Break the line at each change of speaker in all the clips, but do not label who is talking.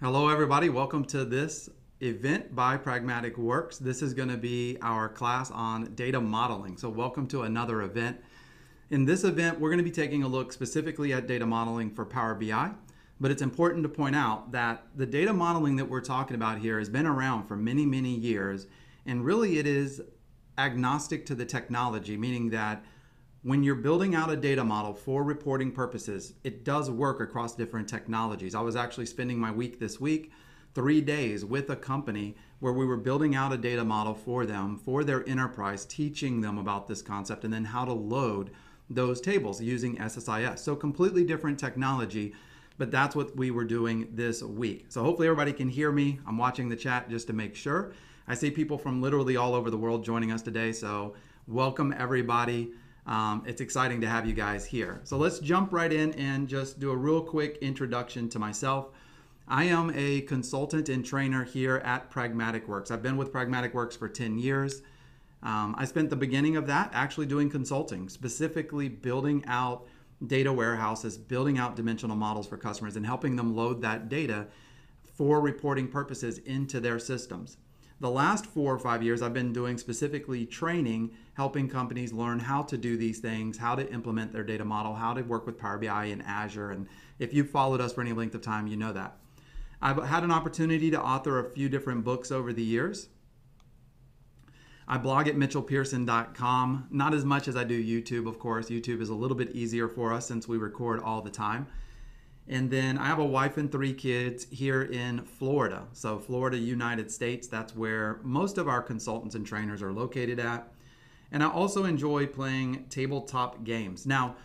Hello, everybody. Welcome to this event by Pragmatic Works. This is going to be our class on data modeling. So, welcome to another event. In this event, we're going to be taking a look specifically at data modeling for Power BI. But it's important to point out that the data modeling that we're talking about here has been around for many, many years. And really, it is agnostic to the technology, meaning that when you're building out a data model for reporting purposes, it does work across different technologies. I was actually spending my week this week, three days with a company where we were building out a data model for them, for their enterprise, teaching them about this concept and then how to load those tables using SSIS. So, completely different technology, but that's what we were doing this week. So, hopefully, everybody can hear me. I'm watching the chat just to make sure. I see people from literally all over the world joining us today. So, welcome everybody. Um, it's exciting to have you guys here. So let's jump right in and just do a real quick introduction to myself. I am a consultant and trainer here at Pragmatic Works. I've been with Pragmatic Works for 10 years. Um, I spent the beginning of that actually doing consulting, specifically building out data warehouses, building out dimensional models for customers, and helping them load that data for reporting purposes into their systems. The last four or five years, I've been doing specifically training, helping companies learn how to do these things, how to implement their data model, how to work with Power BI and Azure. And if you've followed us for any length of time, you know that. I've had an opportunity to author a few different books over the years. I blog at mitchellpearson.com, not as much as I do YouTube, of course. YouTube is a little bit easier for us since we record all the time. And then I have a wife and three kids here in Florida. So, Florida, United States, that's where most of our consultants and trainers are located at. And I also enjoy playing tabletop games. Now,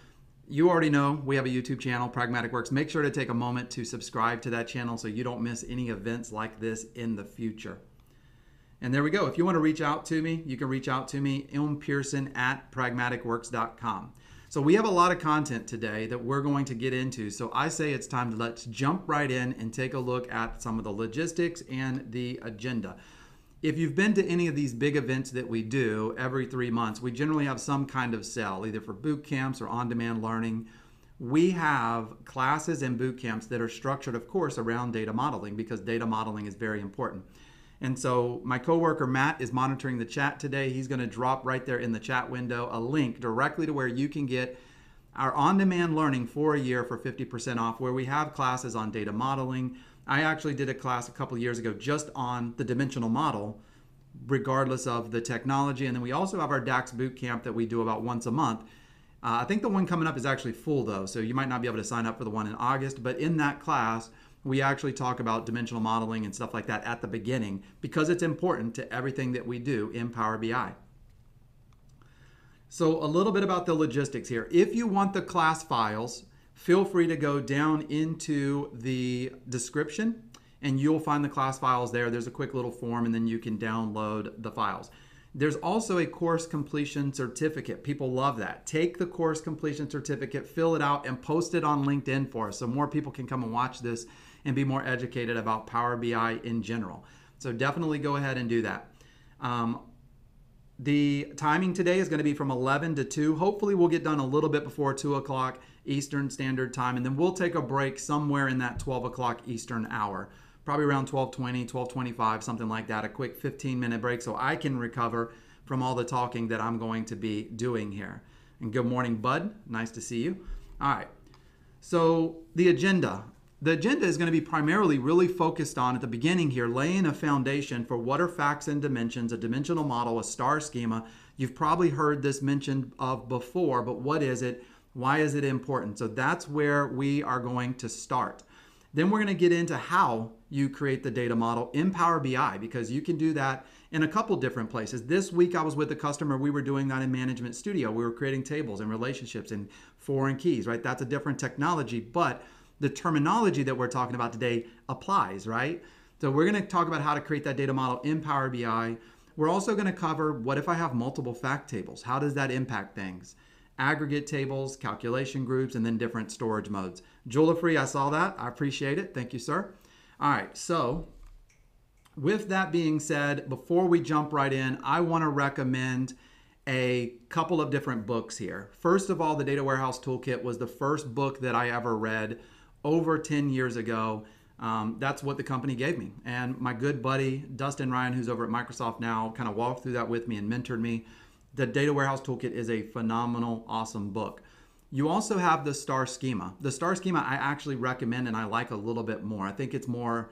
you already know we have a YouTube channel, Pragmatic Works. Make sure to take a moment to subscribe to that channel so you don't miss any events like this in the future. And there we go. If you want to reach out to me, you can reach out to me, mpearson at pragmaticworks.com. So we have a lot of content today that we're going to get into. So I say it's time to let's jump right in and take a look at some of the logistics and the agenda. If you've been to any of these big events that we do every three months, we generally have some kind of sell, either for boot camps or on demand learning. We have classes and boot camps that are structured, of course, around data modeling because data modeling is very important. And so my coworker Matt is monitoring the chat today. He's going to drop right there in the chat window a link directly to where you can get our on-demand learning for a year for 50% off where we have classes on data modeling. I actually did a class a couple years ago just on the dimensional model regardless of the technology and then we also have our DAX boot camp that we do about once a month. Uh, I think the one coming up is actually full though, so you might not be able to sign up for the one in August, but in that class we actually talk about dimensional modeling and stuff like that at the beginning because it's important to everything that we do in Power BI. So a little bit about the logistics here. If you want the class files, feel free to go down into the description and you'll find the class files there. There's a quick little form and then you can download the files. There's also a course completion certificate. People love that. Take the course completion certificate, fill it out, and post it on LinkedIn for us so more people can come and watch this and be more educated about Power BI in general. So definitely go ahead and do that. Um, the timing today is going to be from 11 to 2. Hopefully, we'll get done a little bit before 2 o'clock Eastern Standard Time, and then we'll take a break somewhere in that 12 o'clock Eastern hour, probably around 12:20, 12:25, something like that. A quick 15 minute break so I can recover from all the talking that I'm going to be doing here. And good morning, Bud. Nice to see you. All right. So the agenda the agenda is going to be primarily really focused on at the beginning here laying a foundation for what are facts and dimensions a dimensional model a star schema. You've probably heard this mentioned of before but what is it? Why is it important? So that's where we are going to start. Then we're going to get into how you create the data model in power bi because you can do that in a couple different places. This week i was with a customer we were doing that in management studio. We were creating tables and relationships and foreign keys right? That's a different technology but the terminology that we're talking about today applies, right? So we're going to talk about how to create that data model in Power BI. We're also going to cover what if I have multiple fact tables? How does that impact things? Aggregate tables, calculation groups, and then different storage modes. Jula Free, I saw that. I appreciate it. Thank you, sir. All right, so with that being said, before we jump right in, I want to recommend a couple of different books here. First of all, the Data Warehouse Toolkit was the first book that I ever read over 10 years ago. Um, that's what the company gave me. And my good buddy, Dustin Ryan, who's over at Microsoft now, kind of walked through that with me and mentored me. The Data Warehouse Toolkit is a phenomenal, awesome book. You also have the STAR schema. The STAR schema I actually recommend and I like a little bit more. I think it's more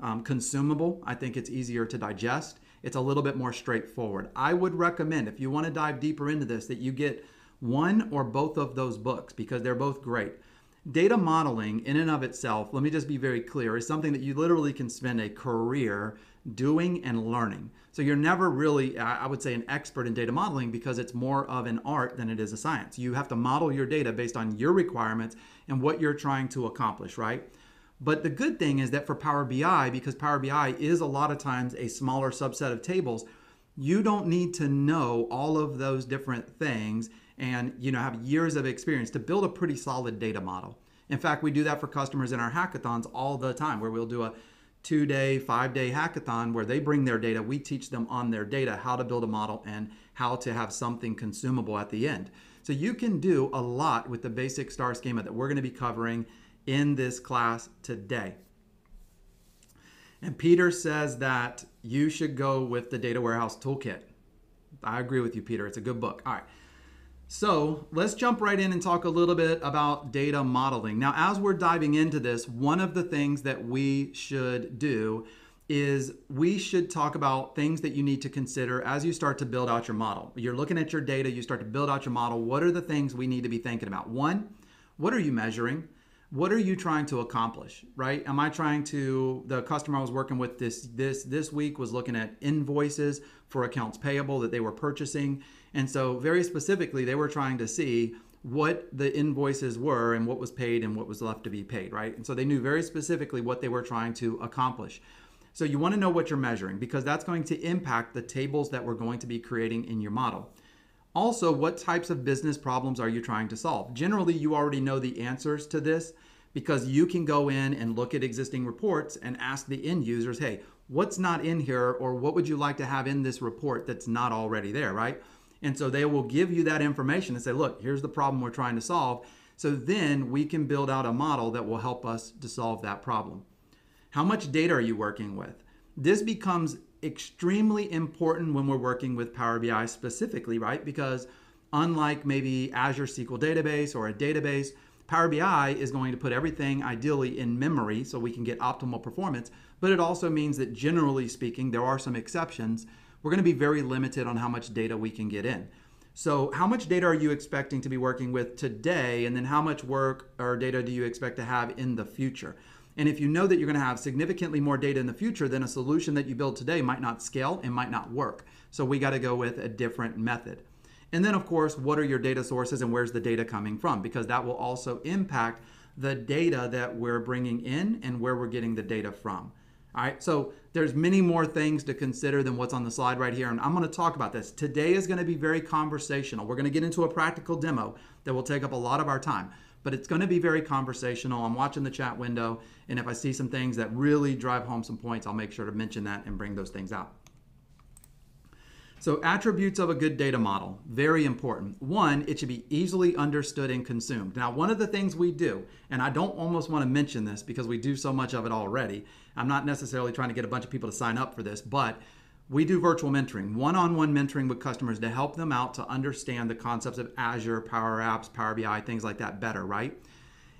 um, consumable, I think it's easier to digest. It's a little bit more straightforward. I would recommend, if you want to dive deeper into this, that you get one or both of those books because they're both great. Data modeling, in and of itself, let me just be very clear, is something that you literally can spend a career doing and learning. So you're never really, I would say, an expert in data modeling because it's more of an art than it is a science. You have to model your data based on your requirements and what you're trying to accomplish, right? But the good thing is that for Power BI, because Power BI is a lot of times a smaller subset of tables, you don't need to know all of those different things and you know have years of experience to build a pretty solid data model. In fact, we do that for customers in our hackathons all the time where we'll do a two day, five day hackathon where they bring their data. We teach them on their data how to build a model and how to have something consumable at the end. So you can do a lot with the basic star schema that we're going to be covering in this class today. And Peter says that you should go with the Data Warehouse Toolkit. I agree with you, Peter. It's a good book. All right. So let's jump right in and talk a little bit about data modeling. Now, as we're diving into this, one of the things that we should do is we should talk about things that you need to consider as you start to build out your model. You're looking at your data, you start to build out your model. What are the things we need to be thinking about? One, what are you measuring? What are you trying to accomplish, right? Am I trying to the customer I was working with this this this week was looking at invoices for accounts payable that they were purchasing and so, very specifically, they were trying to see what the invoices were and what was paid and what was left to be paid, right? And so they knew very specifically what they were trying to accomplish. So you want to know what you're measuring because that's going to impact the tables that we're going to be creating in your model. Also, what types of business problems are you trying to solve? Generally, you already know the answers to this because you can go in and look at existing reports and ask the end users, hey, what's not in here or what would you like to have in this report that's not already there, right? And so they will give you that information and say, look, here's the problem we're trying to solve. So then we can build out a model that will help us to solve that problem. How much data are you working with? This becomes extremely important when we're working with Power BI specifically, right? Because unlike maybe Azure SQL database or a database, Power BI is going to put everything ideally in memory so we can get optimal performance. But it also means that generally speaking, there are some exceptions we're going to be very limited on how much data we can get in. So, how much data are you expecting to be working with today? And then, how much work or data do you expect to have in the future? And if you know that you're going to have significantly more data in the future, then a solution that you build today might not scale and might not work. So, we got to go with a different method. And then, of course, what are your data sources and where's the data coming from? Because that will also impact the data that we're bringing in and where we're getting the data from. All right, so there's many more things to consider than what's on the slide right here, and I'm going to talk about this. Today is going to be very conversational. We're going to get into a practical demo that will take up a lot of our time, but it's going to be very conversational. I'm watching the chat window, and if I see some things that really drive home some points, I'll make sure to mention that and bring those things out. So, attributes of a good data model, very important. One, it should be easily understood and consumed. Now, one of the things we do, and I don't almost want to mention this because we do so much of it already. I'm not necessarily trying to get a bunch of people to sign up for this, but we do virtual mentoring, one on one mentoring with customers to help them out to understand the concepts of Azure, Power Apps, Power BI, things like that better, right?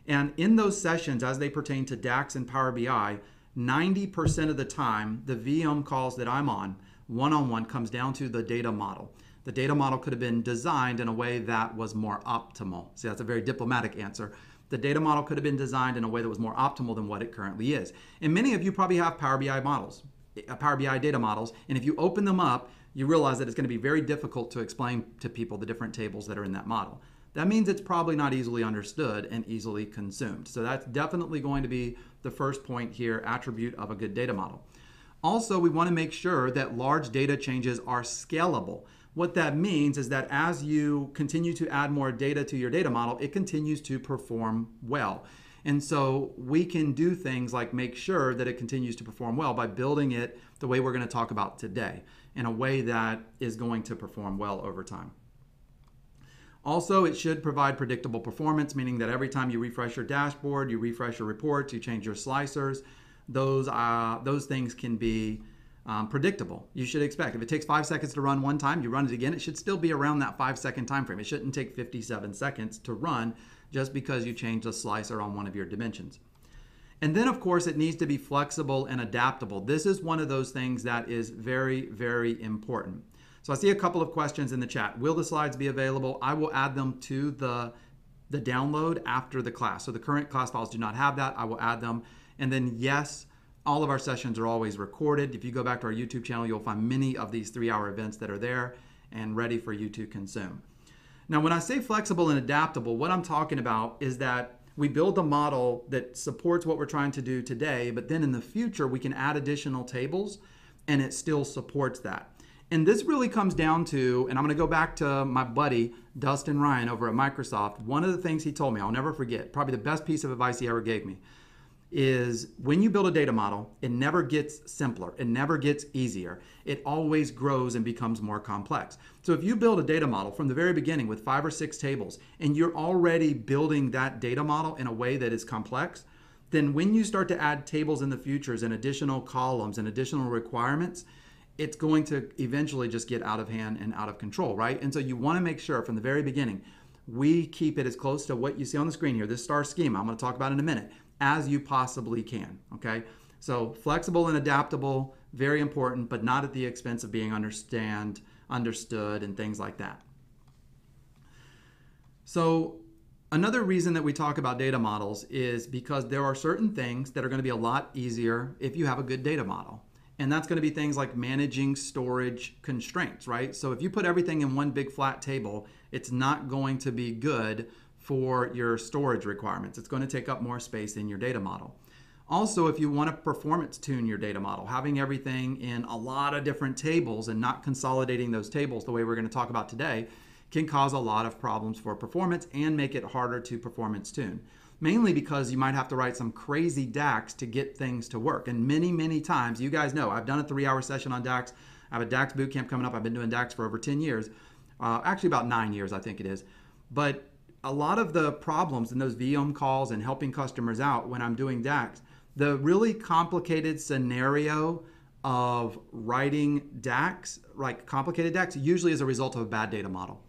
And in those sessions, as they pertain to DAX and Power BI, 90% of the time, the VM calls that I'm on, one on one comes down to the data model. The data model could have been designed in a way that was more optimal. See, that's a very diplomatic answer. The data model could have been designed in a way that was more optimal than what it currently is. And many of you probably have Power BI models, uh, Power BI data models, and if you open them up, you realize that it's going to be very difficult to explain to people the different tables that are in that model. That means it's probably not easily understood and easily consumed. So that's definitely going to be the first point here, attribute of a good data model. Also, we want to make sure that large data changes are scalable. What that means is that as you continue to add more data to your data model, it continues to perform well. And so we can do things like make sure that it continues to perform well by building it the way we're going to talk about today in a way that is going to perform well over time. Also, it should provide predictable performance, meaning that every time you refresh your dashboard, you refresh your reports, you change your slicers, those uh, those things can be um, predictable. You should expect if it takes five seconds to run one time, you run it again. It should still be around that five second time frame. It shouldn't take 57 seconds to run just because you change a slicer on one of your dimensions. And then, of course, it needs to be flexible and adaptable. This is one of those things that is very, very important. So I see a couple of questions in the chat. Will the slides be available? I will add them to the, the download after the class. So the current class files do not have that. I will add them. And then, yes, all of our sessions are always recorded. If you go back to our YouTube channel, you'll find many of these three hour events that are there and ready for you to consume. Now, when I say flexible and adaptable, what I'm talking about is that we build a model that supports what we're trying to do today, but then in the future, we can add additional tables and it still supports that. And this really comes down to, and I'm going to go back to my buddy Dustin Ryan over at Microsoft. One of the things he told me, I'll never forget, probably the best piece of advice he ever gave me, is when you build a data model, it never gets simpler, it never gets easier. It always grows and becomes more complex. So if you build a data model from the very beginning with five or six tables and you're already building that data model in a way that is complex, then when you start to add tables in the futures and additional columns and additional requirements, it's going to eventually just get out of hand and out of control, right? And so you want to make sure from the very beginning we keep it as close to what you see on the screen here, this star schema I'm going to talk about in a minute as you possibly can. Okay, so flexible and adaptable, very important, but not at the expense of being understand, understood, and things like that. So another reason that we talk about data models is because there are certain things that are going to be a lot easier if you have a good data model. And that's going to be things like managing storage constraints, right? So if you put everything in one big flat table, it's not going to be good for your storage requirements. It's going to take up more space in your data model. Also, if you want to performance tune your data model, having everything in a lot of different tables and not consolidating those tables the way we're going to talk about today can cause a lot of problems for performance and make it harder to performance tune. Mainly because you might have to write some crazy DAX to get things to work. And many, many times, you guys know, I've done a three hour session on DAX. I have a DAX boot camp coming up. I've been doing DAX for over 10 years, uh, actually, about nine years, I think it is. But a lot of the problems in those VM calls and helping customers out when I'm doing DAX, the really complicated scenario of writing DAX, like complicated DAX, usually is a result of a bad data model.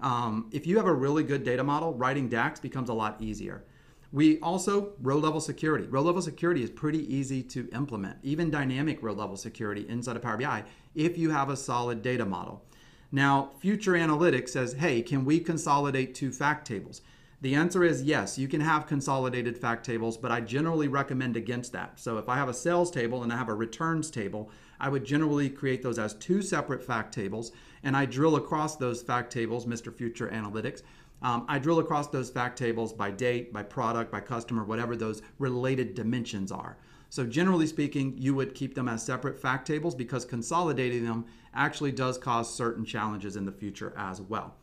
Um, if you have a really good data model, writing DAX becomes a lot easier. We also, row level security. Row level security is pretty easy to implement, even dynamic row level security inside of Power BI if you have a solid data model. Now, Future Analytics says, hey, can we consolidate two fact tables? The answer is yes, you can have consolidated fact tables, but I generally recommend against that. So if I have a sales table and I have a returns table, I would generally create those as two separate fact tables, and I drill across those fact tables, Mr. Future Analytics. Um, I drill across those fact tables by date, by product, by customer, whatever those related dimensions are. So generally speaking, you would keep them as separate fact tables because consolidating them actually does cause certain challenges in the future as well.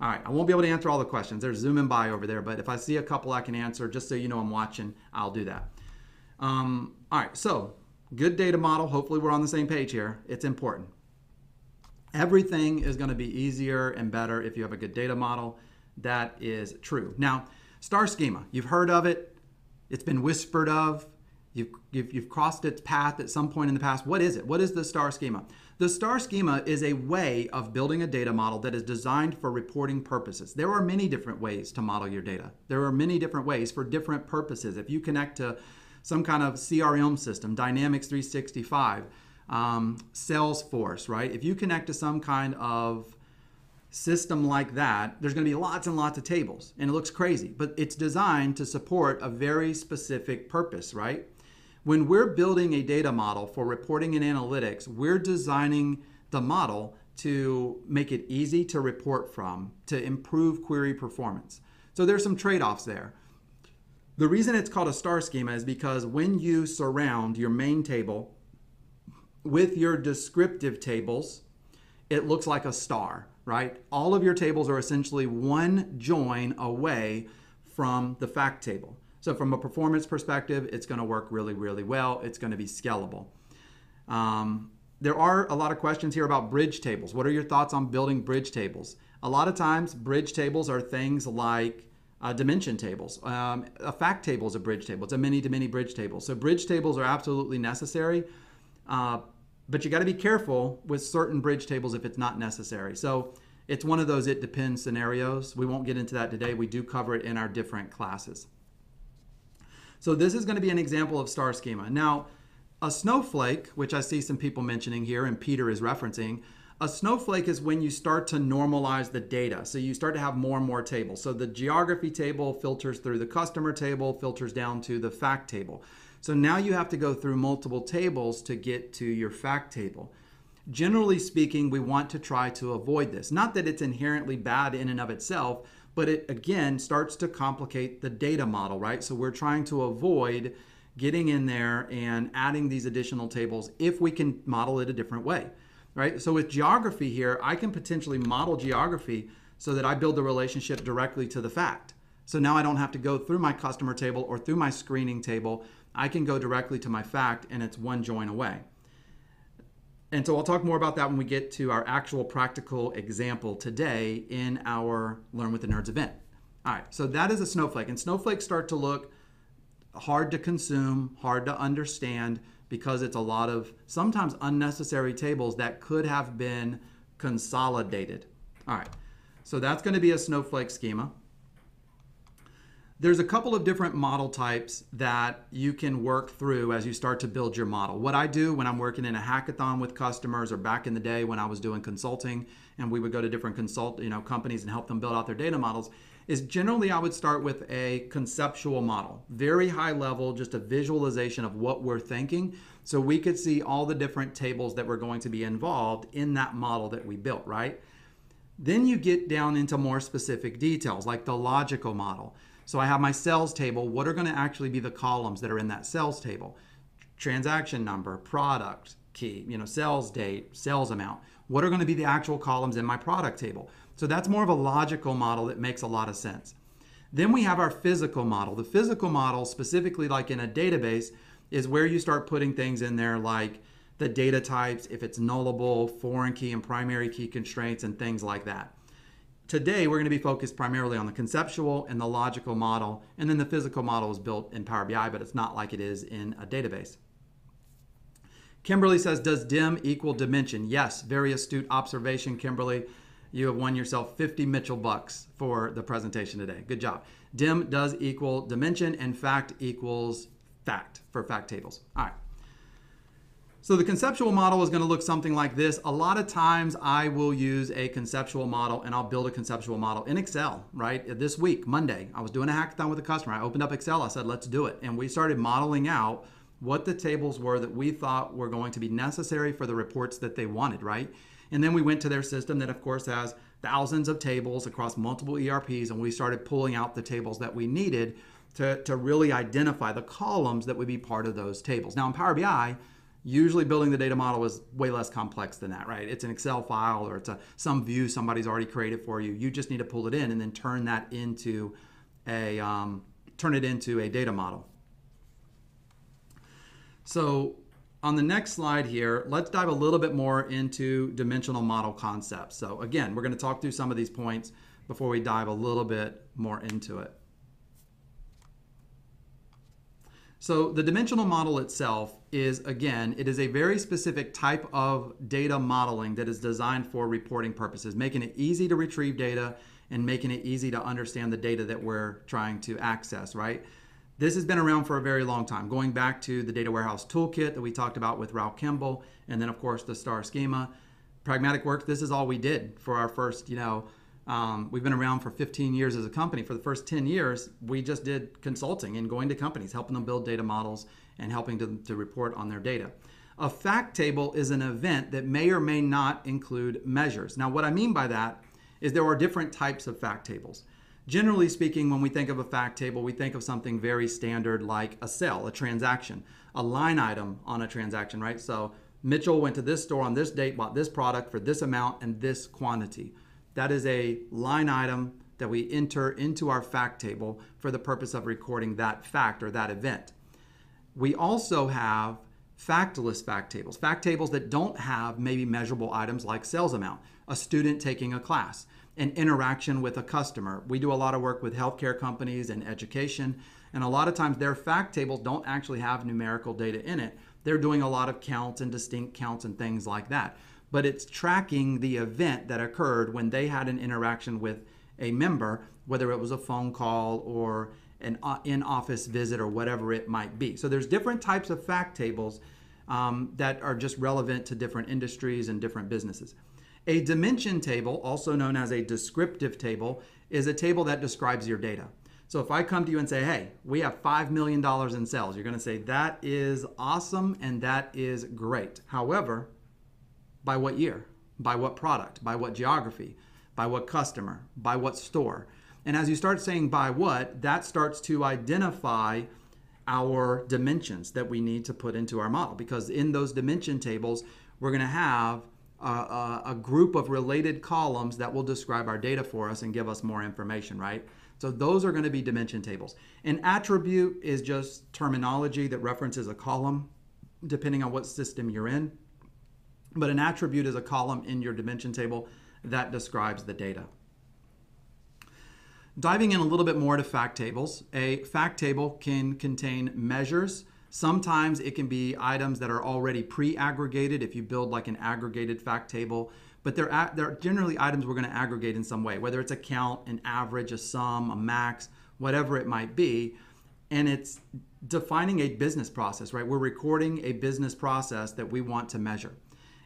All right, I won't be able to answer all the questions. They're zooming by over there, but if I see a couple I can answer, just so you know I'm watching, I'll do that. Um, all right, so good data model. Hopefully we're on the same page here. It's important. Everything is going to be easier and better if you have a good data model. That is true. Now, star schema, you've heard of it. It's been whispered of. You've, you've, you've, crossed its path at some point in the past. What is it? What is the star schema? The star schema is a way of building a data model that is designed for reporting purposes. There are many different ways to model your data. There are many different ways for different purposes. If you connect to some kind of CRM system, Dynamics 365, um, Salesforce, right? If you connect to some kind of system like that, there's going to be lots and lots of tables, and it looks crazy, but it's designed to support a very specific purpose, right? When we're building a data model for reporting and analytics, we're designing the model to make it easy to report from, to improve query performance. So there's some trade offs there. The reason it's called a star schema is because when you surround your main table with your descriptive tables, it looks like a star, right? All of your tables are essentially one join away from the fact table. So from a performance perspective, it's going to work really, really well. It's going to be scalable. Um, there are a lot of questions here about bridge tables. What are your thoughts on building bridge tables? A lot of times, bridge tables are things like uh, dimension tables. Um, a fact table is a bridge table. It's a many-to-many bridge table. So bridge tables are absolutely necessary, uh, but you got to be careful with certain bridge tables if it's not necessary. So it's one of those it depends scenarios. We won't get into that today. We do cover it in our different classes. So this is going to be an example of star schema. Now, a snowflake, which I see some people mentioning here and Peter is referencing, a snowflake is when you start to normalize the data. So you start to have more and more tables. So the geography table filters through the customer table, filters down to the fact table. So now you have to go through multiple tables to get to your fact table. Generally speaking, we want to try to avoid this. Not that it's inherently bad in and of itself, but it again starts to complicate the data model, right? So we're trying to avoid getting in there and adding these additional tables if we can model it a different way right? So with geography here, I can potentially model geography so that I build the relationship directly to the fact. So now I don't have to go through my customer table or through my screening table. I can go directly to my fact and it's one join away. And so I'll talk more about that when we get to our actual practical example today in our Learn with the Nerds event. All right, so that is a snowflake. And snowflakes start to look hard to consume, hard to understand, because it's a lot of sometimes unnecessary tables that could have been consolidated. All right, so that's going to be a snowflake schema. There's a couple of different model types that you can work through as you start to build your model. What I do when I'm working in a hackathon with customers or back in the day when I was doing consulting and we would go to different consult, you know, companies and help them build out their data models is generally I would start with a conceptual model, very high level, just a visualization of what we're thinking. So we could see all the different tables that were going to be involved in that model that we built, right? Then you get down into more specific details, like the logical model. So I have my sales table. What are going to actually be the columns that are in that sales table? Transaction number, product key, you know, sales date, sales amount. What are going to be the actual columns in my product table? So that's more of a logical model that makes a lot of sense. Then we have our physical model. The physical model, specifically like in a database, is where you start putting things in there like the data types, if it's nullable, foreign key and primary key constraints, and things like that. Today, we're going to be focused primarily on the conceptual and the logical model, and then the physical model is built in Power BI, but it's not like it is in a database. Kimberly says, Does dim equal dimension? Yes, very astute observation, Kimberly you have won yourself 50 Mitchell bucks for the presentation today. Good job. Dim does equal dimension and fact equals fact for fact tables. All right. So the conceptual model is going to look something like this. A lot of times I will use a conceptual model and I'll build a conceptual model in Excel, right? This week, Monday, I was doing a hackathon with a customer. I opened up Excel. I said, let's do it. And we started modeling out what the tables were that we thought were going to be necessary for the reports that they wanted, right? And then we went to their system that, of course, has thousands of tables across multiple ERPs, and we started pulling out the tables that we needed to, to really identify the columns that would be part of those tables. Now, in Power BI, usually building the data model is way less complex than that, right? It's an Excel file or it's a, some view somebody's already created for you. You just need to pull it in and then turn that into a um, turn it into a data model. So on the next slide here, let's dive a little bit more into dimensional model concepts. So again, we're going to talk through some of these points before we dive a little bit more into it. So the dimensional model itself is, again, it is a very specific type of data modeling that is designed for reporting purposes, making it easy to retrieve data and making it easy to understand the data that we're trying to access, right? This has been around for a very long time, going back to the data warehouse toolkit that we talked about with Ralph Kimball, and then of course the star schema. Pragmatic work, this is all we did for our first, you know, um, we've been around for 15 years as a company. For the first 10 years, we just did consulting and going to companies, helping them build data models and helping them to report on their data. A fact table is an event that may or may not include measures. Now, what I mean by that is there are different types of fact tables. Generally speaking, when we think of a fact table, we think of something very standard like a sale, a transaction, a line item on a transaction, right? So Mitchell went to this store on this date, bought this product for this amount and this quantity. That is a line item that we enter into our fact table for the purpose of recording that fact or that event. We also have factless fact tables, fact tables that don't have maybe measurable items like sales amount, a student taking a class. an interaction with a customer. We do a lot of work with healthcare companies and education, and a lot of times their fact tables don't actually have numerical data in it. They're doing a lot of counts and distinct counts and things like that. But it's tracking the event that occurred when they had an interaction with a member, whether it was a phone call or an uh, in office visit or whatever it might be. So there's different types of fact tables um, that are just relevant to different industries and different businesses. A dimension table, also known as a descriptive table, is a table that describes your data. So if I come to you and say, hey, we have $5 million in sales, you're going to say, that is awesome and that is great. However, by what year? By what product? By what geography? By what customer? By what store? And as you start saying by what, that starts to identify our dimensions that we need to put into our model because in those dimension tables, we're going to have a, a, a, group of related columns that will describe our data for us and give us more information, right? So those are going to be dimension tables. An attribute is just terminology that references a column depending on what system you're in. But an attribute is a column in your dimension table that describes the data. Diving in a little bit more to fact tables, a fact table can contain measures. Sometimes it can be items that are already pre-aggregated if you build like an aggregated fact table, but they're, at, they're generally items we're going to aggregate in some way, whether it's a count, an average, a sum, a max, whatever it might be. And it's defining a business process, right? We're recording a business process that we want to measure.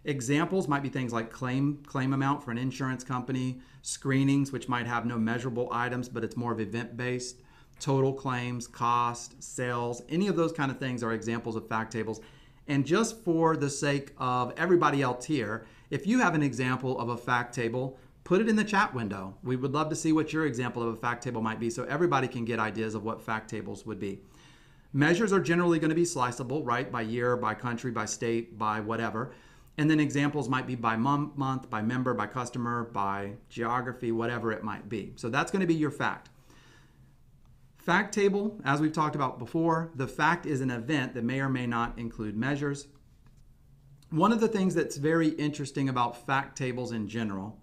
Examples might be things like claim claim amount for an insurance company, screenings which might have no measurable items but it's more of event based, total claims, cost, sales, any of those kind of things are examples of fact tables. And just for the sake of everybody else here, if you have an example of a fact table, put it in the chat window. We would love to see what your example of a fact table might be so everybody can get ideas of what fact tables would be. Measures are generally going to be sliceable, right? By year, by country, by state, by whatever. And then examples might be by month, by member, by customer, by geography, whatever it might be. So that's going to be your fact. Fact table, as we've talked about before, the fact is an event that may or may not include measures. One of the things that's very interesting about fact tables in general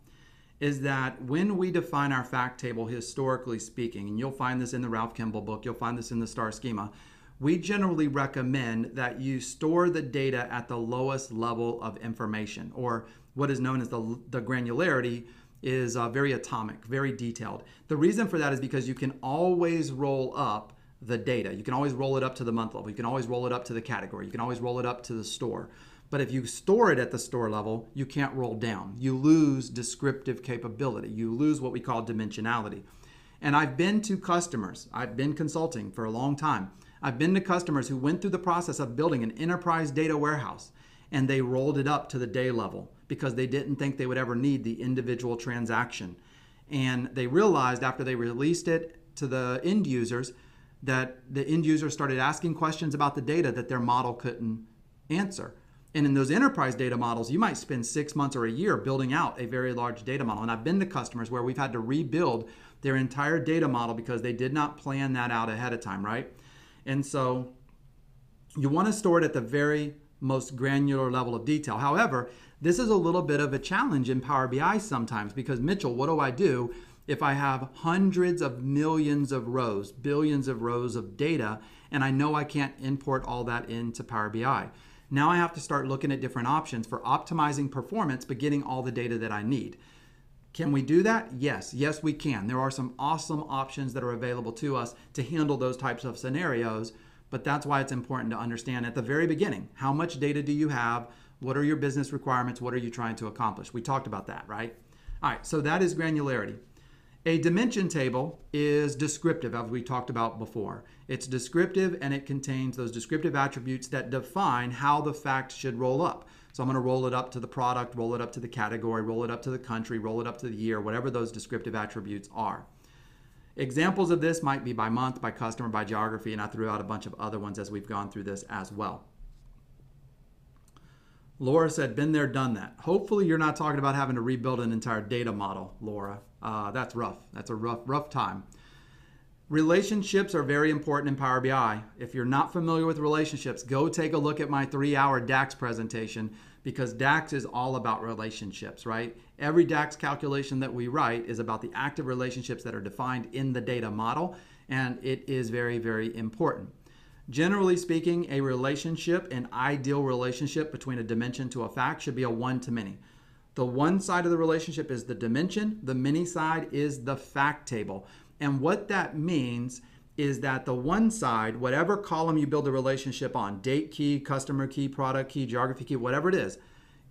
is that when we define our fact table historically speaking, and you'll find this in the Ralph Kimball book, you'll find this in the STAR schema, we generally recommend that you store the data at the lowest level of information, or what is known as the, the granularity is uh, very atomic, very detailed. The reason for that is because you can always roll up the data. You can always roll it up to the month level. You can always roll it up to the category. You can always roll it up to the store. But if you store it at the store level, you can't roll down. You lose descriptive capability. You lose what we call dimensionality. And I've been to customers, I've been consulting for a long time I've been to customers who went through the process of building an enterprise data warehouse and they rolled it up to the day level because they didn't think they would ever need the individual transaction. And they realized after they released it to the end users that the end users started asking questions about the data that their model couldn't answer. And in those enterprise data models, you might spend six months or a year building out a very large data model. And I've been to customers where we've had to rebuild their entire data model because they did not plan that out ahead of time, right? And so you want to store it at the very most granular level of detail. However, this is a little bit of a challenge in Power BI sometimes because Mitchell, what do I do if I have hundreds of millions of rows, billions of rows of data, and I know I can't import all that into Power BI? Now I have to start looking at different options for optimizing performance, but getting all the data that I need. Can we do that? Yes, yes, we can. There are some awesome options that are available to us to handle those types of scenarios, but that's why it's important to understand at the very beginning how much data do you have? What are your business requirements? What are you trying to accomplish? We talked about that, right? All right, so that is granularity. A dimension table is descriptive, as we talked about before. It's descriptive and it contains those descriptive attributes that define how the fact should roll up. So I'm going to roll it up to the product, roll it up to the category, roll it up to the country, roll it up to the year, whatever those descriptive attributes are. Examples of this might be by month, by customer, by geography, and I threw out a bunch of other ones as we've gone through this as well. Laura said, been there, done that. Hopefully you're not talking about having to rebuild an entire data model, Laura. Uh, that's rough. That's a rough, rough time. Relationships are very important in Power BI. If you're not familiar with relationships, go take a look at my three hour DAX presentation because DAX is all about relationships, right? Every DAX calculation that we write is about the active relationships that are defined in the data model, and it is very, very important. Generally speaking, a relationship, an ideal relationship between a dimension to a fact, should be a one to many. The one side of the relationship is the dimension, the many side is the fact table. And what that means is that the one side, whatever column you build a relationship on, date key, customer key, product key, geography key, whatever it is,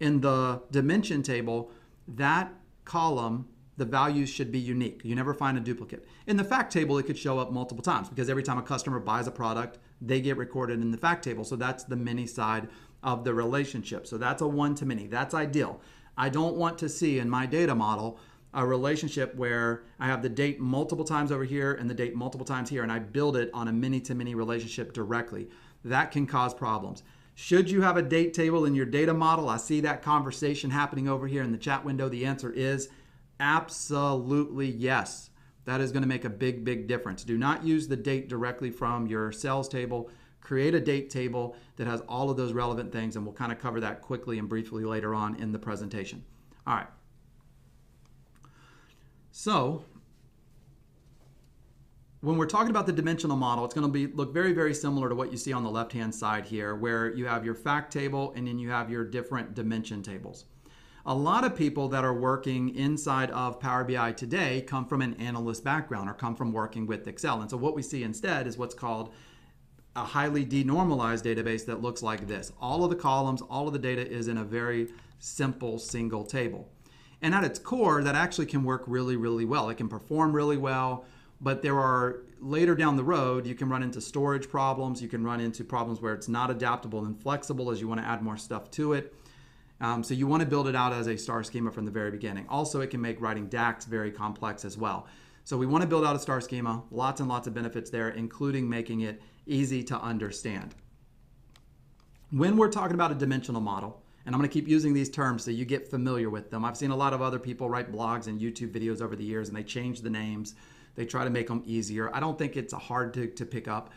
in the dimension table, that column, the values should be unique. You never find a duplicate. In the fact table, it could show up multiple times because every time a customer buys a product, they get recorded in the fact table. So that's the many side of the relationship. So that's a one to many. That's ideal. I don't want to see in my data model a relationship where I have the date multiple times over here and the date multiple times here, and I build it on a many to many relationship directly. That can cause problems. Should you have a date table in your data model? I see that conversation happening over here in the chat window. The answer is absolutely yes. That is going to make a big, big difference. Do not use the date directly from your sales table. Create a date table that has all of those relevant things, and we'll kind of cover that quickly and briefly later on in the presentation. All right. So when we're talking about the dimensional model, it's going to be look very, very similar to what you see on the left-hand side here, where you have your fact table and then you have your different dimension tables. A lot of people that are working inside of Power BI today come from an analyst background or come from working with Excel. And so what we see instead is what's called a highly denormalized database that looks like this. All of the columns, all of the data is in a very simple single table. And at its core, that actually can work really, really well. It can perform really well, but there are later down the road, you can run into storage problems. You can run into problems where it's not adaptable and flexible as you want to add more stuff to it. Um, so you want to build it out as a star schema from the very beginning. Also, it can make writing DAX very complex as well. So we want to build out a star schema, lots and lots of benefits there, including making it easy to understand. When we're talking about a dimensional model, and I'm going to keep using these terms so you get familiar with them. I've seen a lot of other people write blogs and YouTube videos over the years and they change the names. They try to make them easier. I don't think it's hard to, to pick up.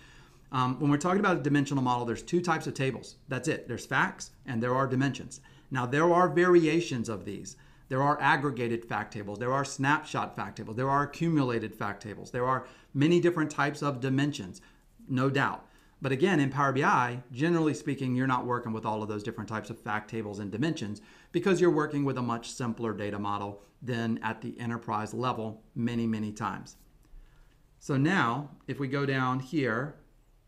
Um, when we're talking about a dimensional model, there's two types of tables. That's it. There's facts and there are dimensions. Now, there are variations of these. There are aggregated fact tables. There are snapshot fact tables. There are accumulated fact tables. There are many different types of dimensions, no doubt. But again, in Power BI, generally speaking, you're not working with all of those different types of fact tables and dimensions because you're working with a much simpler data model than at the enterprise level many, many times. So now, if we go down here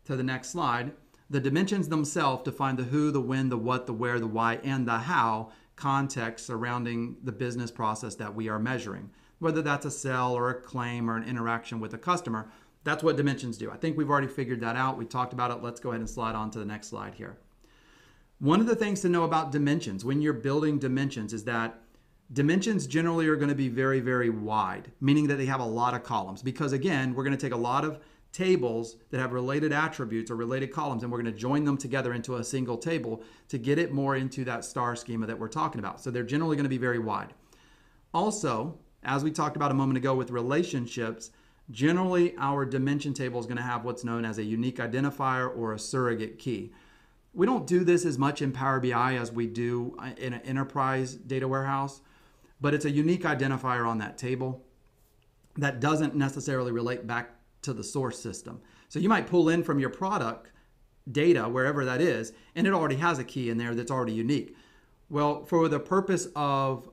to the next slide, the dimensions themselves define the who, the when, the what, the where, the why, and the how context surrounding the business process that we are measuring. Whether that's a sell or a claim or an interaction with a customer, that's what dimensions do. I think we've already figured that out. We talked about it. Let's go ahead and slide on to the next slide here. One of the things to know about dimensions when you're building dimensions is that dimensions generally are going to be very, very wide, meaning that they have a lot of columns. Because again, we're going to take a lot of tables that have related attributes or related columns and we're going to join them together into a single table to get it more into that star schema that we're talking about. So they're generally going to be very wide. Also, as we talked about a moment ago with relationships, Generally, our dimension table is going to have what's known as a unique identifier or a surrogate key. We don't do this as much in Power BI as we do uh, in an enterprise data warehouse, but it's a unique identifier on that table that doesn't necessarily relate back to the source system. So you might pull in from your product data, wherever that is, and it already has a key in there that's already unique. Well, for the purpose of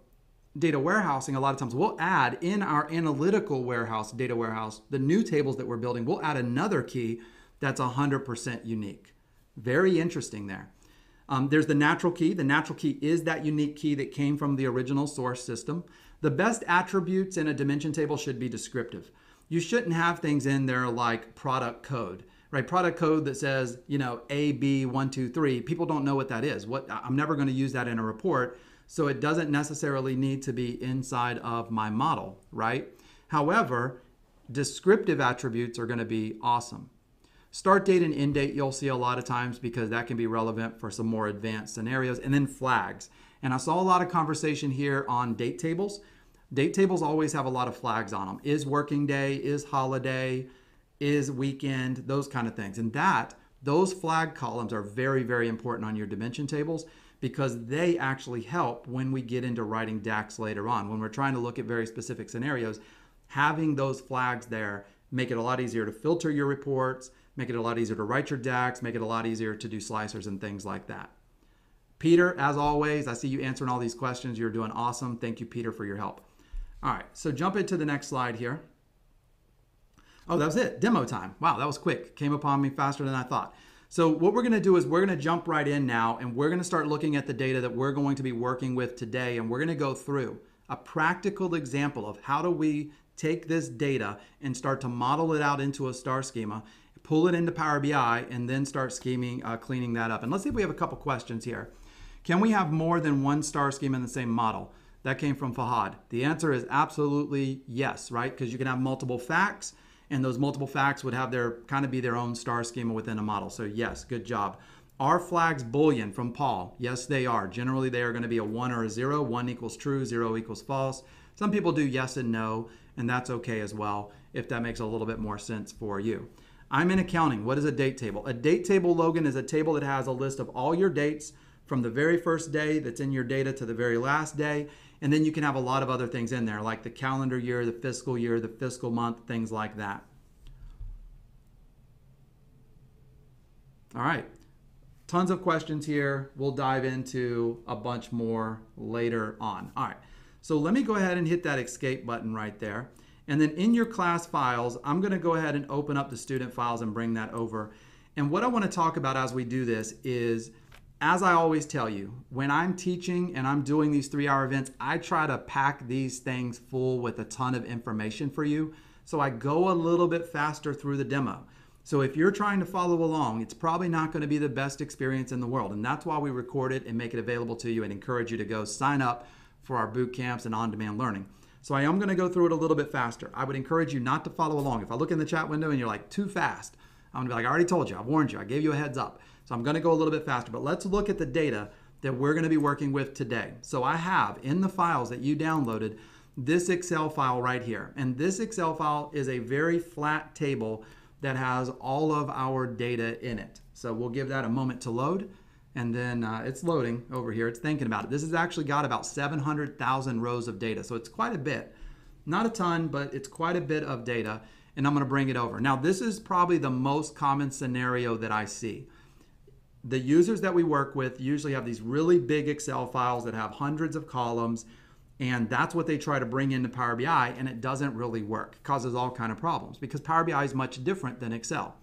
data warehousing, a lot of times we'll add in our analytical warehouse, data warehouse, the new tables that we're building, we'll add another key that's 100% unique. Very interesting there. Um, there's the natural key. The natural key is that unique key that came from the original source system. The best attributes in a dimension table should be descriptive. You shouldn't have things in there like product code, right? Product code that says, you know, A, B, one, two, three. People don't know what that is. What I'm never going to use that in a report so it doesn't necessarily need to be inside of my model, right? However, descriptive attributes are going to be awesome. Start date and end date you'll see a lot of times because that can be relevant for some more advanced scenarios. And then flags. And I saw a lot of conversation here on date tables. Date tables always have a lot of flags on them. Is working day, is holiday, is weekend, those kind of things. And that, those flag columns are very, very important on your dimension tables because they actually help when we get into writing DAX later on. When we're trying to look at very specific scenarios, having those flags there make it a lot easier to filter your reports, make it a lot easier to write your DAX, make it a lot easier to do slicers and things like that. Peter, as always, I see you answering all these questions. You're doing awesome. Thank you, Peter, for your help. All right, so jump into the next slide here. Oh, that was it. Demo time. Wow, that was quick. Came upon me faster than I thought. So what we're going to do is we're going to jump right in now and we're going to start looking at the data that we're going to be working with today and we're going to go through a practical example of how do we take this data and start to model it out into a star schema, pull it into Power BI, and then start scheming, uh, cleaning that up. And let's see if we have a couple questions here. Can we have more than one star schema in the same model? That came from Fahad. The answer is absolutely yes, right? Because you can have multiple facts, and those multiple facts would have their kind of be their own star schema within a model. So yes, good job. Are flags Boolean from Paul? Yes, they are. Generally, they are going to be a one or a zero. One equals true, zero equals false. Some people do yes and no, and that's okay as well if that makes a little bit more sense for you. I'm in accounting. What is a date table? A date table, Logan, is a table that has a list of all your dates from the very first day that's in your data to the very last day. And then you can have a lot of other things in there, like the calendar year, the fiscal year, the fiscal month, things like that. All right. Tons of questions here. We'll dive into a bunch more later on. All right. So let me go ahead and hit that escape button right there. And then in your class files, I'm going to go ahead and open up the student files and bring that over. And what I want to talk about as we do this is as I always tell you, when I'm teaching and I'm doing these three hour events, I try to pack these things full with a ton of information for you. So I go a little bit faster through the demo. So if you're trying to follow along, it's probably not going to be the best experience in the world. And that's why we record it and make it available to you and encourage you to go sign up for our boot camps and on demand learning. So I am going to go through it a little bit faster. I would encourage you not to follow along. If I look in the chat window and you're like too fast, I'm going to be like, I already told you, I warned you, I gave you a heads up. So I'm going to go a little bit faster, but let's look at the data that we're going to be working with today. So I have in the files that you downloaded this Excel file right here. And this Excel file is a very flat table that has all of our data in it. So we'll give that a moment to load. And then uh, it's loading over here. It's thinking about it. This has actually got about 700,000 rows of data. So it's quite a bit. Not a ton, but it's quite a bit of data. And I'm going to bring it over. Now, this is probably the most common scenario that I see the users that we work with usually have these really big Excel files that have hundreds of columns and that's what they try to bring into Power BI and it doesn't really work. It causes all kind of problems because Power BI is much different than Excel.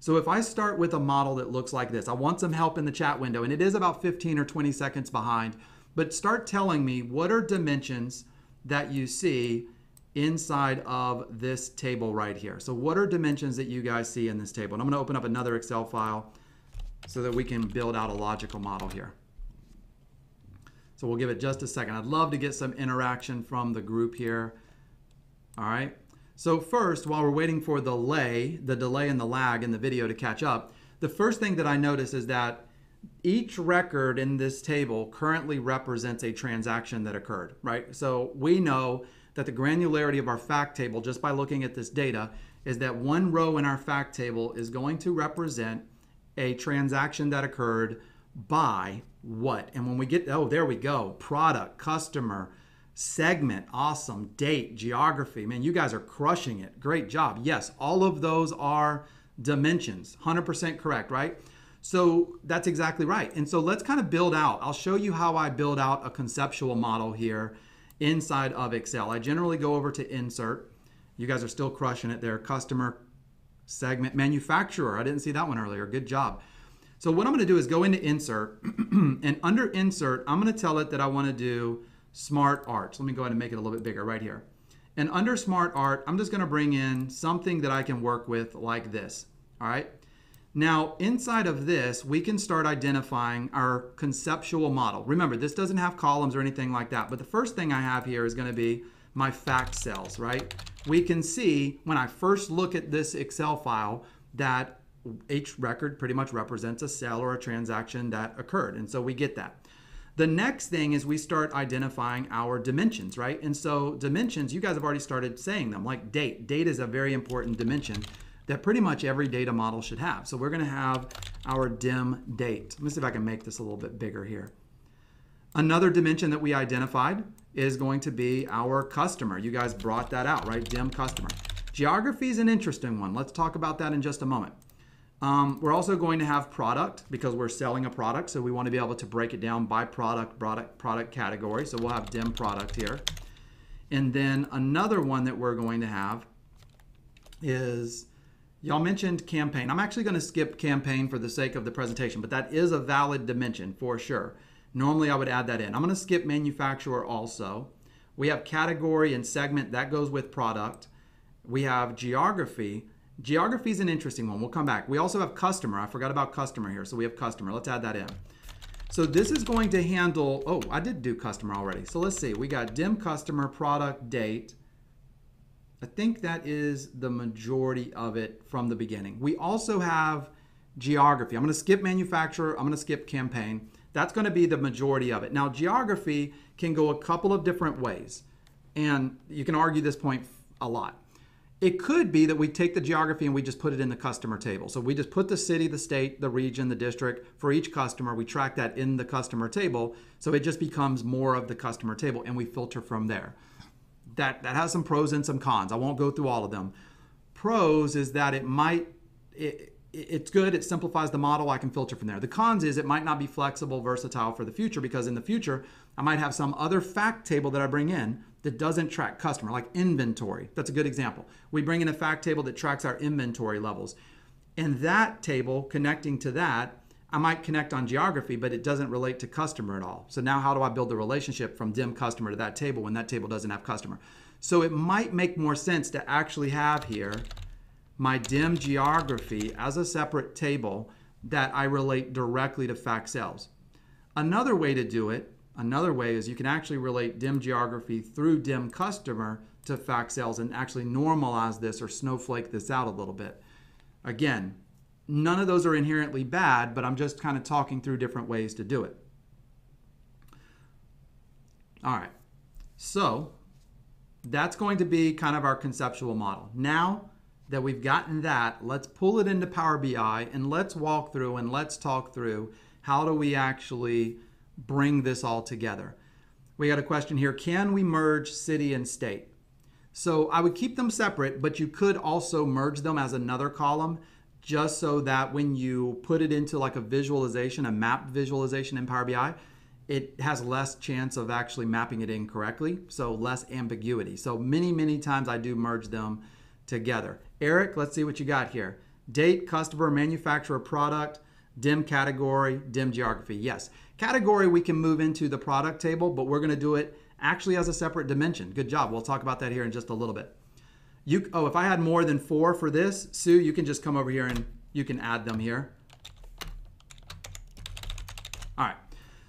So if I start with a model that looks like this, I want some help in the chat window and it is about 15 or 20 seconds behind, but start telling me what are dimensions that you see inside of this table right here. So what are dimensions that you guys see in this table? And I'm gonna open up another Excel file so that we can build out a logical model here. So we'll give it just a second. I'd love to get some interaction from the group here. All right. So first, while we're waiting for the lay, the delay and the lag in the video to catch up, the first thing that I notice is that each record in this table currently represents a transaction that occurred, right? So we know that the granularity of our fact table, just by looking at this data, is that one row in our fact table is going to represent a transaction that occurred by what? And when we get, oh, there we go product, customer, segment, awesome, date, geography. Man, you guys are crushing it. Great job. Yes, all of those are dimensions. 100% correct, right? So that's exactly right. And so let's kind of build out. I'll show you how I build out a conceptual model here inside of Excel. I generally go over to insert. You guys are still crushing it there. Customer, segment manufacturer. I didn't see that one earlier. Good job. So what I'm going to do is go into insert and under insert, I'm going to tell it that I want to do smart art. Let me go ahead and make it a little bit bigger right here. And under smart art, I'm just going to bring in something that I can work with like this. All right. Now, inside of this, we can start identifying our conceptual model. Remember, this doesn't have columns or anything like that, but the first thing I have here is going to be my fact sales, right? We can see when I first look at this Excel file that each record pretty much represents a sale or a transaction that occurred. And so we get that. The next thing is we start identifying our dimensions, right? And so dimensions, you guys have already started saying them, like date. Date is a very important dimension. that pretty much every data model should have. So we're going to have our dim date. Let me see if I can make this a little bit bigger here. Another dimension that we identified is going to be our customer. You guys brought that out, right? Dim customer. Geography is an interesting one. Let's talk about that in just a moment. Um, we're also going to have product because we're selling a product, so we want to be able to break it down by product, product, product category. So we'll have dim product here. And then another one that we're going to have is y'all mentioned campaign. I'm actually going to skip campaign for the sake of the presentation, but that is a valid dimension for sure. Normally I would add that in. I'm going to skip manufacturer also. We have category and segment that goes with product. We have geography. Geography is an interesting one. We'll come back. We also have customer. I forgot about customer here. So we have customer. Let's add that in. So this is going to handle, oh, I did do customer already. So let's see. We got dim customer, product, date. I think that is the majority of it from the beginning. We also have geography. I'm going to skip manufacturer. I'm going to skip campaign. That's going to be the majority of it. Now, geography can go a couple of different ways. And you can argue this point a lot. It could be that we take the geography and we just put it in the customer table. So we just put the city, the state, the region, the district for each customer. We track that in the customer table. So it just becomes more of the customer table and we filter from there. That, that has some pros and some cons. I won't go through all of them. Pros is that it might, it, it's good. It simplifies the model. I can filter from there. The cons is it might not be flexible, versatile for the future because in the future, I might have some other fact table that I bring in that doesn't track customer, like inventory. That's a good example. We bring in a fact table that tracks our inventory levels. And that table, connecting to that, I might connect on geography, but it doesn't relate to customer at all. So now how do I build the relationship from dim customer to that table when that table doesn't have customer? So it might make more sense to actually have here my dim geography as a separate table that I relate directly to fact sales. Another way to do it, another way is you can actually relate dim geography through dim customer to fact sales and actually normalize this or snowflake this out a little bit. Again, none of those are inherently bad, but I'm just kind of talking through different ways to do it. All right, so that's going to be kind of our conceptual model. Now, that we've gotten that, let's pull it into Power BI and let's walk through and let's talk through how do we actually bring this all together. We got a question here, can we merge city and state? So I would keep them separate, but you could also merge them as another column just so that when you put it into like a visualization, a map visualization in Power BI, it has less chance of actually mapping it in correctly, so less ambiguity. So many, many times I do merge them together. Eric, let's see what you got here. Date, customer, manufacturer, product, dim category, dim geography. Yes, category we can move into the product table, but we're going to do it actually as a separate dimension. Good job. We'll talk about that here in just a little bit. You, oh, if I had more than four for this, Sue, you can just come over here and you can add them here. All right,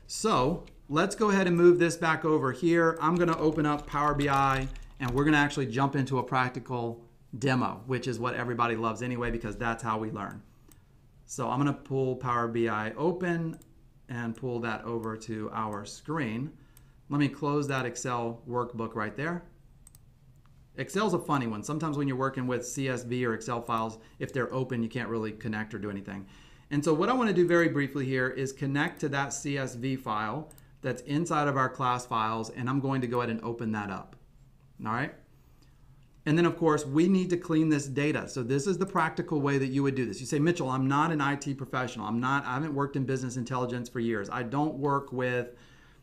so let's go ahead and move this back over here. I'm going to open up Power BI and we're going to actually jump into a practical demo, which is what everybody loves anyway because that's how we learn. So I'm going to pull Power BI open and pull that over to our screen. Let me close that Excel workbook right there. Excel's a funny one. Sometimes when you're working with CSV or Excel files, if they're open, you can't really connect or do anything. And so what I want to do very briefly here is connect to that CSV file that's inside of our class files, and I'm going to go ahead and open that up. All right? And then, of course, we need to clean this data. So this is the practical way that you would do this. You say, Mitchell, I'm not an IT professional. I'm not, I haven't worked in business intelligence for years. I don't work with,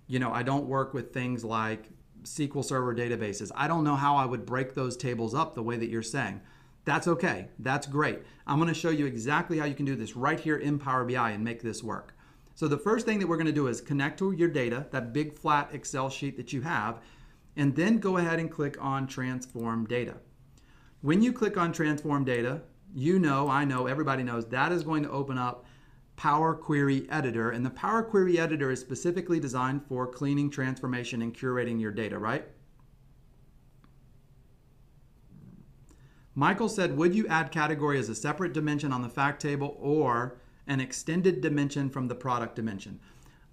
you know, I don't work with things like SQL Server databases. I don't know how I would break those tables up the way that you're saying. That's okay. That's great. I'm going to show you exactly how you can do this right here in Power BI and make this work. So the first thing that we're going to do is connect to your data, that big flat Excel sheet that you have, and then go ahead and click on Transform Data. When you click on Transform Data, you know, I know, everybody knows, that is going to open up Power Query Editor. And the Power Query Editor is specifically designed for cleaning, transformation, and curating your data, right? Michael said, would you add category as a separate dimension on the fact table or an extended dimension from the product dimension?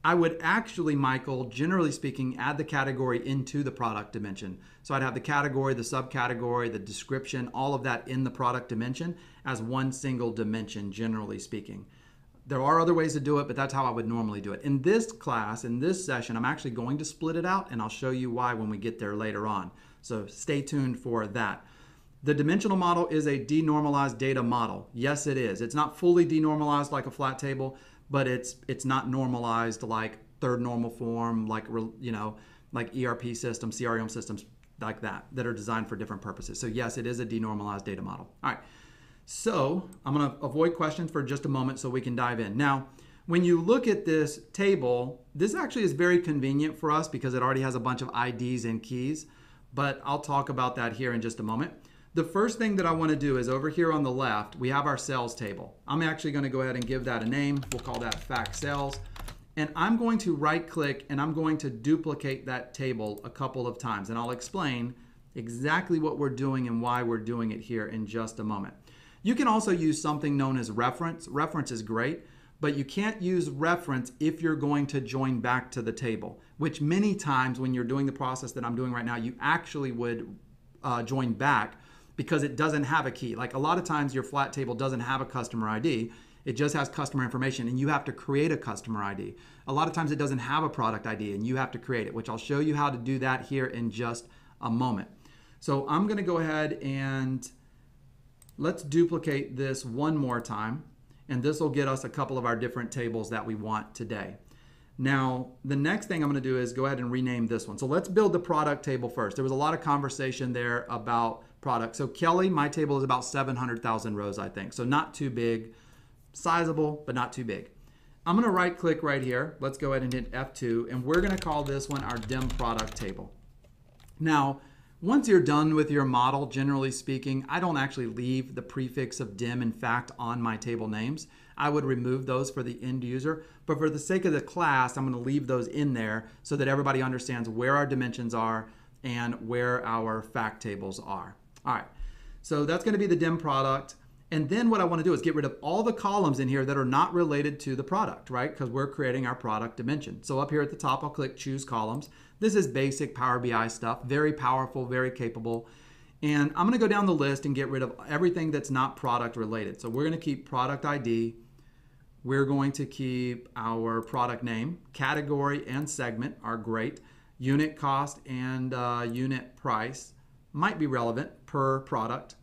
I would actually, Michael, generally speaking, add the category into the product dimension. So I'd have the category, the subcategory, the description, all of that in the product dimension as one single dimension, generally speaking. There are other ways to do it, but that's how I would normally do it. In this class, in this session, I'm actually going to split it out and I'll show you why when we get there later on. So stay tuned for that. The dimensional model is a denormalized data model. Yes, it is. It's not fully denormalized like a flat table, but it's it's not normalized like third normal form, like you know, like ERP systems, CRM systems like that that are designed for different purposes. So yes, it is a denormalized data model. All right. So I'm going to avoid questions for just a moment so we can dive in. Now, when you look at this table, this actually is very convenient for us because it already has a bunch of IDs and keys, but I'll talk about that here in just a moment. The first thing that I want to do is over here on the left, we have our sales table. I'm actually going to go ahead and give that a name. We'll call that fact sales. And I'm going to right click and I'm going to duplicate that table a couple of times. And I'll explain exactly what we're doing and why we're doing it here in just a moment. You can also use something known as reference. Reference is great, but you can't use reference if you're going to join back to the table, which many times when you're doing the process that I'm doing right now, you actually would uh, join back because it doesn't have a key. Like a lot of times your flat table doesn't have a customer ID. It just has customer information and you have to create a customer ID. A lot of times it doesn't have a product ID and you have to create it, which I'll show you how to do that here in just a moment. So I'm gonna go ahead and let's duplicate this one more time and this will get us a couple of our different tables that we want today. Now, the next thing I'm going to do is go ahead and rename this one. So let's build the product table first. There was a lot of conversation there about product. So Kelly, my table is about 700,000 rows, I think. So not too big, sizable, but not too big. I'm going to right click right here. Let's go ahead and hit F2, and we're going to call this one our dim product table. Now, once you're done with your model, generally speaking, I don't actually leave the prefix of dim in fact on my table names. I would remove those for the end user, but for the sake of the class, I'm going to leave those in there so that everybody understands where our dimensions are and where our fact tables are. All right, so that's going to be the dim product. And then what I want to do is get rid of all the columns in here that are not related to the product, right? Because we're creating our product dimension. So up here at the top, I'll click Choose Columns. This is basic Power BI stuff, very powerful, very capable. And I'm going to go down the list and get rid of everything that's not product related. So we're going to keep product ID. We're going to keep our product name, category, and segment are great. Unit cost and uh, unit price might be relevant per product.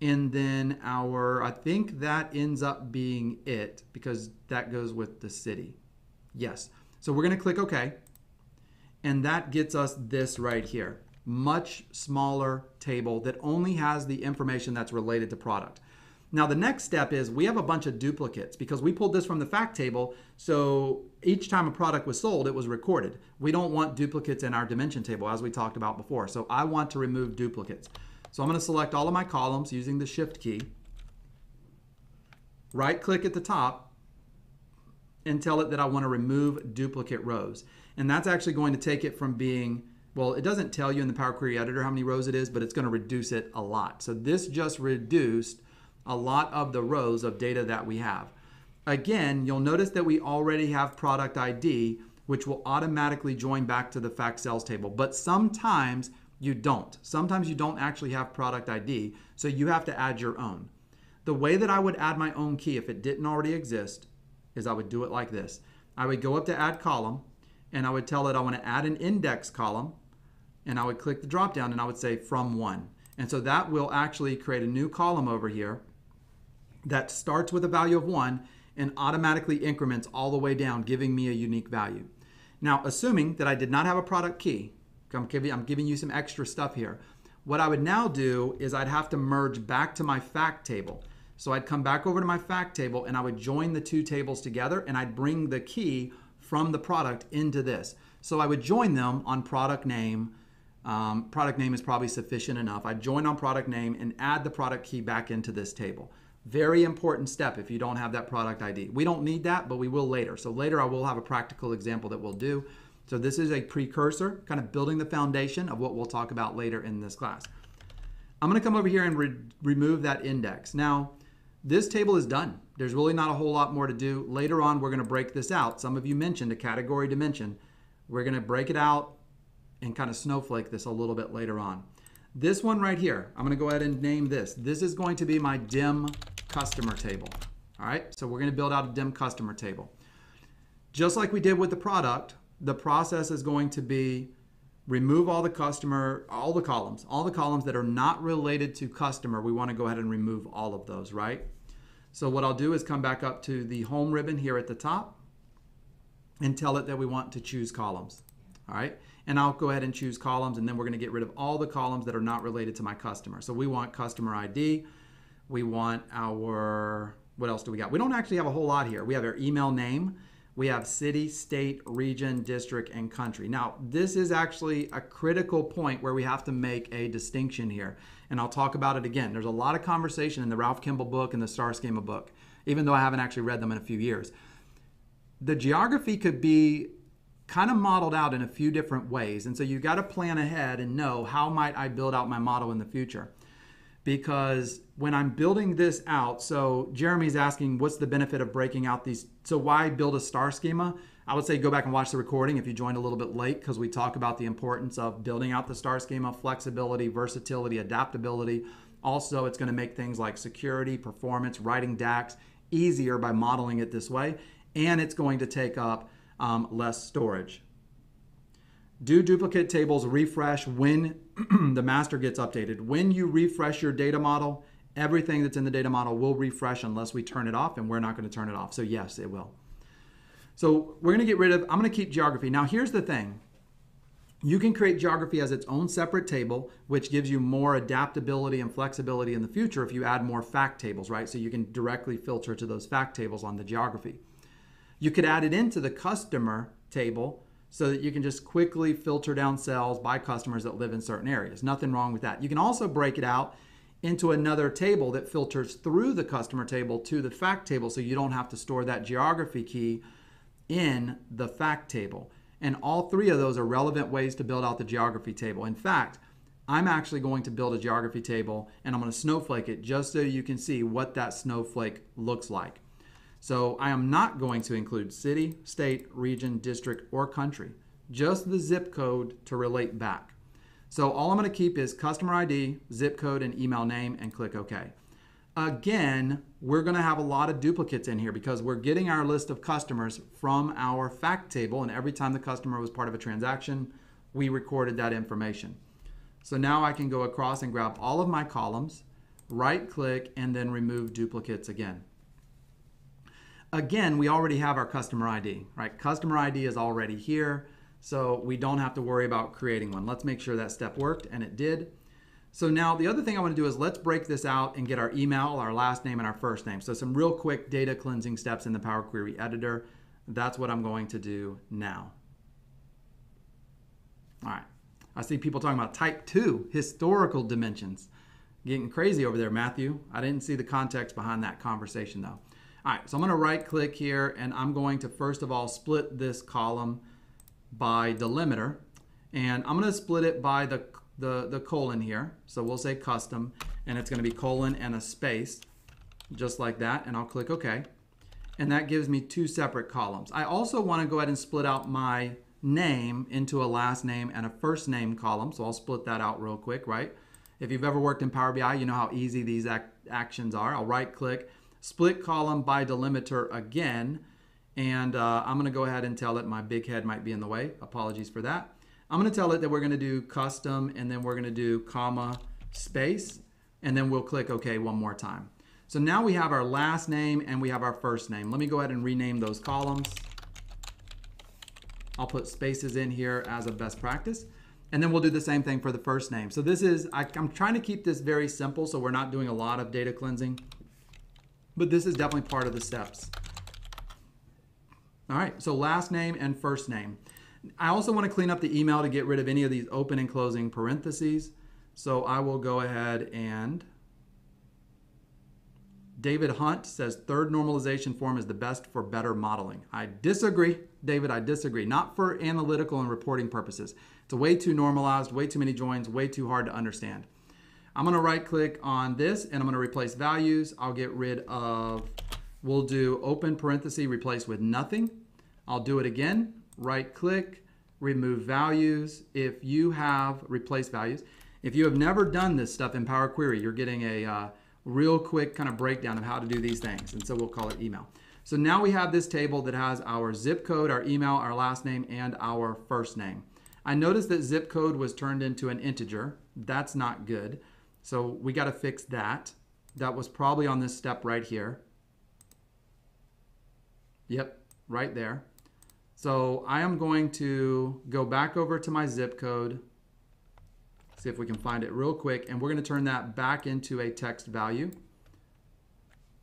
And then our, I think that ends up being it because that goes with the city. Yes. So we're going to click OK. And that gets us this right here. Much smaller table that only has the information that's related to product. Now the next step is we have a bunch of duplicates because we pulled this from the fact table. So each time a product was sold, it was recorded. We don't want duplicates in our dimension table as we talked about before. So I want to remove duplicates. So I'm going to select all of my columns using the shift key. Right click at the top and tell it that I want to remove duplicate rows. And that's actually going to take it from being, well, it doesn't tell you in the Power Query Editor how many rows it is, but it's going to reduce it a lot. So this just reduced a lot of the rows of data that we have. Again, you'll notice that we already have product ID, which will automatically join back to the fact sales table. But sometimes you don't. Sometimes you don't actually have product ID, so you have to add your own. The way that I would add my own key if it didn't already exist is I would do it like this. I would go up to add column and I would tell it I want to add an index column and I would click the drop down and I would say from one. And so that will actually create a new column over here that starts with a value of one and automatically increments all the way down, giving me a unique value. Now, assuming that I did not have a product key, I'm giving, I'm giving you some extra stuff here. What I would now do is I'd have to merge back to my fact table. So I'd come back over to my fact table and I would join the two tables together and I'd bring the key from the product into this. So I would join them on product name. Um, product name is probably sufficient enough. I'd join on product name and add the product key back into this table. Very important step if you don't have that product ID. We don't need that, but we will later. So later I will have a practical example that we'll do. So this is a precursor, kind of building the foundation of what we'll talk about later in this class. I'm going to come over here and re remove that index. Now, this table is done. There's really not a whole lot more to do. Later on, we're going to break this out. Some of you mentioned a category dimension. We're going to break it out and kind of snowflake this a little bit later on. This one right here, I'm going to go ahead and name this. This is going to be my dim customer table. All right, so we're going to build out a dim customer table. Just like we did with the product, the process is going to be remove all the customer, all the columns, all the columns that are not related to customer. We want to go ahead and remove all of those, right? So what I'll do is come back up to the home ribbon here at the top and tell it that we want to choose columns. All right. And I'll go ahead and choose columns and then we're going to get rid of all the columns that are not related to my customer. So we want customer ID. We want our, what else do we got? We don't actually have a whole lot here. We have our email name we have city, state, region, district, and country. Now, this is actually a critical point where we have to make a distinction here. And I'll talk about it again. There's a lot of conversation in the Ralph Kimball book and the Star Schema book, even though I haven't actually read them in a few years. The geography could be kind of modeled out in a few different ways. And so you got to plan ahead and know how might I build out my model in the future because when I'm building this out, so Jeremy's asking, what's the benefit of breaking out these? So why build a star schema? I would say go back and watch the recording if you joined a little bit late because we talk about the importance of building out the star schema, flexibility, versatility, adaptability. Also, it's going to make things like security, performance, writing DAX easier by modeling it this way, and it's going to take up um, less storage. Do duplicate tables refresh when the master gets updated. When you refresh your data model, everything that's in the data model will refresh unless we turn it off, and we're not going to turn it off. So yes, it will. So we're going to get rid of, I'm going to keep geography. Now here's the thing. You can create geography as its own separate table, which gives you more adaptability and flexibility in the future if you add more fact tables, right? So you can directly filter to those fact tables on the geography. You could add it into the customer table so that you can just quickly filter down cells by customers that live in certain areas. Nothing wrong with that. You can also break it out into another table that filters through the customer table to the fact table so you don't have to store that geography key in the fact table. And all three of those are relevant ways to build out the geography table. In fact, I'm actually going to build a geography table and I'm going to snowflake it just so you can see what that snowflake looks like. So I am not going to include city, state, region, district, or country, just the zip code to relate back. So all I'm going to keep is customer ID, zip code, and email name, and click OK. Again, we're going to have a lot of duplicates in here because we're getting our list of customers from our fact table, and every time the customer was part of a transaction, we recorded that information. So now I can go across and grab all of my columns, right click, and then remove duplicates again. Again, we already have our customer ID, right? Customer ID is already here, so we don't have to worry about creating one. Let's make sure that step worked, and it did. So now the other thing I want to do is let's break this out and get our email, our last name, and our first name. So some real quick data cleansing steps in the Power Query editor. That's what I'm going to do now. All right. I see people talking about type 2, historical dimensions. Getting crazy over there, Matthew. I didn't see the context behind that conversation, though. All right, so I'm going to right click here and I'm going to first of all split this column by delimiter and I'm going to split it by the, the, the colon here. So we'll say custom and it's going to be colon and a space just like that and I'll click OK. And that gives me two separate columns. I also want to go ahead and split out my name into a last name and a first name column. So I'll split that out real quick, right? If you've ever worked in Power BI, you know how easy these ac actions are. I'll right click split column by delimiter again. And uh, I'm going to go ahead and tell it my big head might be in the way. Apologies for that. I'm going to tell it that we're going to do custom and then we're going to do comma space and then we'll click OK one more time. So now we have our last name and we have our first name. Let me go ahead and rename those columns. I'll put spaces in here as a best practice. And then we'll do the same thing for the first name. So this is, I, am trying to keep this very simple so we're not doing a lot of data cleansing but this is definitely part of the steps. All right, so last name and first name. I also want to clean up the email to get rid of any of these open and closing parentheses. So I will go ahead and David Hunt says third normalization form is the best for better modeling. I disagree, David, I disagree. Not for analytical and reporting purposes. It's way too normalized, way too many joins, way too hard to understand. I'm going to right click on this and I'm going to replace values. I'll get rid of, we'll do open parenthesis, replace with nothing. I'll do it again, right click, remove values. If you have replaced values, if you have never done this stuff in Power Query, you're getting a uh, real quick kind of breakdown of how to do these things. And so we'll call it email. So now we have this table that has our zip code, our email, our last name, and our first name. I noticed that zip code was turned into an integer. That's not good. So we got to fix that. That was probably on this step right here. Yep, right there. So I am going to go back over to my zip code, see if we can find it real quick, and we're going to turn that back into a text value.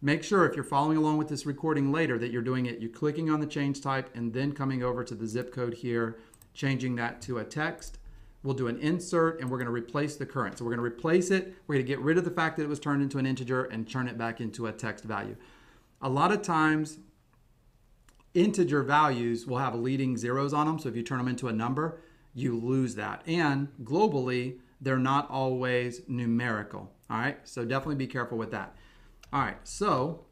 Make sure if you're following along with this recording later that you're doing it, you're clicking on the change type and then coming over to the zip code here, changing that to a text. We'll do an insert and we're going to replace the current. So we're going to replace it. We're to get rid of the fact that it was turned into an integer and turn it back into a text value. A lot of times integer values will have leading zeros on them. So if you turn them into a number, you lose that. And globally, they're not always numerical. All right, so definitely be careful with that. All right, so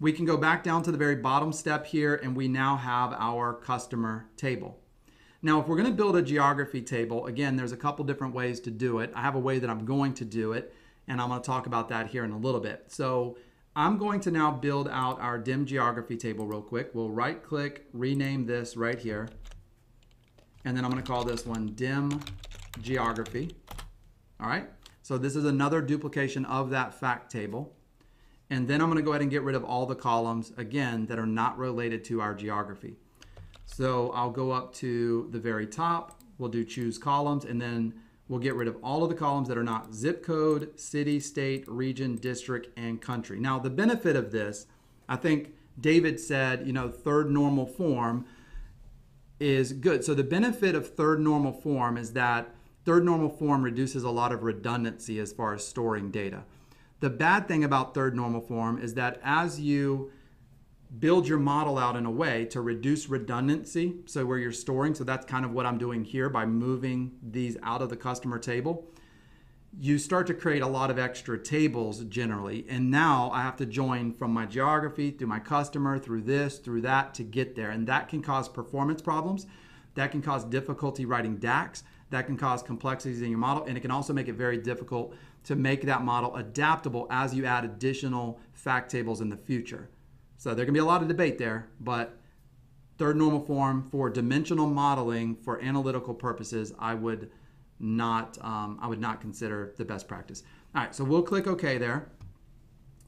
we can go back down to the very bottom step here and we now have our customer table. Now, if we're going to build a geography table, again, there's a couple different ways to do it. I have a way that I'm going to do it, and I'm going to talk about that here in a little bit. So I'm going to now build out our dim geography table real quick. We'll right click, rename this right here. And then I'm going to call this one dim geography. All right. So this is another duplication of that fact table. And then I'm going to go ahead and get rid of all the columns, again, that are not related to our geography. So I'll go up to the very top. We'll do choose columns and then We'll get rid of all of the columns that are not zip code, city, state, region, district, and country. Now, the benefit of this, I think David said, you know, third normal form is good. So the benefit of third normal form is that third normal form reduces a lot of redundancy as far as storing data. The bad thing about third normal form is that as you build your model out in a way to reduce redundancy. So where you're storing, so that's kind of what I'm doing here by moving these out of the customer table. You start to create a lot of extra tables generally. And now I have to join from my geography through my customer, through this, through that to get there. And that can cause performance problems. That can cause difficulty writing DAX. That can cause complexities in your model. And it can also make it very difficult to make that model adaptable as you add additional fact tables in the future. So there can be a lot of debate there, but third normal form for dimensional modeling for analytical purposes, I would not um, I would not consider the best practice. All right, so we'll click OK there.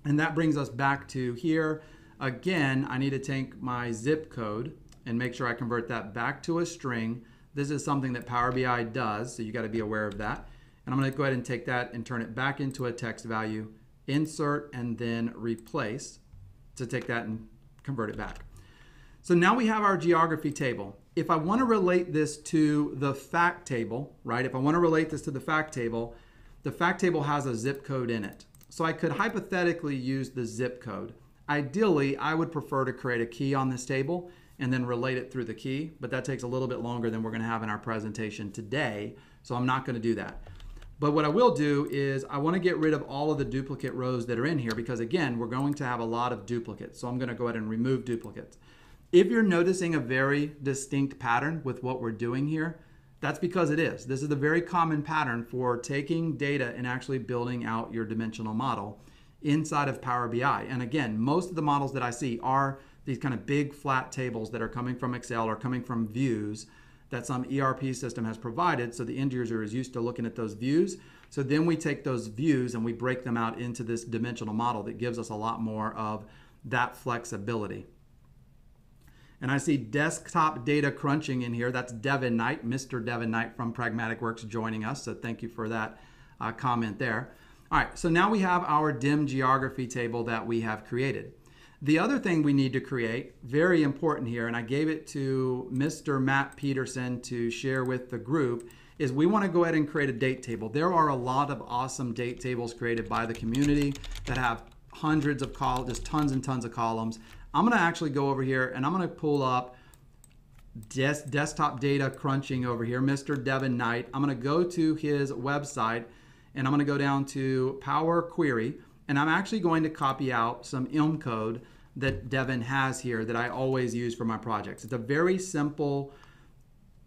And that brings us back to here. Again, I need to take my zip code and make sure I convert that back to a string. This is something that Power BI does, so you got to be aware of that. And I'm going to go ahead and take that and turn it back into a text value, insert, and then replace to take that and convert it back. So now we have our geography table. If I want to relate this to the fact table, right? If I want to relate this to the fact table, the fact table has a zip code in it. So I could hypothetically use the zip code. Ideally, I would prefer to create a key on this table and then relate it through the key, but that takes a little bit longer than we're going to have in our presentation today, so I'm not going to do that. But what I will do is I want to get rid of all of the duplicate rows that are in here because again, we're going to have a lot of duplicates. So I'm going to go ahead and remove duplicates. If you're noticing a very distinct pattern with what we're doing here, that's because it is. This is a very common pattern for taking data and actually building out your dimensional model inside of Power BI. And again, most of the models that I see are these kind of big flat tables that are coming from Excel or coming from views that some ERP system has provided. So the end user is used to looking at those views. So then we take those views and we break them out into this dimensional model that gives us a lot more of that flexibility. And I see desktop data crunching in here. That's Devin Knight, Mr. Devin Knight from Pragmatic Works joining us. So thank you for that uh, comment there. All right, so now we have our dim geography table that we have created. The other thing we need to create, very important here, and I gave it to Mr. Matt Peterson to share with the group, is we want to go ahead and create a date table. There are a lot of awesome date tables created by the community that have hundreds of columns, just tons and tons of columns. I'm going to actually go over here and I'm going to pull up des desktop data crunching over here, Mr. Devin Knight. I'm going to go to his website and I'm going to go down to Power Query, and I'm actually going to copy out some M code that Devin has here that I always use for my projects. It's a very simple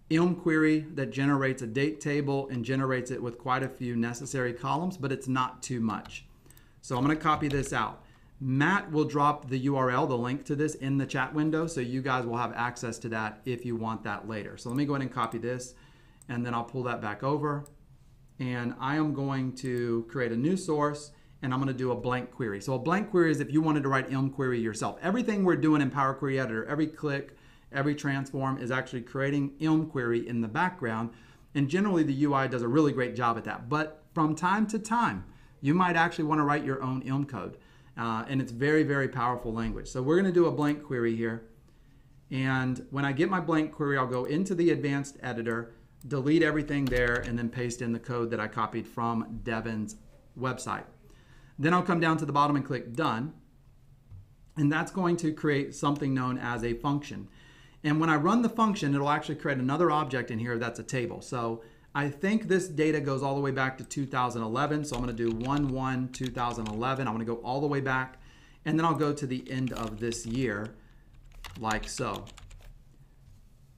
M query that generates a date table and generates it with quite a few necessary columns, but it's not too much. So I'm going to copy this out. Matt will drop the URL, the link to this in the chat window, so you guys will have access to that if you want that later. So let me go ahead and copy this, and then I'll pull that back over. And I am going to create a new source, and I'm going to do a blank query. So a blank query is if you wanted to write M query yourself. Everything we're doing in Power Query Editor, every click, every transform is actually creating M query in the background. And generally the UI does a really great job at that. But from time to time, you might actually want to write your own M code. Uh, and it's very, very powerful language. So we're going to do a blank query here. And when I get my blank query, I'll go into the advanced editor, delete everything there, and then paste in the code that I copied from Devin's website. Then I'll come down to the bottom and click done. And that's going to create something known as a function. And when I run the function, it'll actually create another object in here that's a table. So I think this data goes all the way back to 2011. So I'm going to do 1-1-2011. I'm going to go all the way back. And then I'll go to the end of this year like so.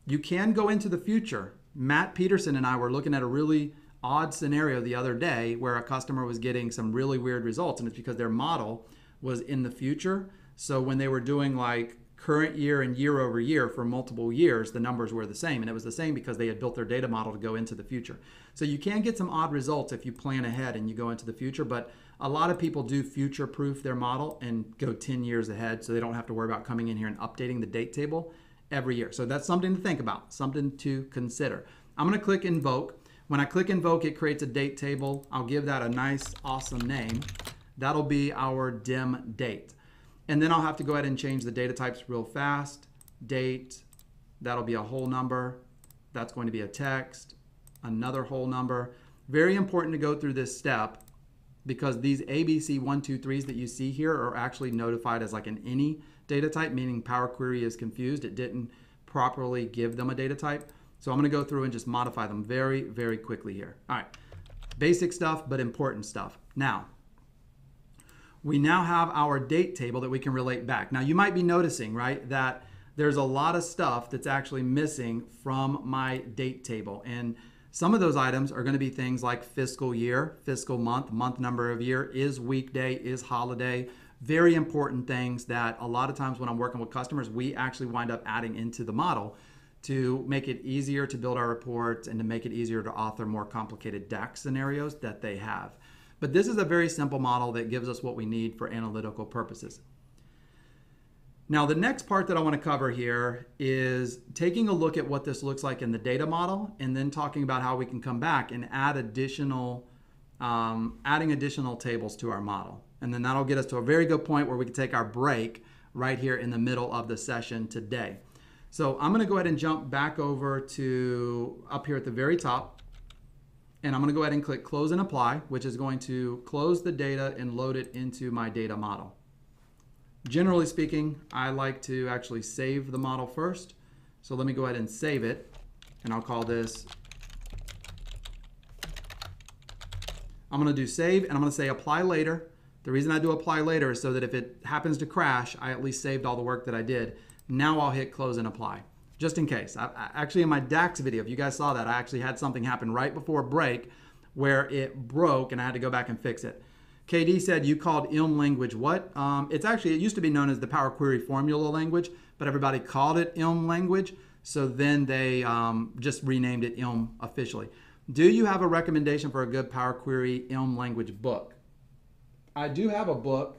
You can go into the future. Matt Peterson and I were looking at a really odd scenario the other day where a customer was getting some really weird results. And it's because their model was in the future. So when they were doing like current year and year over year for multiple years, the numbers were the same. And it was the same because they had built their data model to go into the future. So you can get some odd results if you plan ahead and you go into the future. But a lot of people do future proof their model and go 10 years ahead so they don't have to worry about coming in here and updating the date table every year. So that's something to think about, something to consider. I'm going to click invoke. When I click invoke, it creates a date table. I'll give that a nice, awesome name. That'll be our dim date. And then I'll have to go ahead and change the data types real fast. Date, that'll be a whole number. That's going to be a text, another whole number. Very important to go through this step because these ABC 123s that you see here are actually notified as like an any data type, meaning Power Query is confused. It didn't properly give them a data type. So I'm going to go through and just modify them very, very quickly here. All right, basic stuff, but important stuff. Now, we now have our date table that we can relate back. Now you might be noticing, right, that there's a lot of stuff that's actually missing from my date table. And some of those items are going to be things like fiscal year, fiscal month, month number of year, is weekday, is holiday. Very important things that a lot of times when I'm working with customers, we actually wind up adding into the model to make it easier to build our reports and to make it easier to author more complicated DAX scenarios that they have. But this is a very simple model that gives us what we need for analytical purposes. Now, the next part that I want to cover here is taking a look at what this looks like in the data model and then talking about how we can come back and add additional, um, adding additional tables to our model. And then that'll get us to a very good point where we can take our break right here in the middle of the session today. So I'm going to go ahead and jump back over to up here at the very top and I'm going to go ahead and click close and apply, which is going to close the data and load it into my data model. Generally speaking, I like to actually save the model first. So let me go ahead and save it. And I'll call this, I'm going to do save and I'm going to say apply later. The reason I do apply later is so that if it happens to crash, I at least saved all the work that I did. Now I'll hit close and apply just in case. I, I, actually, in my DAX video, if you guys saw that, I actually had something happen right before break where it broke and I had to go back and fix it. KD said you called M language what? Um, it's actually, it used to be known as the Power Query Formula language, but everybody called it M language. So then they um, just renamed it M officially. Do you have a recommendation for a good Power Query M language book? I do have a book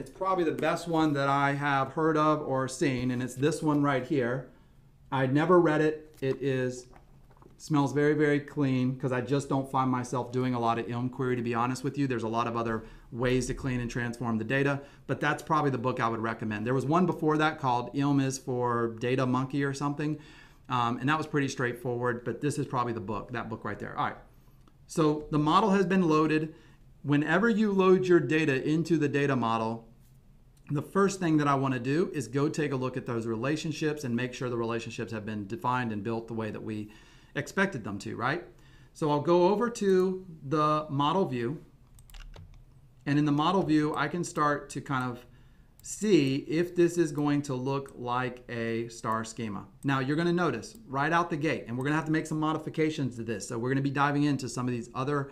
it's probably the best one that I have heard of or seen, and it's this one right here. I never read it. It is smells very, very clean because I just don't find myself doing a lot of M query, to be honest with you. There's a lot of other ways to clean and transform the data, but that's probably the book I would recommend. There was one before that called M is for Data Monkey or something, um, and that was pretty straightforward, but this is probably the book, that book right there. All right, so the model has been loaded. Whenever you load your data into the data model, the first thing that I want to do is go take a look at those relationships and make sure the relationships have been defined and built the way that we expected them to, right? So I'll go over to the model view. And in the model view, I can start to kind of see if this is going to look like a star schema. Now you're going to notice right out the gate, and we're going to have to make some modifications to this. So we're going to be diving into some of these other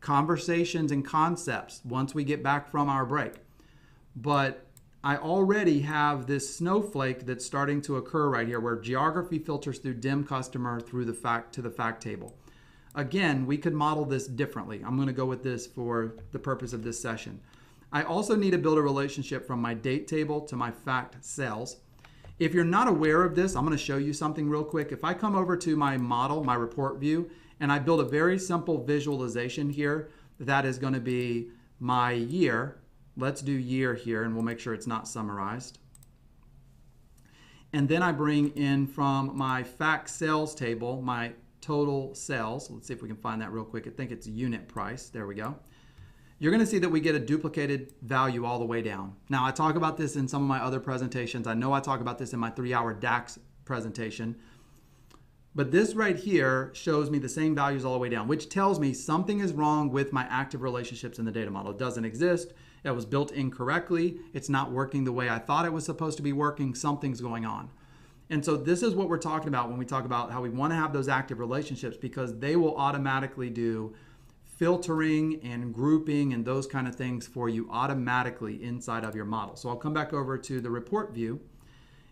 conversations and concepts once we get back from our break. But I already have this snowflake that's starting to occur right here where geography filters through dim customer through the fact to the fact table. Again, we could model this differently. I'm going to go with this for the purpose of this session. I also need to build a relationship from my date table to my fact sales. If you're not aware of this, I'm going to show you something real quick. If I come over to my model, my report view, and I build a very simple visualization here, that is going to be my year Let's do year here and we'll make sure it's not summarized. And then I bring in from my fact sales table, my total sales. Let's see if we can find that real quick. I think it's unit price. There we go. You're going to see that we get a duplicated value all the way down. Now, I talk about this in some of my other presentations. I know I talk about this in my three-hour DAX presentation. But this right here shows me the same values all the way down, which tells me something is wrong with my active relationships in the data model. It doesn't exist that was built incorrectly. It's not working the way I thought it was supposed to be working. Something's going on. And so this is what we're talking about when we talk about how we want to have those active relationships because they will automatically do filtering and grouping and those kind of things for you automatically inside of your model. So I'll come back over to the report view.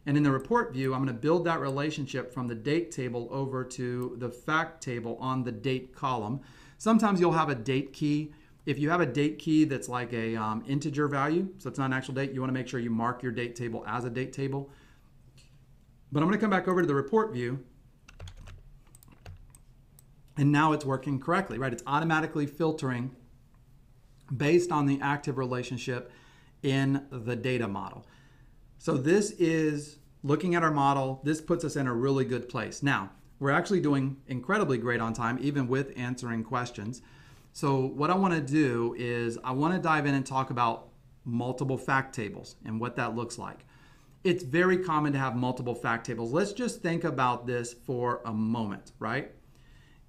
And in the report view, I'm going to build that relationship from the date table over to the fact table on the date column. Sometimes you'll have a date key if you have a date key that's like a um, integer value, so it's not an actual date, you want to make sure you mark your date table as a date table. But I'm going to come back over to the report view. And now it's working correctly, right? It's automatically filtering based on the active relationship in the data model. So this is looking at our model. This puts us in a really good place. Now, we're actually doing incredibly great on time, even with answering questions. So what I want to do is I want to dive in and talk about multiple fact tables and what that looks like. It's very common to have multiple fact tables. Let's just think about this for a moment, right?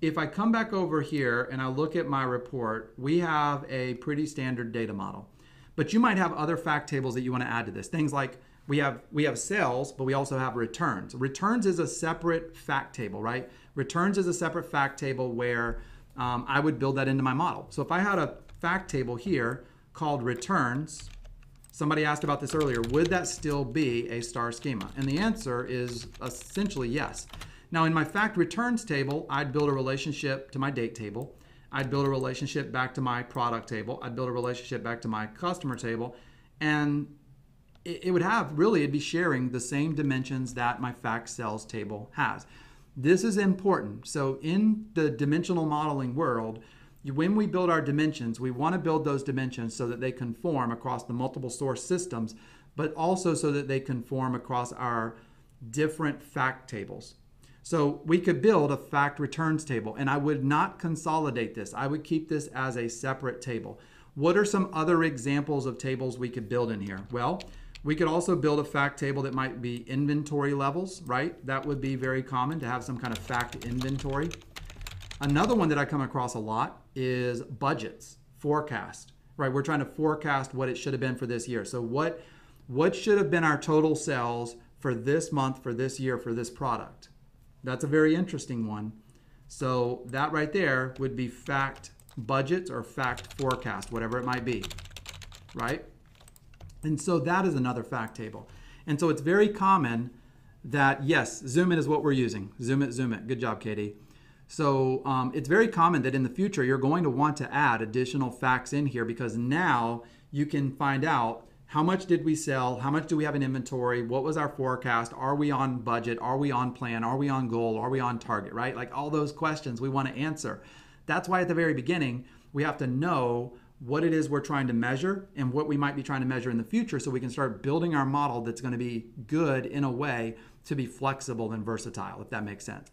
If I come back over here and I look at my report, we have a pretty standard data model. But you might have other fact tables that you want to add to this. Things like we have we have sales, but we also have returns. Returns is a separate fact table, right? Returns is a separate fact table where um, I would build that into my model. So if I had a fact table here called returns, somebody asked about this earlier, would that still be a star schema? And the answer is essentially yes. Now in my fact returns table, I'd build a relationship to my date table. I'd build a relationship back to my product table. I'd build a relationship back to my customer table. And it, it would have, really, it'd be sharing the same dimensions that my fact sales table has. This is important. So in the dimensional modeling world, when we build our dimensions, we want to build those dimensions so that they conform across the multiple source systems, but also so that they conform across our different fact tables. So we could build a fact returns table, and I would not consolidate this. I would keep this as a separate table. What are some other examples of tables we could build in here? Well, we could also build a fact table that might be inventory levels, right? That would be very common to have some kind of fact inventory. Another one that I come across a lot is budgets, forecast, right? We're trying to forecast what it should have been for this year. So what what should have been our total sales for this month, for this year, for this product? That's a very interesting one. So that right there would be fact budgets or fact forecast, whatever it might be, right? And so that is another fact table. And so it's very common that, yes, zoom in is what we're using. Zoom it, zoom it. Good job, Katie. So um, it's very common that in the future you're going to want to add additional facts in here because now you can find out how much did we sell, how much do we have in inventory, what was our forecast, are we on budget, are we on plan, are we on goal, are we on target, right? Like all those questions we want to answer. That's why at the very beginning we have to know what it is we're trying to measure and what we might be trying to measure in the future so we can start building our model that's going to be good in a way to be flexible and versatile, if that makes sense.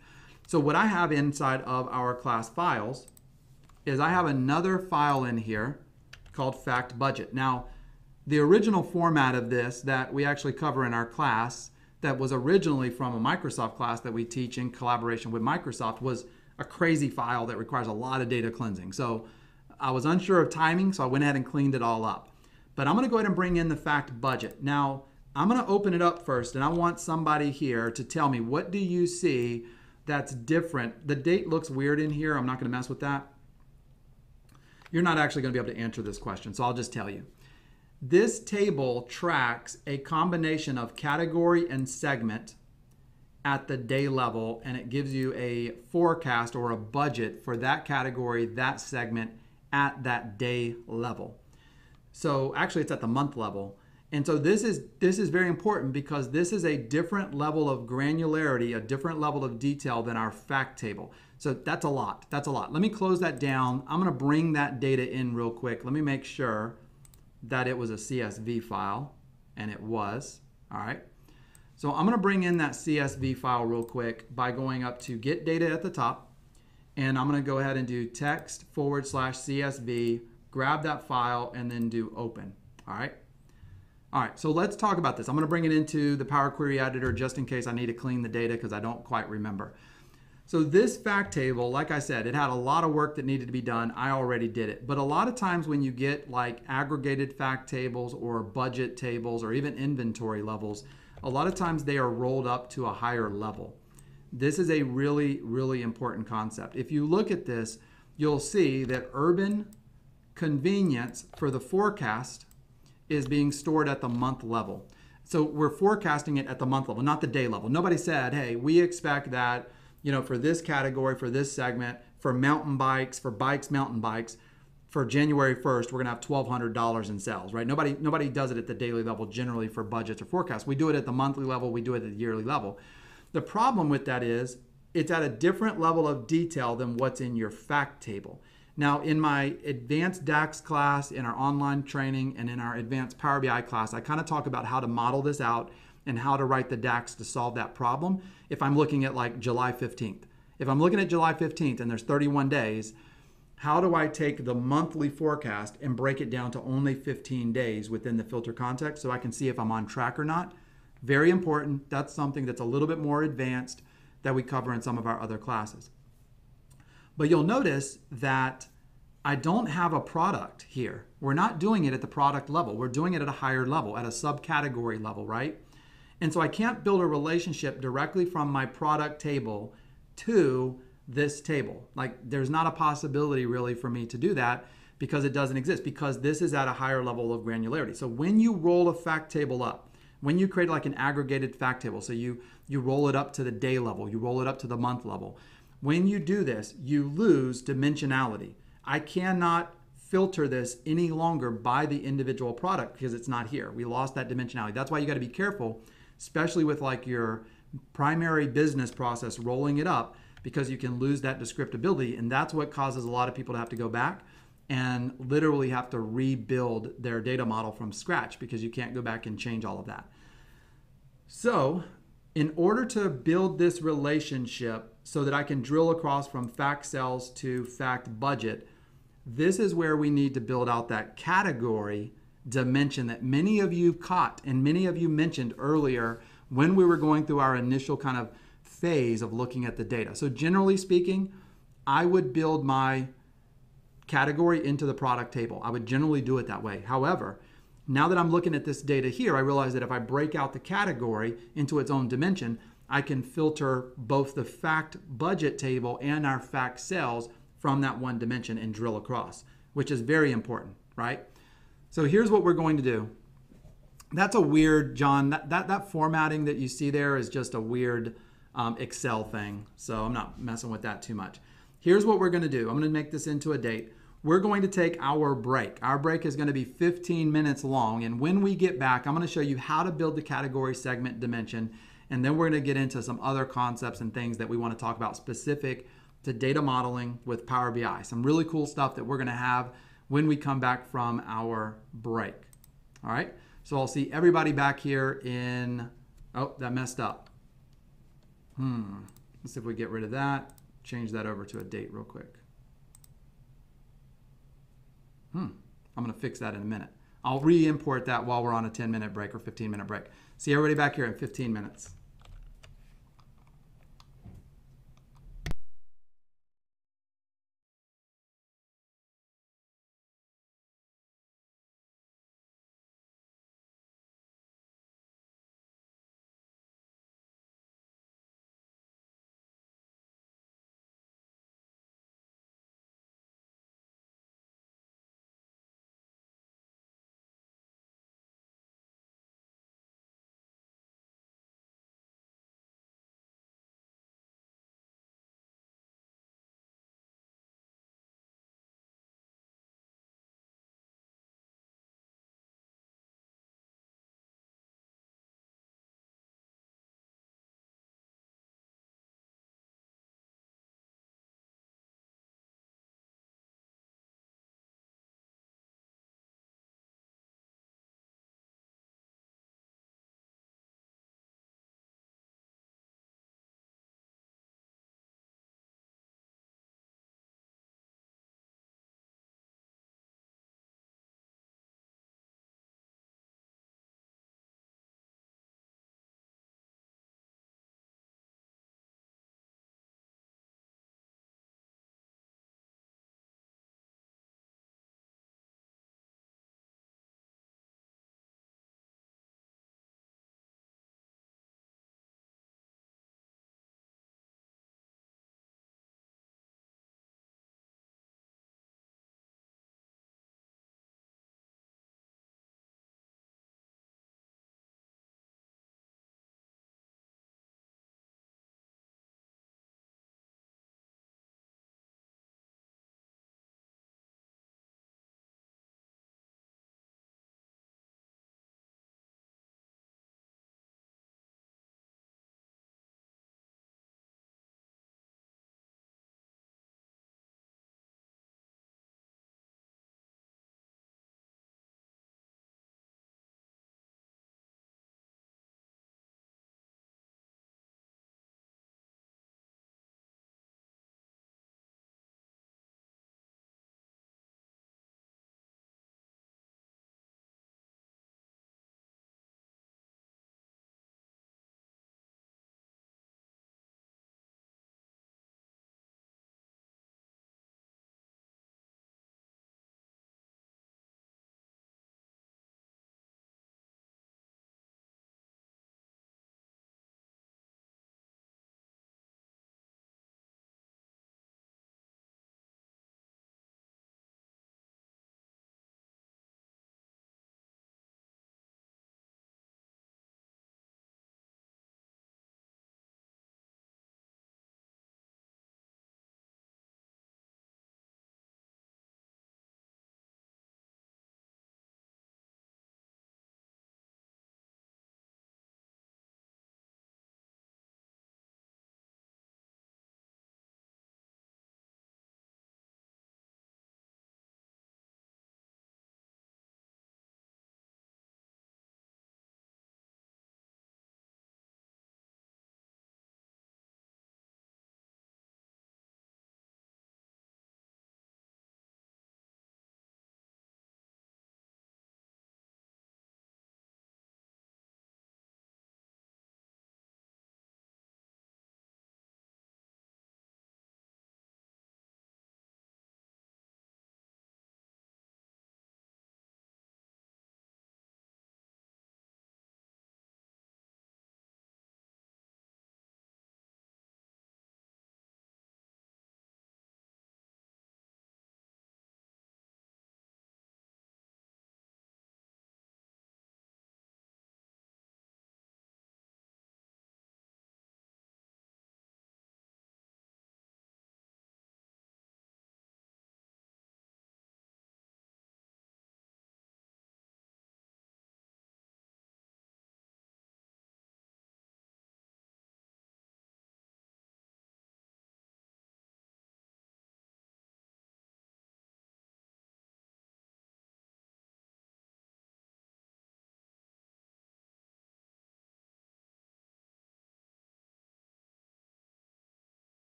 So what I have inside of our class files is I have another file in here called fact budget. Now, the original format of this that we actually cover in our class that was originally from a Microsoft class that we teach in collaboration with Microsoft was a crazy file that requires a lot of data cleansing. So I was unsure of timing, so I went ahead and cleaned it all up. But I'm going to go ahead and bring in the fact budget. Now, I'm going to open it up first, and I want somebody here to tell me what do you see that's different. The date looks weird in here. I'm not going to mess with that. You're not actually going to be able to answer this question, so I'll just tell you. This table tracks a combination of category and segment at the day level, and it gives you a forecast or a budget for that category, that segment at that day level. So actually, it's at the month level. And so this is this is very important because this is a different level of granularity, a different level of detail than our fact table. So that's a lot. That's a lot. Let me close that down. I'm going to bring that data in real quick. Let me make sure that it was a CSV file, and it was. All right. So I'm going to bring in that CSV file real quick by going up to Get Data at the top, and I'm going to go ahead and do text forward slash CSV, grab that file, and then do Open. All right. All right, so let's talk about this. I'm going to bring it into the Power Query Editor just in case I need to clean the data because I don't quite remember. So this fact table, like I said, it had a lot of work that needed to be done. I already did it. But a lot of times when you get like aggregated fact tables or budget tables or even inventory levels, a lot of times they are rolled up to a higher level. This is a really, really important concept. If you look at this, you'll see that urban convenience for the forecast is being stored at the month level. So we're forecasting it at the month level, not the day level. Nobody said, hey, we expect that, you know, for this category, for this segment, for mountain bikes, for bikes, mountain bikes, for January 1st, we're gonna have $1,200 in sales, right? Nobody, nobody does it at the daily level generally for budgets or forecasts. We do it at the monthly level, we do it at the yearly level. The problem with that is it's at a different level of detail than what's in your fact table. Now, in my advanced DAX class, in our online training, and in our advanced Power BI class, I kind of talk about how to model this out and how to write the DAX to solve that problem if I'm looking at like July 15th. If I'm looking at July 15th and there's 31 days, how do I take the monthly forecast and break it down to only 15 days within the filter context so I can see if I'm on track or not? Very important. That's something that's a little bit more advanced that we cover in some of our other classes. But you'll notice that I don't have a product here. We're not doing it at the product level. We're doing it at a higher level, at a subcategory level, right? And so I can't build a relationship directly from my product table to this table. Like there's not a possibility really for me to do that because it doesn't exist because this is at a higher level of granularity. So when you roll a fact table up, when you create like an aggregated fact table, so you you roll it up to the day level, you roll it up to the month level, when you do this, you lose dimensionality. I cannot filter this any longer by the individual product because it's not here. We lost that dimensionality. That's why you got to be careful, especially with like your primary business process rolling it up because you can lose that descriptability and that's what causes a lot of people to have to go back and literally have to rebuild their data model from scratch because you can't go back and change all of that. So, in order to build this relationship so that I can drill across from fact sales to fact budget, this is where we need to build out that category dimension that many of you caught and many of you mentioned earlier when we were going through our initial kind of phase of looking at the data. So, generally speaking, I would build my category into the product table. I would generally do it that way. However, now that I'm looking at this data here, I realize that if I break out the category into its own dimension, I can filter both the fact budget table and our fact sales from that one dimension and drill across, which is very important, right? So here's what we're going to do. That's a weird, John, that, that, that formatting that you see there is just a weird um, Excel thing. So I'm not messing with that too much. Here's what we're going to do. I'm going to make this into a date we're going to take our break. Our break is going to be 15 minutes long. And when we get back, I'm going to show you how to build the category segment dimension. And then we're going to get into some other concepts and things that we want to talk about specific to data modeling with Power BI. Some really cool stuff that we're going to have when we come back from our break. All right. So I'll see everybody back here in, oh, that messed up. Hmm. Let's see if we get rid of that. Change that over to a date real quick. Hmm, I'm going to fix that in a minute. I'll re-import that while we're on a 10 minute break or 15 minute break. See everybody back here in 15 minutes.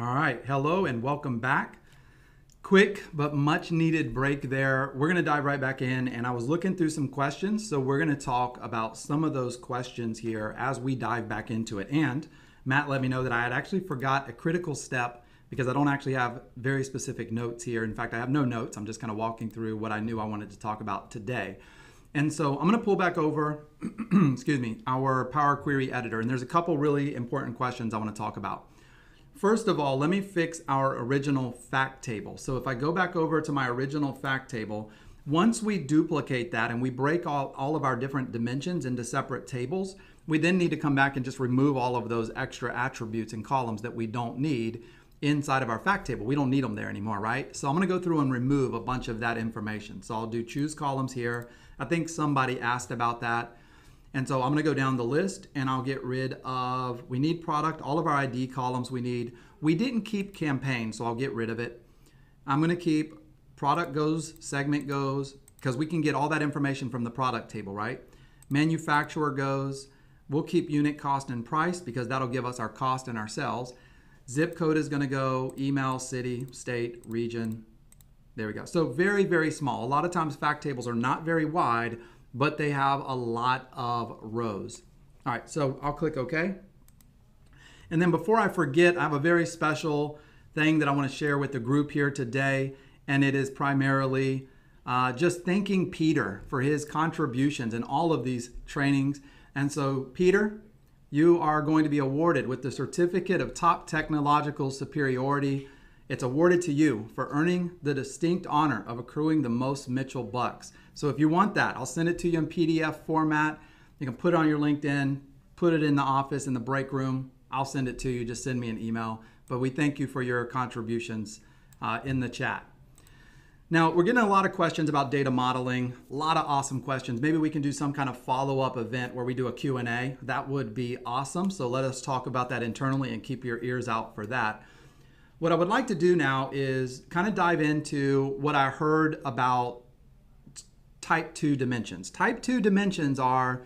All right, hello and welcome back. Quick but much needed break there. We're going to dive right back in, and I was looking through some questions, so we're going to talk about some of those questions here as we dive back into it. And Matt let me know that I had actually forgot a critical step because I don't actually have very specific notes here. In fact, I have no notes. I'm just kind of walking through what I knew I wanted to talk about today. And so I'm going to pull back over, excuse me, our Power Query editor. And there's a couple really important questions I want to talk about. First of all, let me fix our original fact table. So if I go back over to my original fact table, once we duplicate that and we break all, all of our different dimensions into separate tables, we then need to come back and just remove all of those extra attributes and columns that we don't need inside of our fact table. We don't need them there anymore, right? So I'm gonna go through and remove a bunch of that information. So I'll do choose columns here. I think somebody asked about that. And so I'm going to go down the list and I'll get rid of, we need product, all of our ID columns we need. We didn't keep campaign, so I'll get rid of it. I'm going to keep product goes, segment goes, because we can get all that information from the product table, right? Manufacturer goes, we'll keep unit cost and price because that'll give us our cost and our sales. Zip code is going to go email, city, state, region. There we go. So very, very small. A lot of times fact tables are not very wide, but they have a lot of rows. All right, so I'll click OK. And then before I forget, I have a very special thing that I want to share with the group here today, and it is primarily uh, just thanking Peter for his contributions in all of these trainings. And so, Peter, you are going to be awarded with the Certificate of Top Technological Superiority. It's awarded to you for earning the distinct honor of accruing the most Mitchell bucks. So if you want that, I'll send it to you in PDF format. You can put it on your LinkedIn, put it in the office, in the break room. I'll send it to you. Just send me an email. But we thank you for your contributions uh, in the chat. Now, we're getting a lot of questions about data modeling, a lot of awesome questions. Maybe we can do some kind of follow-up event where we do a Q&A. That would be awesome. So let us talk about that internally and keep your ears out for that. What I would like to do now is kind of dive into what I heard about type 2 dimensions. Type 2 dimensions are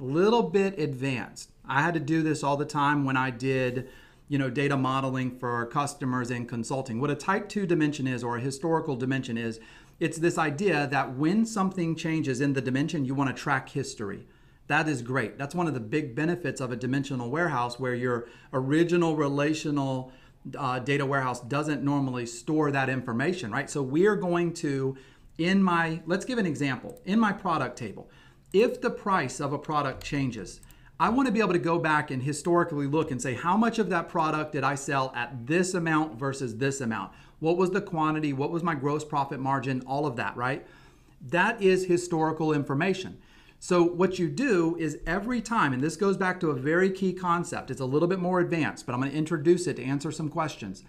a little bit advanced. I had to do this all the time when I did you know data modeling for customers and consulting. What a type 2 dimension is or a historical dimension is it's this idea that when something changes in the dimension you want to track history. That is great. That's one of the big benefits of a dimensional warehouse where your original relational uh, data warehouse doesn't normally store that information, right? So we are going to in my, let's give an example. In my product table, if the price of a product changes, I want to be able to go back and historically look and say, how much of that product did I sell at this amount versus this amount? What was the quantity? What was my gross profit margin? All of that, right? That is historical information. So, what you do is every time, and this goes back to a very key concept, it's a little bit more advanced, but I'm going to introduce it to answer some questions.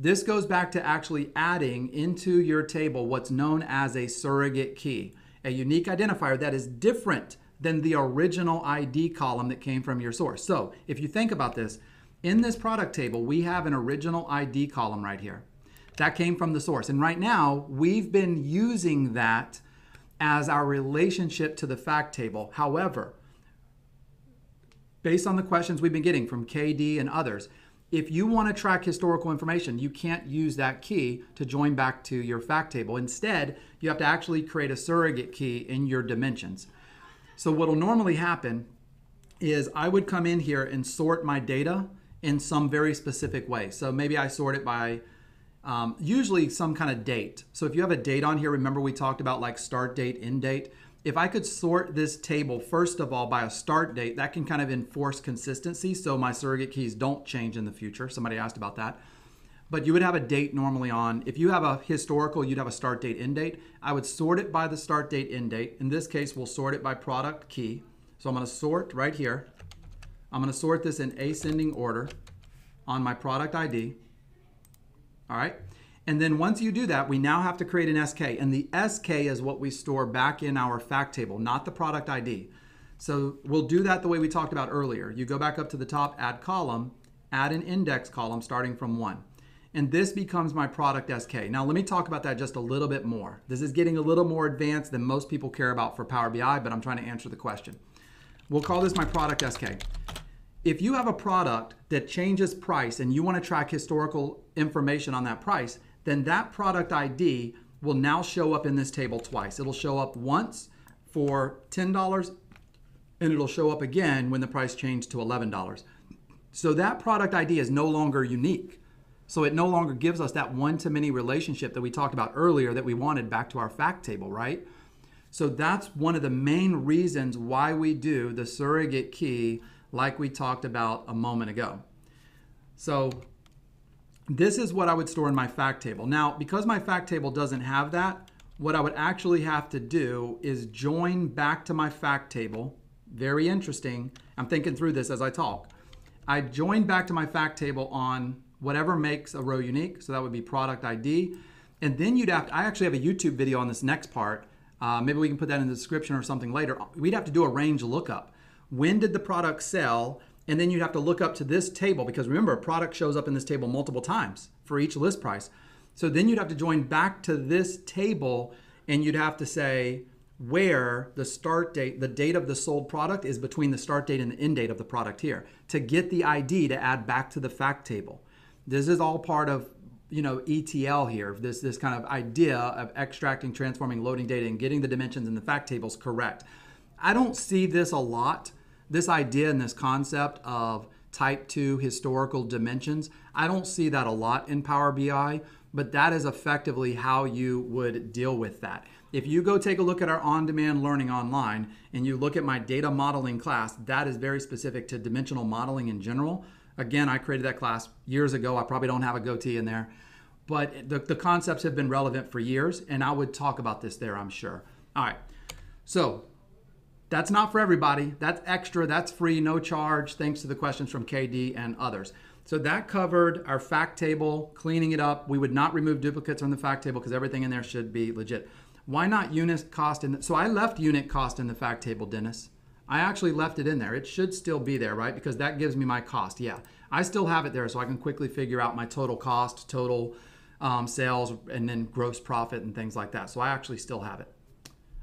This goes back to actually adding into your table what's known as a surrogate key, a unique identifier that is different than the original ID column that came from your source. So if you think about this, in this product table, we have an original ID column right here. That came from the source. And right now, we've been using that as our relationship to the fact table. However, based on the questions we've been getting from KD and others, if you want to track historical information, you can't use that key to join back to your fact table. Instead, you have to actually create a surrogate key in your dimensions. So what will normally happen is I would come in here and sort my data in some very specific way. So maybe I sort it by um, usually some kind of date. So if you have a date on here, remember we talked about like start date, end date if I could sort this table, first of all, by a start date, that can kind of enforce consistency so my surrogate keys don't change in the future. Somebody asked about that. But you would have a date normally on. If you have a historical, you'd have a start date, end date. I would sort it by the start date, end date. In this case, we'll sort it by product key. So I'm going to sort right here. I'm going to sort this in ascending order on my product ID. All right. And then once you do that, we now have to create an SK. And the SK is what we store back in our fact table, not the product ID. So we'll do that the way we talked about earlier. You go back up to the top, add column, add an index column starting from one. And this becomes my product SK. Now let me talk about that just a little bit more. This is getting a little more advanced than most people care about for Power BI, but I'm trying to answer the question. We'll call this my product SK if you have a product that changes price and you want to track historical information on that price, then that product ID will now show up in this table twice. It'll show up once for $10 and it'll show up again when the price changed to $11. So that product ID is no longer unique. So it no longer gives us that one to many relationship that we talked about earlier that we wanted back to our fact table, right? So that's one of the main reasons why we do the surrogate key like we talked about a moment ago. So this is what I would store in my fact table. Now, because my fact table doesn't have that, what I would actually have to do is join back to my fact table. Very interesting. I'm thinking through this as I talk. I join back to my fact table on whatever makes a row unique. So that would be product ID. And then you'd have to, I actually have a YouTube video on this next part. Uh, maybe we can put that in the description or something later. We'd have to do a range lookup. When did the product sell? And then you'd have to look up to this table because remember, a product shows up in this table multiple times for each list price. So then you'd have to join back to this table and you'd have to say where the start date, the date of the sold product is between the start date and the end date of the product here to get the ID to add back to the fact table. This is all part of you know ETL here, this this kind of idea of extracting, transforming, loading data and getting the dimensions in the fact tables correct. I don't see this a lot this idea and this concept of type 2 historical dimensions, I don't see that a lot in Power BI, but that is effectively how you would deal with that. If you go take a look at our on demand learning online and you look at my data modeling class, that is very specific to dimensional modeling in general. Again, I created that class years ago. I probably don't have a goatee in there, but the, the concepts have been relevant for years, and I would talk about this there, I'm sure. All right. So that's not for everybody. That's extra. That's free, no charge, thanks to the questions from KD and others. So that covered our fact table, cleaning it up. We would not remove duplicates from the fact table because everything in there should be legit. Why not unit cost in the, so I left unit cost in the fact table, Dennis. I actually left it in there. It should still be there, right? Because that gives me my cost. Yeah, I still have it there so I can quickly figure out my total cost, total um, sales, and then gross profit and things like that. So I actually still have it.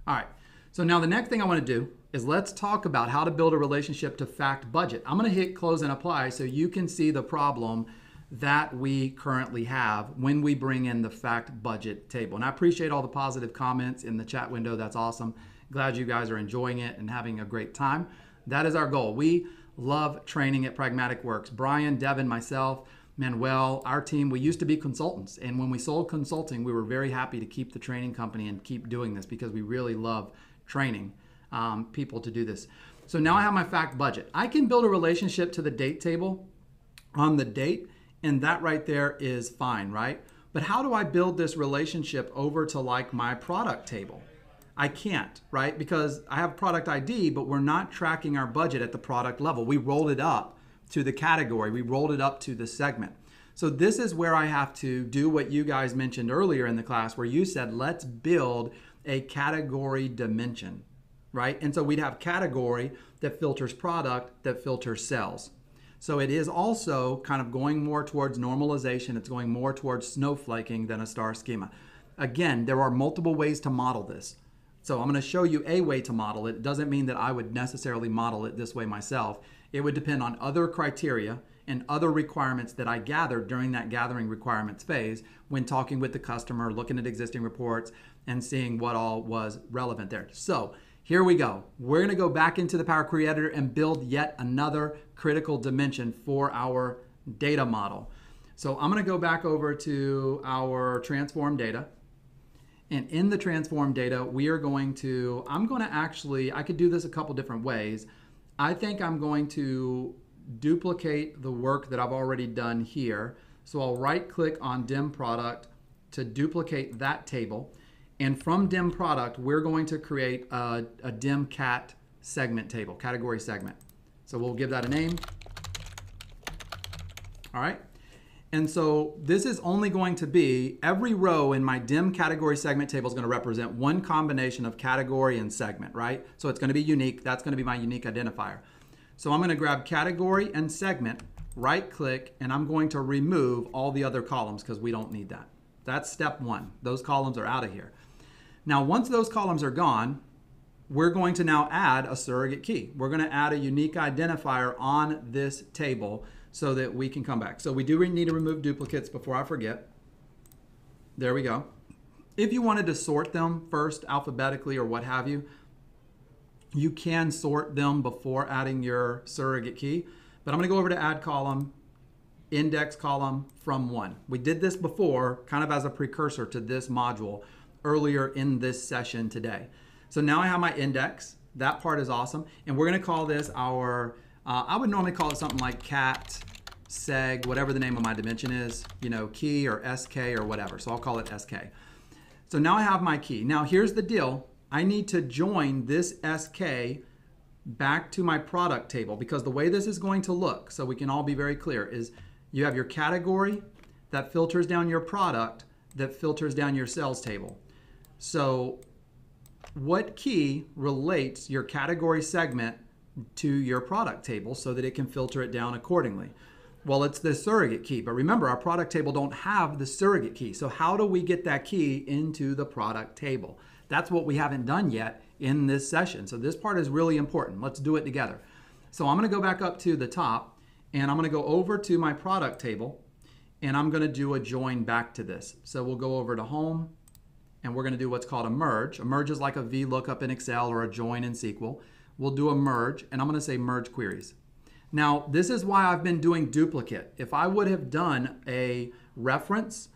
All right. So now the next thing I want to do is let's talk about how to build a relationship to fact budget. I'm going to hit close and apply so you can see the problem that we currently have when we bring in the fact budget table. And I appreciate all the positive comments in the chat window. That's awesome. Glad you guys are enjoying it and having a great time. That is our goal. We love training at Pragmatic Works. Brian, Devin, myself, Manuel, our team, we used to be consultants. And when we sold consulting, we were very happy to keep the training company and keep doing this because we really love training um, people to do this. So now I have my fact budget. I can build a relationship to the date table on the date, and that right there is fine, right? But how do I build this relationship over to like my product table? I can't, right? Because I have product ID, but we're not tracking our budget at the product level. We rolled it up to the category, we rolled it up to the segment. So this is where I have to do what you guys mentioned earlier in the class, where you said, let's build a category dimension, right? And so we'd have category that filters product that filters sales. So it is also kind of going more towards normalization. It's going more towards snowflaking than a star schema. Again, there are multiple ways to model this. So I'm going to show you a way to model it. It doesn't mean that I would necessarily model it this way myself. It would depend on other criteria and other requirements that I gathered during that gathering requirements phase when talking with the customer, looking at existing reports, and seeing what all was relevant there. So here we go. We're going to go back into the Power Query Editor and build yet another critical dimension for our data model. So I'm going to go back over to our transform data. And in the transform data, we are going to, I'm going to actually, I could do this a couple different ways. I think I'm going to duplicate the work that I've already done here. So I'll right click on dim product to duplicate that table. And from dim product, we're going to create a, a dim cat segment table, category segment. So we'll give that a name. All right. And so this is only going to be every row in my dim category segment table is going to represent one combination of category and segment, right? So it's going to be unique. That's going to be my unique identifier. So I'm going to grab category and segment, right click, and I'm going to remove all the other columns because we don't need that. That's step one. Those columns are out of here. Now, once those columns are gone, we're going to now add a surrogate key. We're going to add a unique identifier on this table so that we can come back. So we do need to remove duplicates before I forget. There we go. If you wanted to sort them first alphabetically or what have you, you can sort them before adding your surrogate key. But I'm going to go over to add column, index column from one. We did this before kind of as a precursor to this module earlier in this session today. So now I have my index. That part is awesome. And we're going to call this our uh, I would normally call it something like cat, seg, whatever the name of my dimension is, you know, key or sk or whatever. So I'll call it sk. So now I have my key. Now here's the deal. I need to join this sk back to my product table because the way this is going to look, so we can all be very clear, is you have your category that filters down your product that filters down your sales table. So what key relates your category segment to your product table so that it can filter it down accordingly. Well, it's the surrogate key, but remember our product table don't have the surrogate key. So how do we get that key into the product table? That's what we haven't done yet in this session. So this part is really important. Let's do it together. So I'm going to go back up to the top and I'm going to go over to my product table and I'm going to do a join back to this. So we'll go over to home and we're going to do what's called a merge. A merge is like a VLOOKUP in Excel or a join in SQL we'll do a merge, and I'm going to say merge queries. Now, this is why I've been doing duplicate. If I would have done a reference,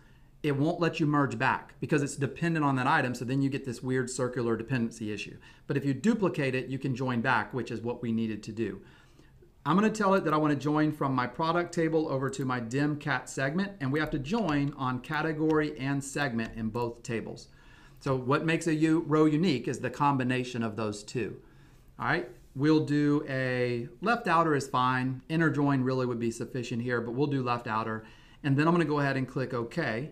it won't let you merge back because it's dependent on that item. So then you get this weird circular dependency issue. But if you duplicate it, you can join back, which is what we needed to do. I'm going to tell it that I want to join from my product table over to my dim cat segment, and we have to join on category and segment in both tables. So what makes a U row unique is the combination of those two. All right, we'll do a left outer is fine. Inner join really would be sufficient here, but we'll do left outer. And then I'm gonna go ahead and click OK.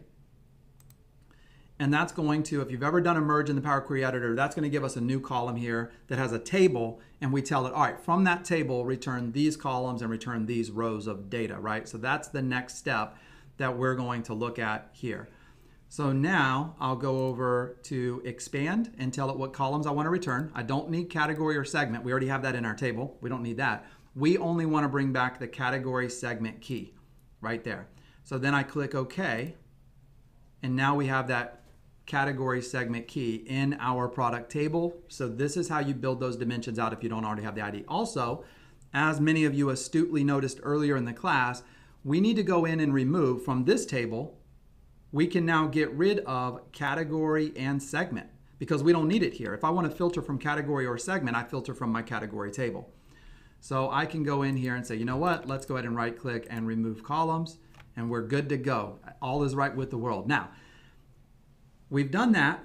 And that's going to, if you've ever done a merge in the Power Query Editor, that's gonna give us a new column here that has a table and we tell it, all right, from that table, return these columns and return these rows of data, right? So that's the next step that we're going to look at here. So now I'll go over to expand and tell it what columns I want to return. I don't need category or segment. We already have that in our table. We don't need that. We only want to bring back the category segment key right there. So then I click OK. And now we have that category segment key in our product table. So this is how you build those dimensions out if you don't already have the ID. Also, as many of you astutely noticed earlier in the class, we need to go in and remove from this table we can now get rid of category and segment because we don't need it here. If I want to filter from category or segment, I filter from my category table. So I can go in here and say, you know what, let's go ahead and right click and remove columns and we're good to go. All is right with the world. Now, we've done that.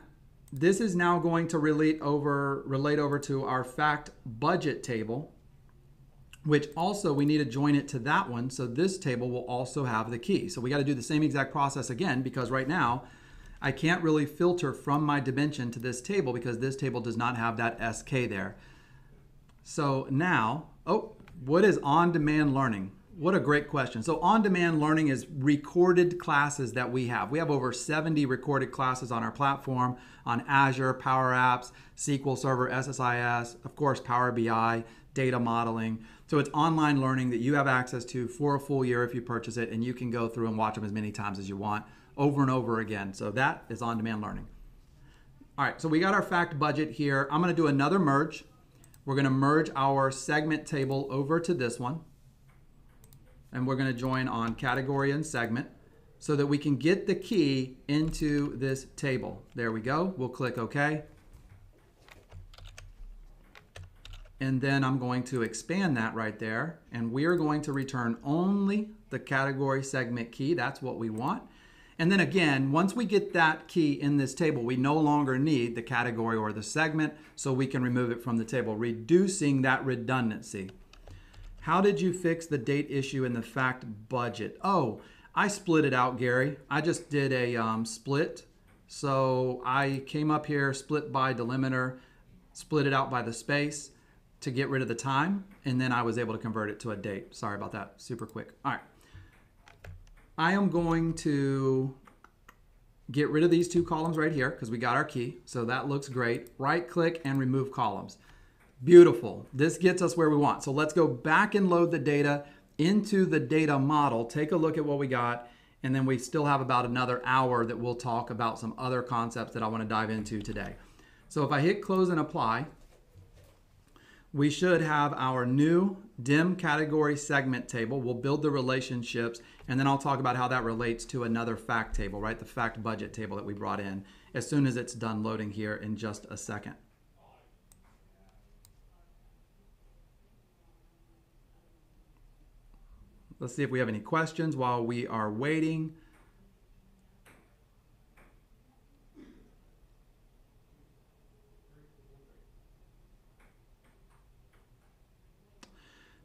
This is now going to relate over, relate over to our fact budget table which also we need to join it to that one. So this table will also have the key. So we got to do the same exact process again because right now I can't really filter from my dimension to this table because this table does not have that SK there. So now, oh, what is on-demand learning? What a great question. So on-demand learning is recorded classes that we have. We have over 70 recorded classes on our platform on Azure, Power Apps, SQL Server, SSIS, of course, Power BI, data modeling. So it's online learning that you have access to for a full year if you purchase it, and you can go through and watch them as many times as you want over and over again. So that is on demand learning. All right, so we got our fact budget here. I'm gonna do another merge. We're gonna merge our segment table over to this one. And we're gonna join on category and segment so that we can get the key into this table. There we go. We'll click OK. And then I'm going to expand that right there. And we are going to return only the category segment key. That's what we want. And then again, once we get that key in this table, we no longer need the category or the segment, so we can remove it from the table, reducing that redundancy. How did you fix the date issue in the fact budget? Oh, I split it out, Gary. I just did a um, split. So I came up here, split by delimiter, split it out by the space to get rid of the time, and then I was able to convert it to a date. Sorry about that, super quick. All right. I am going to get rid of these two columns right here because we got our key. So that looks great. Right click and remove columns. Beautiful. This gets us where we want. So let's go back and load the data into the data model. Take a look at what we got. And then we still have about another hour that we'll talk about some other concepts that I want to dive into today. So if I hit close and apply, we should have our new DIM category segment table. We'll build the relationships, and then I'll talk about how that relates to another fact table, right? The fact budget table that we brought in as soon as it's done loading here in just a second. Let's see if we have any questions while we are waiting.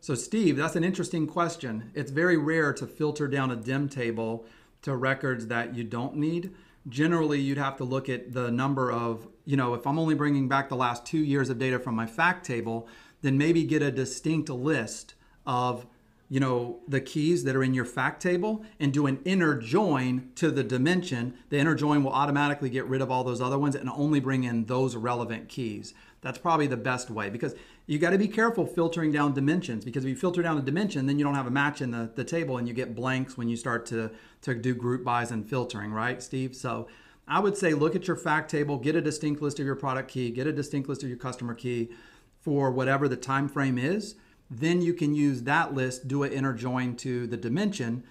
So Steve, that's an interesting question. It's very rare to filter down a DIM table to records that you don't need. Generally, you'd have to look at the number of, you know, if I'm only bringing back the last two years of data from my fact table, then maybe get a distinct list of, you know, the keys that are in your fact table and do an inner join to the dimension. The inner join will automatically get rid of all those other ones and only bring in those relevant keys. That's probably the best way because you got to be careful filtering down dimensions because if you filter down a dimension, then you don't have a match in the, the table and you get blanks when you start to, to do group buys and filtering, right, Steve? So I would say look at your fact table, get a distinct list of your product key, get a distinct list of your customer key for whatever the time frame is. Then you can use that list, do an inner join to the dimension.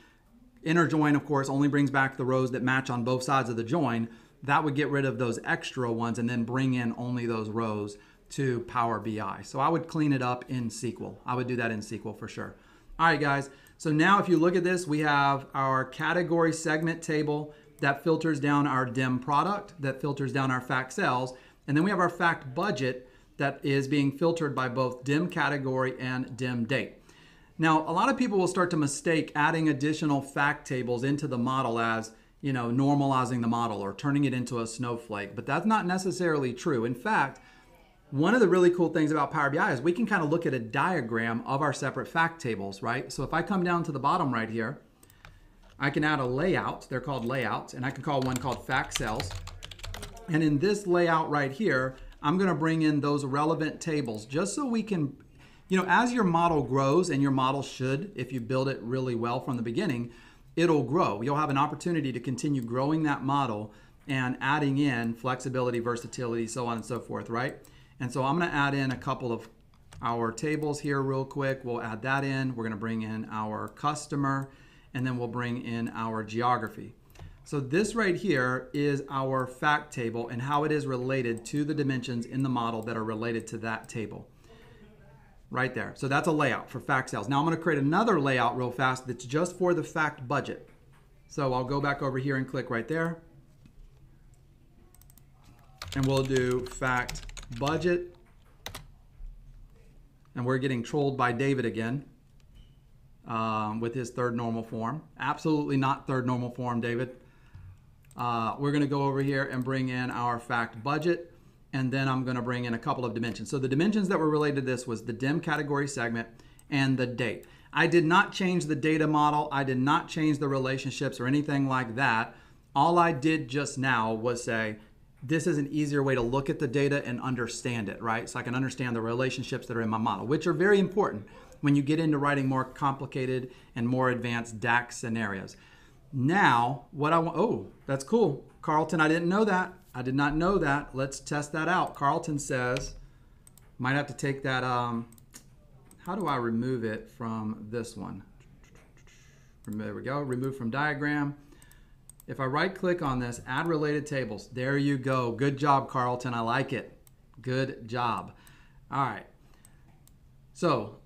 Inner join, of course, only brings back the rows that match on both sides of the join. That would get rid of those extra ones and then bring in only those rows to Power BI. So I would clean it up in SQL. I would do that in SQL for sure. All right, guys. So now if you look at this, we have our category segment table that filters down our DIM product, that filters down our fact sales, and then we have our fact budget that is being filtered by both DIM category and DIM date. Now, a lot of people will start to mistake adding additional fact tables into the model as, you know, normalizing the model or turning it into a snowflake, but that's not necessarily true. In fact, one of the really cool things about Power BI is we can kind of look at a diagram of our separate fact tables, right? So if I come down to the bottom right here, I can add a layout. They're called layouts, and I can call one called fact sales. And in this layout right here, I'm going to bring in those relevant tables just so we can, you know, as your model grows, and your model should, if you build it really well from the beginning, it'll grow. You'll have an opportunity to continue growing that model and adding in flexibility, versatility, so on and so forth, right? And so I'm going to add in a couple of our tables here real quick. We'll add that in. We're going to bring in our customer, and then we'll bring in our geography. So this right here is our fact table and how it is related to the dimensions in the model that are related to that table. Right there. So that's a layout for fact sales. Now I'm going to create another layout real fast that's just for the fact budget. So I'll go back over here and click right there. And we'll do fact budget. And we're getting trolled by David again um, with his third normal form. Absolutely not third normal form, David. Uh, we're going to go over here and bring in our fact budget. And then I'm going to bring in a couple of dimensions. So the dimensions that were related to this was the DIM category segment and the date. I did not change the data model. I did not change the relationships or anything like that. All I did just now was say, this is an easier way to look at the data and understand it, right? So I can understand the relationships that are in my model, which are very important when you get into writing more complicated and more advanced DAX scenarios. Now, what I want, oh, that's cool. Carlton, I didn't know that. I did not know that. Let's test that out. Carlton says, might have to take that, um, how do I remove it from this one? There we go, remove from diagram. If I right click on this, add related tables, there you go. Good job, Carlton. I like it. Good job. All right. So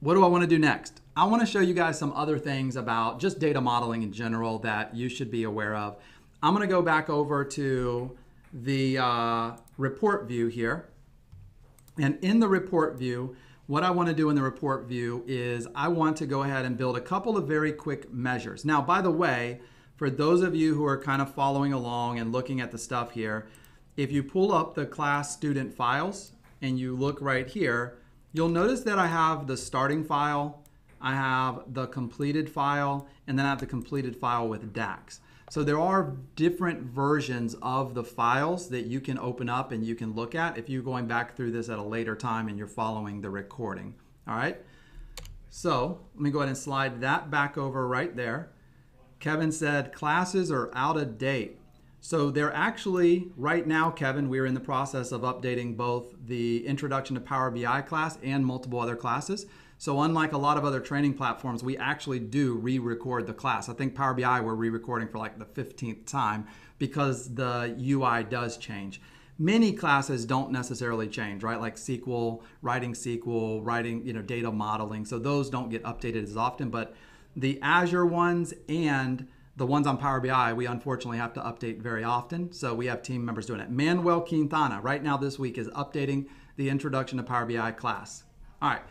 what do I want to do next? I want to show you guys some other things about just data modeling in general that you should be aware of. I'm going to go back over to the uh, report view here. And in the report view, what I want to do in the report view is I want to go ahead and build a couple of very quick measures. Now, by the way, for those of you who are kind of following along and looking at the stuff here, if you pull up the class student files and you look right here, you'll notice that I have the starting file, I have the completed file, and then I have the completed file with DAX. So there are different versions of the files that you can open up and you can look at if you're going back through this at a later time and you're following the recording. All right. So let me go ahead and slide that back over right there. Kevin said classes are out of date. So they're actually, right now, Kevin, we're in the process of updating both the Introduction to Power BI class and multiple other classes. So unlike a lot of other training platforms, we actually do re-record the class. I think Power BI we're re-recording for like the 15th time because the UI does change. Many classes don't necessarily change, right? Like SQL, writing SQL, writing, you know, data modeling. So those don't get updated as often, but the Azure ones and the ones on Power BI, we unfortunately have to update very often. So we have team members doing it. Manuel Quintana, right now this week, is updating the Introduction to Power BI class. All right.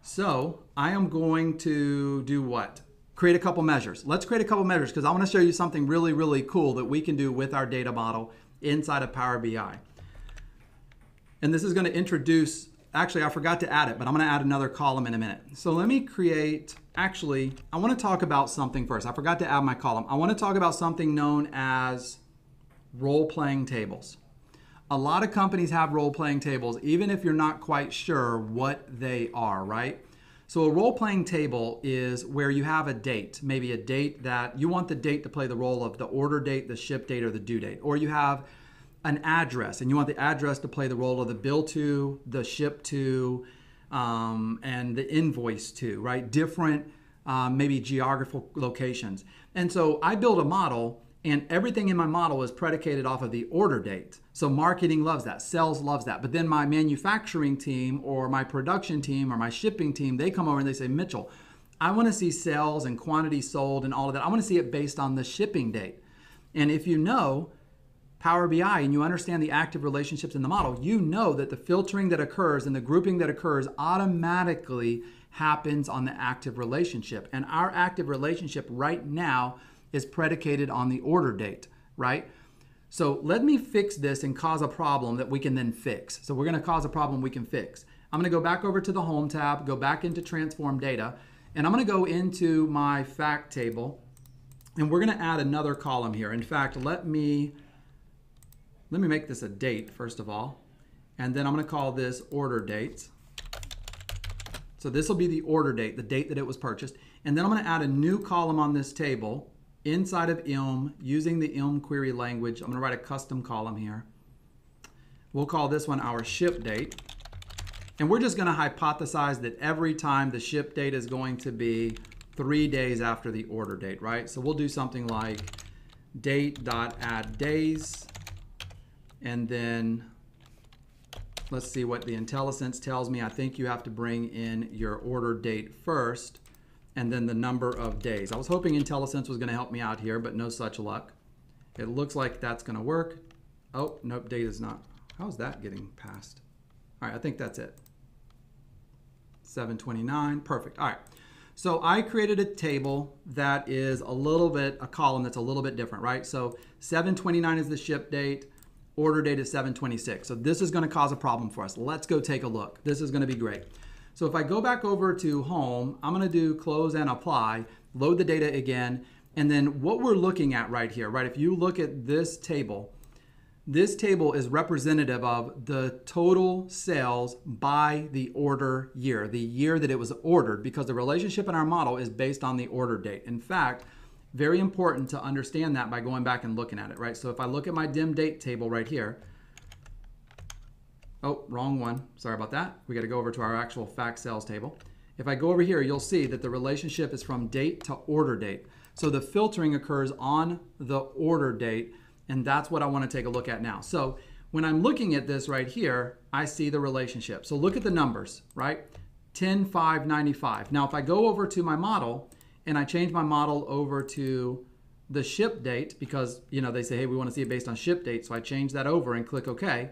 So I am going to do what? Create a couple measures. Let's create a couple measures because I want to show you something really, really cool that we can do with our data model inside of Power BI. And this is going to introduce, actually I forgot to add it, but I'm going to add another column in a minute. So let me create, actually, I want to talk about something first. I forgot to add my column. I want to talk about something known as role-playing tables. A lot of companies have role-playing tables, even if you're not quite sure what they are, right? So a role-playing table is where you have a date, maybe a date that you want the date to play the role of the order date, the ship date, or the due date. Or you have an address, and you want the address to play the role of the bill to, the ship to, um, and the invoice to, right? Different, um, maybe geographical locations. And so I build a model and everything in my model is predicated off of the order date. So marketing loves that, sales loves that. But then my manufacturing team or my production team or my shipping team, they come over and they say, Mitchell, I want to see sales and quantity sold and all of that. I want to see it based on the shipping date. And if you know Power BI and you understand the active relationships in the model, you know that the filtering that occurs and the grouping that occurs automatically happens on the active relationship. And our active relationship right now is predicated on the order date, right? So let me fix this and cause a problem that we can then fix. So we're going to cause a problem we can fix. I'm going to go back over to the Home tab, go back into Transform Data, and I'm going to go into my fact table, and we're going to add another column here. In fact, let me let me make this a date first of all, and then I'm going to call this order dates. So this will be the order date, the date that it was purchased, and then I'm going to add a new column on this table inside of M using the M query language. I'm going to write a custom column here. We'll call this one our ship date. And we're just going to hypothesize that every time the ship date is going to be three days after the order date, right? So we'll do something like date.add days. And then let's see what the IntelliSense tells me. I think you have to bring in your order date first and then the number of days. I was hoping IntelliSense was going to help me out here, but no such luck. It looks like that's going to work. Oh, nope, date is not. How's that getting passed? All right, I think that's it. 729, perfect. All right, so I created a table that is a little bit, a column that's a little bit different, right? So 729 is the ship date, order date is 726. So this is going to cause a problem for us. Let's go take a look. This is going to be great. So if I go back over to home, I'm going to do close and apply, load the data again, and then what we're looking at right here, right? If you look at this table, this table is representative of the total sales by the order year, the year that it was ordered, because the relationship in our model is based on the order date. In fact, very important to understand that by going back and looking at it, right? So if I look at my dim date table right here, Oh, wrong one. Sorry about that. We got to go over to our actual fact sales table. If I go over here, you'll see that the relationship is from date to order date. So the filtering occurs on the order date, and that's what I want to take a look at now. So when I'm looking at this right here, I see the relationship. So look at the numbers, right? 10, 5, 95. Now, if I go over to my model and I change my model over to the ship date, because you know they say, hey, we want to see it based on ship date, so I change that over and click OK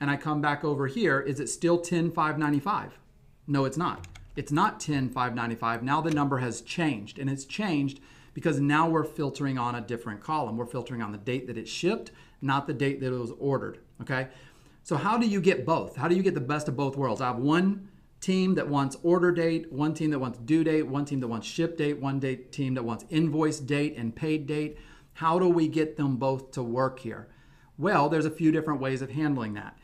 and I come back over here, is it still 10,595? No, it's not. It's not 10,595. Now the number has changed, and it's changed because now we're filtering on a different column. We're filtering on the date that it shipped, not the date that it was ordered, okay? So how do you get both? How do you get the best of both worlds? I have one team that wants order date, one team that wants due date, one team that wants ship date, one date team that wants invoice date and paid date. How do we get them both to work here? Well, there's a few different ways of handling that.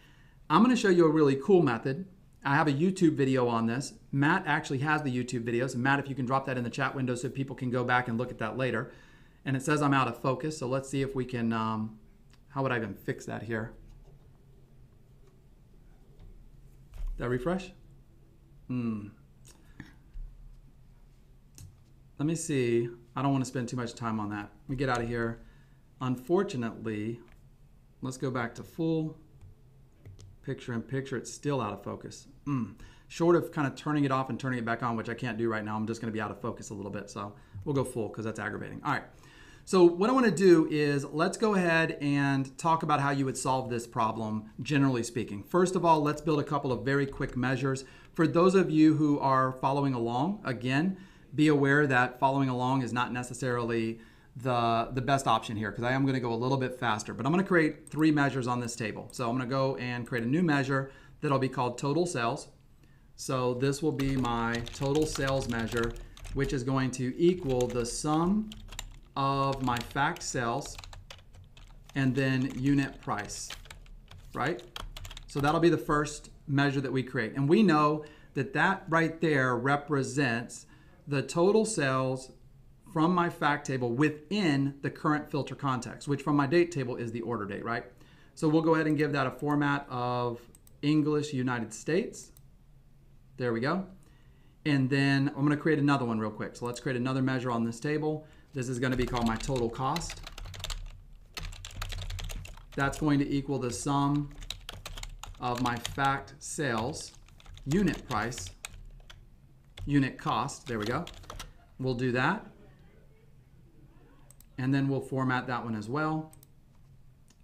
I'm going to show you a really cool method. I have a YouTube video on this. Matt actually has the YouTube videos. And Matt, if you can drop that in the chat window so people can go back and look at that later. And it says I'm out of focus. So let's see if we can, um, how would I even fix that here? That refresh? Hmm. Let me see. I don't want to spend too much time on that. Let me get out of here. Unfortunately, let's go back to full picture in picture. It's still out of focus. Mm. Short of kind of turning it off and turning it back on, which I can't do right now. I'm just going to be out of focus a little bit. So we'll go full because that's aggravating. All right. So what I want to do is let's go ahead and talk about how you would solve this problem, generally speaking. First of all, let's build a couple of very quick measures. For those of you who are following along, again, be aware that following along is not necessarily the, the best option here because I am going to go a little bit faster. But I'm going to create three measures on this table. So I'm going to go and create a new measure that'll be called total sales. So this will be my total sales measure, which is going to equal the sum of my fact sales and then unit price, right? So that'll be the first measure that we create. And we know that that right there represents the total sales from my fact table within the current filter context, which from my date table is the order date, right? So we'll go ahead and give that a format of English United States. There we go. And then I'm going to create another one real quick. So let's create another measure on this table. This is going to be called my total cost. That's going to equal the sum of my fact sales, unit price, unit cost. There we go. We'll do that. And then we'll format that one as well.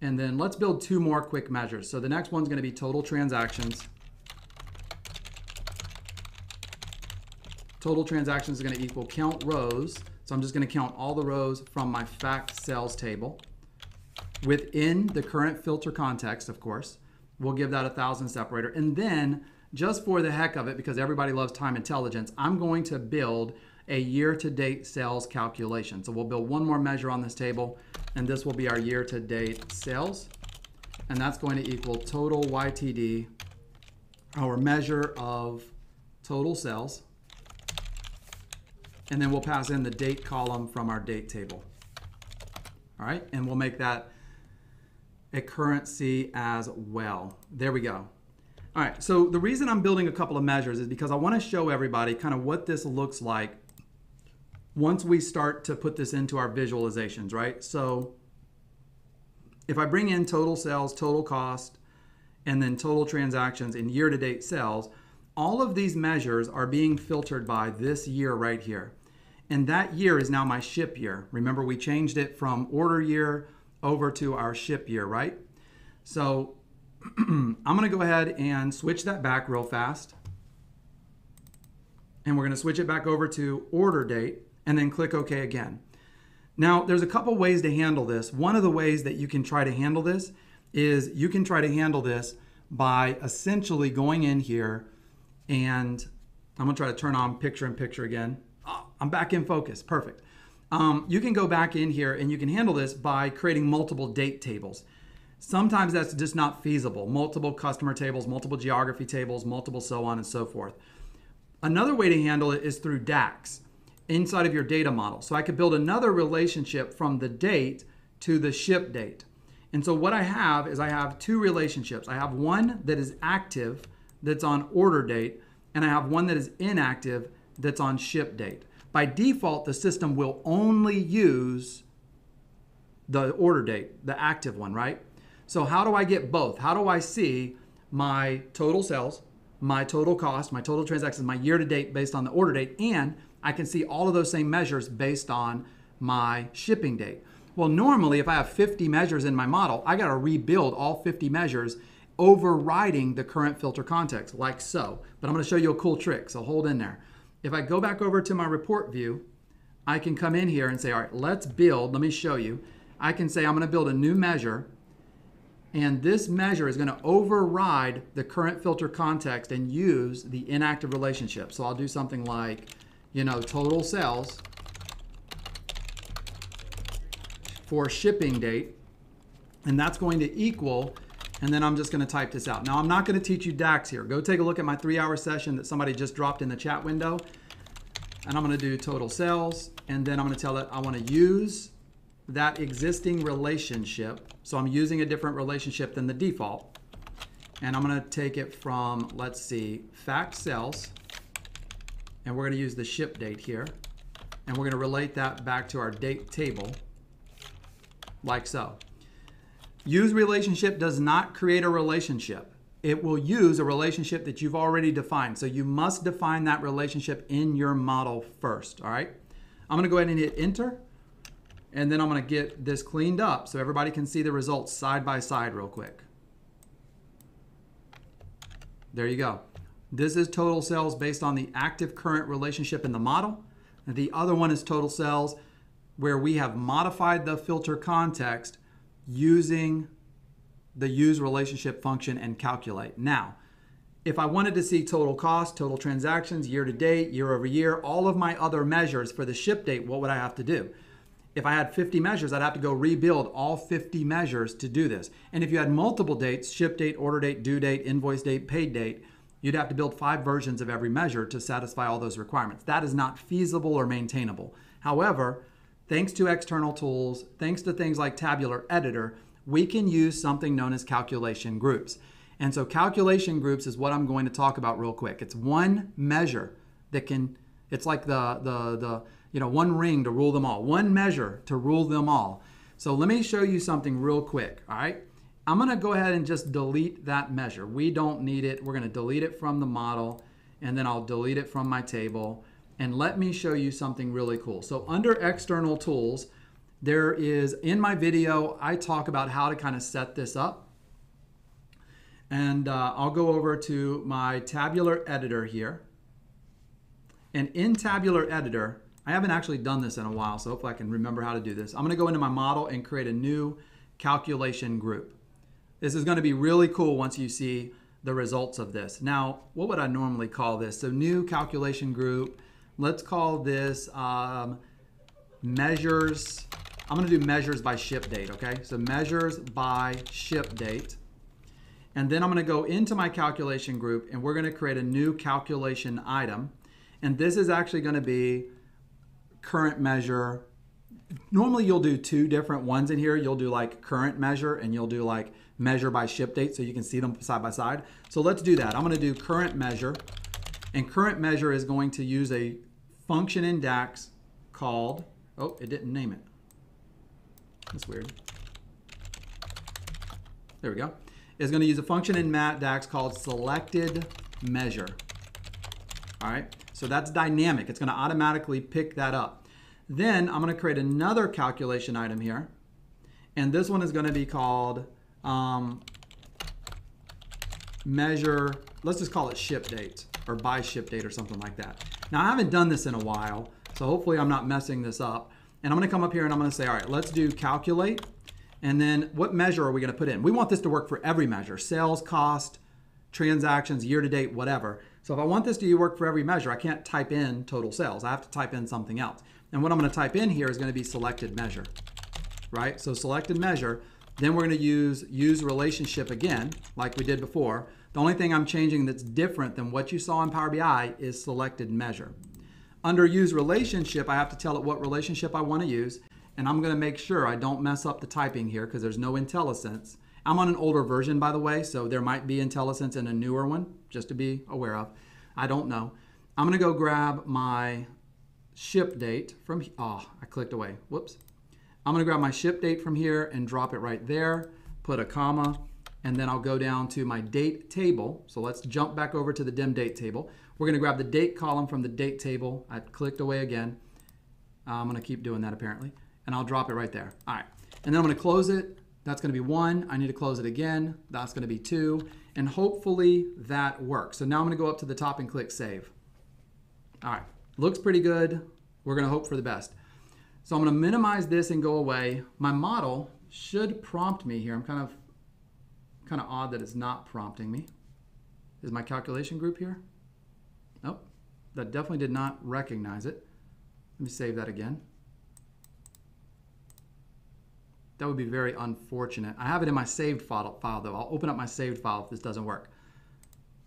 And then let's build two more quick measures. So the next one's going to be total transactions. Total transactions is going to equal count rows. So I'm just going to count all the rows from my fact sales table within the current filter context, of course. We'll give that a thousand separator. And then just for the heck of it, because everybody loves time intelligence, I'm going to build a year-to-date sales calculation. So we'll build one more measure on this table, and this will be our year-to-date sales. And that's going to equal total YTD, our measure of total sales. And then we'll pass in the date column from our date table. All right, and we'll make that a currency as well. There we go. All right, so the reason I'm building a couple of measures is because I want to show everybody kind of what this looks like once we start to put this into our visualizations, right? So if I bring in total sales, total cost, and then total transactions in year-to-date sales, all of these measures are being filtered by this year right here. And that year is now my ship year. Remember, we changed it from order year over to our ship year, right? So I'm to go ahead and switch that back real fast. And we're to switch it back over to order date and then click OK again. Now, there's a couple ways to handle this. One of the ways that you can try to handle this is you can try to handle this by essentially going in here and I'm gonna try to turn on picture in picture again. Oh, I'm back in focus, perfect. Um, you can go back in here and you can handle this by creating multiple date tables. Sometimes that's just not feasible. Multiple customer tables, multiple geography tables, multiple so on and so forth. Another way to handle it is through DAX inside of your data model. So I could build another relationship from the date to the ship date. And so what I have is I have two relationships. I have one that is active that's on order date, and I have one that is inactive that's on ship date. By default, the system will only use the order date, the active one, right? So how do I get both? How do I see my total sales, my total cost, my total transactions, my year to date based on the order date, and I can see all of those same measures based on my shipping date. Well, normally if I have 50 measures in my model, I got to rebuild all 50 measures overriding the current filter context like so. But I'm going to show you a cool trick, so hold in there. If I go back over to my report view, I can come in here and say, all right, let's build, let me show you. I can say I'm going to build a new measure And this measure is going to override the current filter context and use the inactive relationship. So I'll do something like, you know, total sales for shipping date. And that's going to equal, and then I'm just going to type this out. Now, I'm not going to teach you DAX here. Go take a look at my three hour session that somebody just dropped in the chat window. And I'm going to do total sales. And then I'm going to tell it I want to use that existing relationship. So I'm using a different relationship than the default. And I'm going to take it from, let's see, fact sales. And we're going to use the ship date here. And we're going to relate that back to our date table, like so. Use relationship does not create a relationship. It will use a relationship that you've already defined. So you must define that relationship in your model first, all right? I'm gonna go ahead and hit enter and then I'm going to get this cleaned up so everybody can see the results side by side real quick. There you go. This is total sales based on the active current relationship in the model. And the other one is total sales where we have modified the filter context using the use relationship function and calculate. Now, if I wanted to see total cost, total transactions, year to date, year over year, all of my other measures for the ship date, what would I have to do? if I had 50 measures, I'd have to go rebuild all 50 measures to do this. And if you had multiple dates, ship date, order date, due date, invoice date, paid date, you'd have to build five versions of every measure to satisfy all those requirements. That is not feasible or maintainable. However, thanks to external tools, thanks to things like Tabular Editor, we can use something known as calculation groups. And so calculation groups is what I'm going to talk about real quick. It's one measure that can, it's like the, the, the, you know, one ring to rule them all, one measure to rule them all. So let me show you something real quick, all right? I'm gonna go ahead and just delete that measure. We don't need it. We're gonna delete it from the model and then I'll delete it from my table. And let me show you something really cool. So under external tools, there is, in my video, I talk about how to kind of set this up. And uh, I'll go over to my tabular editor here. And in tabular editor, I haven't actually done this in a while, so hopefully I can remember how to do this. I'm going to go into my model and create a new calculation group. This is going to be really cool once you see the results of this. Now, what would I normally call this? So new calculation group, let's call this um, measures. I'm going to do measures by ship date, okay? So measures by ship date. And then I'm going to go into my calculation group and we're going to create a new calculation item. And this is actually going to be current measure. Normally you'll do two different ones in here. You'll do like current measure and you'll do like measure by ship date so you can see them side by side. So let's do that. I'm gonna do current measure and current measure is going to use a function in DAX called, oh, it didn't name it. That's weird. There we go. Is going to use a function in Mat DAX called selected measure. All right, so that's dynamic. It's going to automatically pick that up. Then I'm going to create another calculation item here. And this one is going to be called um, measure, let's just call it ship date or by ship date or something like that. Now I haven't done this in a while, so hopefully I'm not messing this up. And I'm going to come up here and I'm going to say, all right, let's do calculate. And then what measure are we going to put in? We want this to work for every measure, sales, cost, transactions, year to date, whatever. So if I want this to work for every measure, I can't type in total sales. I have to type in something else. And what I'm going to type in here is going to be selected measure, right? So selected measure. Then we're going to use use relationship again, like we did before. The only thing I'm changing that's different than what you saw in Power BI is selected measure. Under use relationship, I have to tell it what relationship I want to use. And I'm going to make sure I don't mess up the typing here because there's no IntelliSense. I'm on an older version, by the way, so there might be IntelliSense in a newer one, just to be aware of. I don't know. I'm going to go grab my ship date from, oh, I clicked away. Whoops. I'm going to grab my ship date from here and drop it right there, put a comma, and then I'll go down to my date table. So let's jump back over to the dim date table. We're going to grab the date column from the date table. I clicked away again. Uh, I'm going to keep doing that apparently. And I'll drop it right there. All right. And then I'm going to close it that's going to be one. I need to close it again. That's going to be two. And hopefully that works. So now I'm going to go up to the top and click save. All right, looks pretty good. We're going to hope for the best. So I'm going to minimize this and go away. My model should prompt me here. I'm kind of Kind of odd that it's not prompting me. Is my calculation group here? Nope. That definitely did not recognize it. Let me save that again. That would be very unfortunate. I have it in my saved file, file though. I'll open up my saved file if this doesn't work.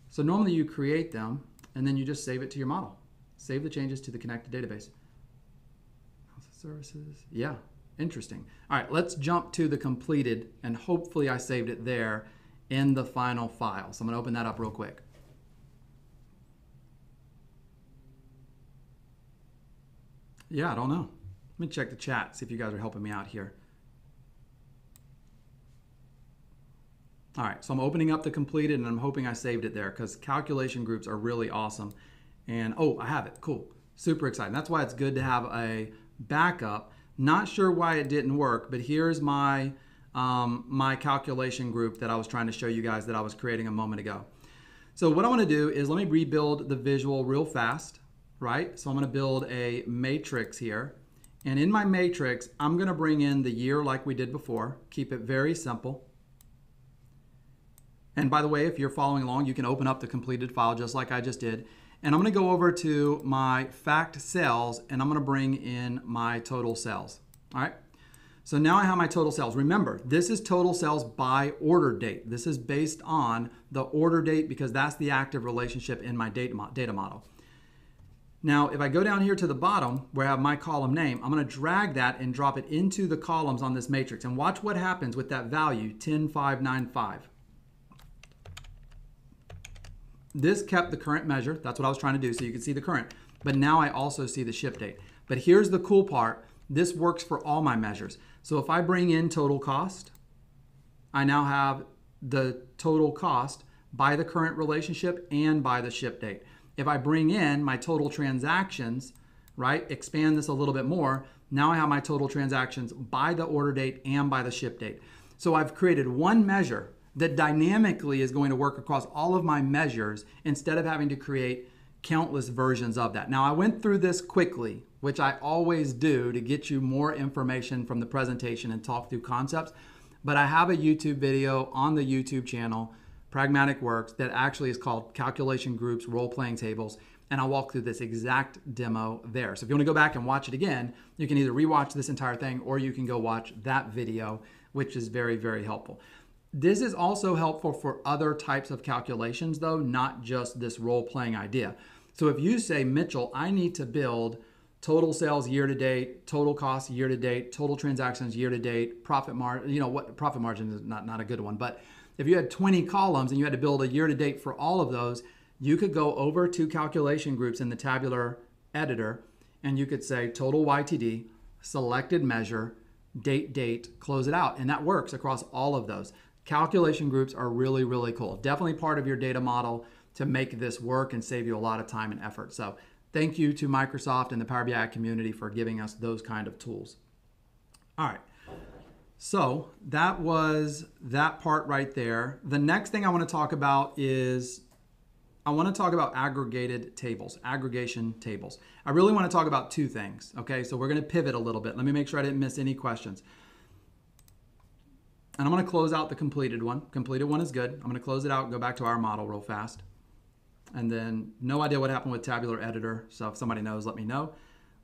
So normally you create them and then you just save it to your model. Save the changes to the connected database. Services, yeah, interesting. All right, let's jump to the completed and hopefully I saved it there in the final file. So I'm gonna open that up real quick. Yeah, I don't know. Let me check the chat, see if you guys are helping me out here. All right, so I'm opening up the completed and I'm hoping I saved it there because calculation groups are really awesome. And oh, I have it, cool. Super exciting. That's why it's good to have a backup. Not sure why it didn't work, but here's my, um, my calculation group that I was trying to show you guys that I was creating a moment ago. So what I wanna do is let me rebuild the visual real fast, right? So I'm gonna build a matrix here. And in my matrix, I'm gonna bring in the year like we did before, keep it very simple. And by the way, if you're following along, you can open up the completed file just like I just did. And I'm gonna go over to my fact sales and I'm gonna bring in my total sales. All right. So now I have my total sales. Remember, this is total sales by order date. This is based on the order date because that's the active relationship in my data, data model. Now, if I go down here to the bottom where I have my column name, I'm gonna drag that and drop it into the columns on this matrix and watch what happens with that value, 10595. This kept the current measure. That's what I was trying to do so you can see the current. But now I also see the ship date. But here's the cool part. This works for all my measures. So if I bring in total cost, I now have the total cost by the current relationship and by the ship date. If I bring in my total transactions, right, expand this a little bit more, now I have my total transactions by the order date and by the ship date. So I've created one measure that dynamically is going to work across all of my measures instead of having to create countless versions of that. Now, I went through this quickly, which I always do to get you more information from the presentation and talk through concepts, but I have a YouTube video on the YouTube channel, Pragmatic Works, that actually is called Calculation Groups Role Playing Tables, and I'll walk through this exact demo there. So if you want to go back and watch it again, you can either rewatch this entire thing or you can go watch that video, which is very, very helpful. This is also helpful for other types of calculations, though, not just this role playing idea. So if you say, Mitchell, I need to build total sales year to date, total cost year to date, total transactions year to date, profit margin, you know what profit margin is not, not a good one, but if you had 20 columns and you had to build a year to date for all of those, you could go over to calculation groups in the tabular editor and you could say total YTD, selected measure, date, date, close it out. And that works across all of those. Calculation groups are really, really cool. Definitely part of your data model to make this work and save you a lot of time and effort. So thank you to Microsoft and the Power BI community for giving us those kind of tools. All right. So that was that part right there. The next thing I want to talk about is I want to talk about aggregated tables, aggregation tables. I really want to talk about two things. Okay, so we're going to pivot a little bit. Let me make sure I didn't miss any questions. And I'm going to close out the completed one. Completed one is good. I'm going to close it out, go back to our model real fast. And then no idea what happened with tabular editor. So if somebody knows, let me know.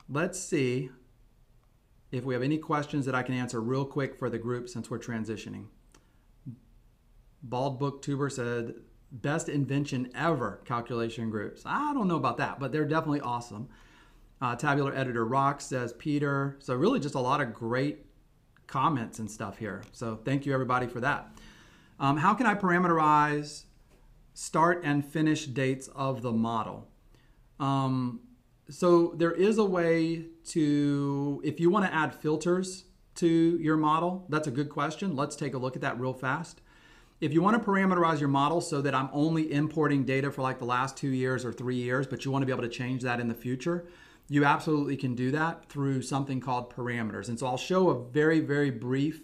Let's see if we have any questions that I can answer real quick for the group since we're transitioning. Bald Booktuber said, best invention ever, calculation groups. I don't know about that, but they're definitely awesome. Uh, tabular editor rock says Peter. So really just a lot of great comments and stuff here. So thank you everybody for that. Um, how can I parameterize start and finish dates of the model? Um, so there is a way to, if you want to add filters to your model, that's a good question. Let's take a look at that real fast. If you want to parameterize your model so that I'm only importing data for like the last two years or three years, but you want to be able to change that in the future, you absolutely can do that through something called parameters. And so I'll show a very, very brief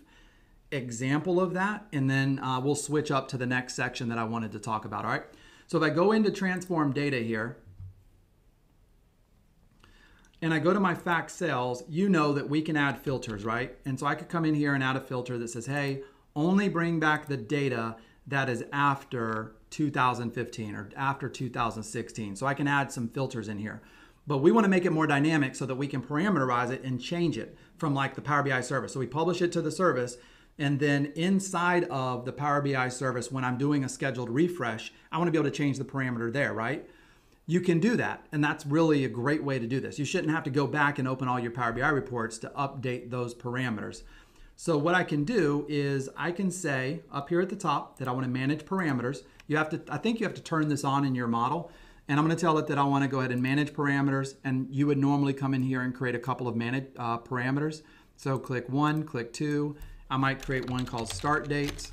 example of that, and then uh, we'll switch up to the next section that I wanted to talk about, all right? So if I go into transform data here, and I go to my fact sales, you know that we can add filters, right? And so I could come in here and add a filter that says, hey, only bring back the data that is after 2015 or after 2016. So I can add some filters in here. But we want to make it more dynamic so that we can parameterize it and change it from like the Power BI service. So we publish it to the service and then inside of the Power BI service, when I'm doing a scheduled refresh, I want to be able to change the parameter there, right? You can do that. And that's really a great way to do this. You shouldn't have to go back and open all your Power BI reports to update those parameters. So what I can do is I can say up here at the top that I want to manage parameters. You have to, I think you have to turn this on in your model. And I'm going to tell it that I want to go ahead and manage parameters. And you would normally come in here and create a couple of manage uh, parameters. So click one, click two. I might create one called start date.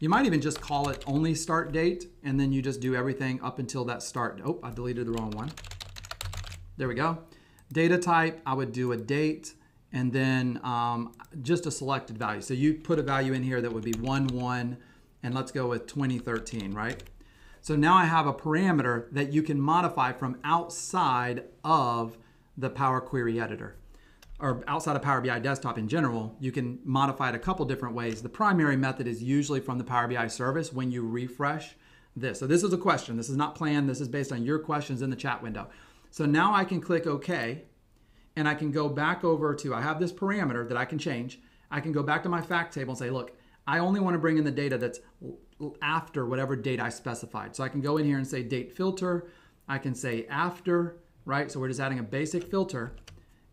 You might even just call it only start date, and then you just do everything up until that start. Oh, I deleted the wrong one. There we go. Data type, I would do a date and then um, just a selected value. So you put a value in here that would be 1, 1, and let's go with 2013, right? So now I have a parameter that you can modify from outside of the Power Query Editor or outside of Power BI Desktop in general, you can modify it a couple different ways. The primary method is usually from the Power BI service when you refresh this. So this is a question. This is not planned. This is based on your questions in the chat window. So now I can click OK and I can go back over to, I have this parameter that I can change. I can go back to my fact table and say, look, I only want to bring in the data that's after whatever date I specified. So I can go in here and say date filter. I can say after, right? So we're just adding a basic filter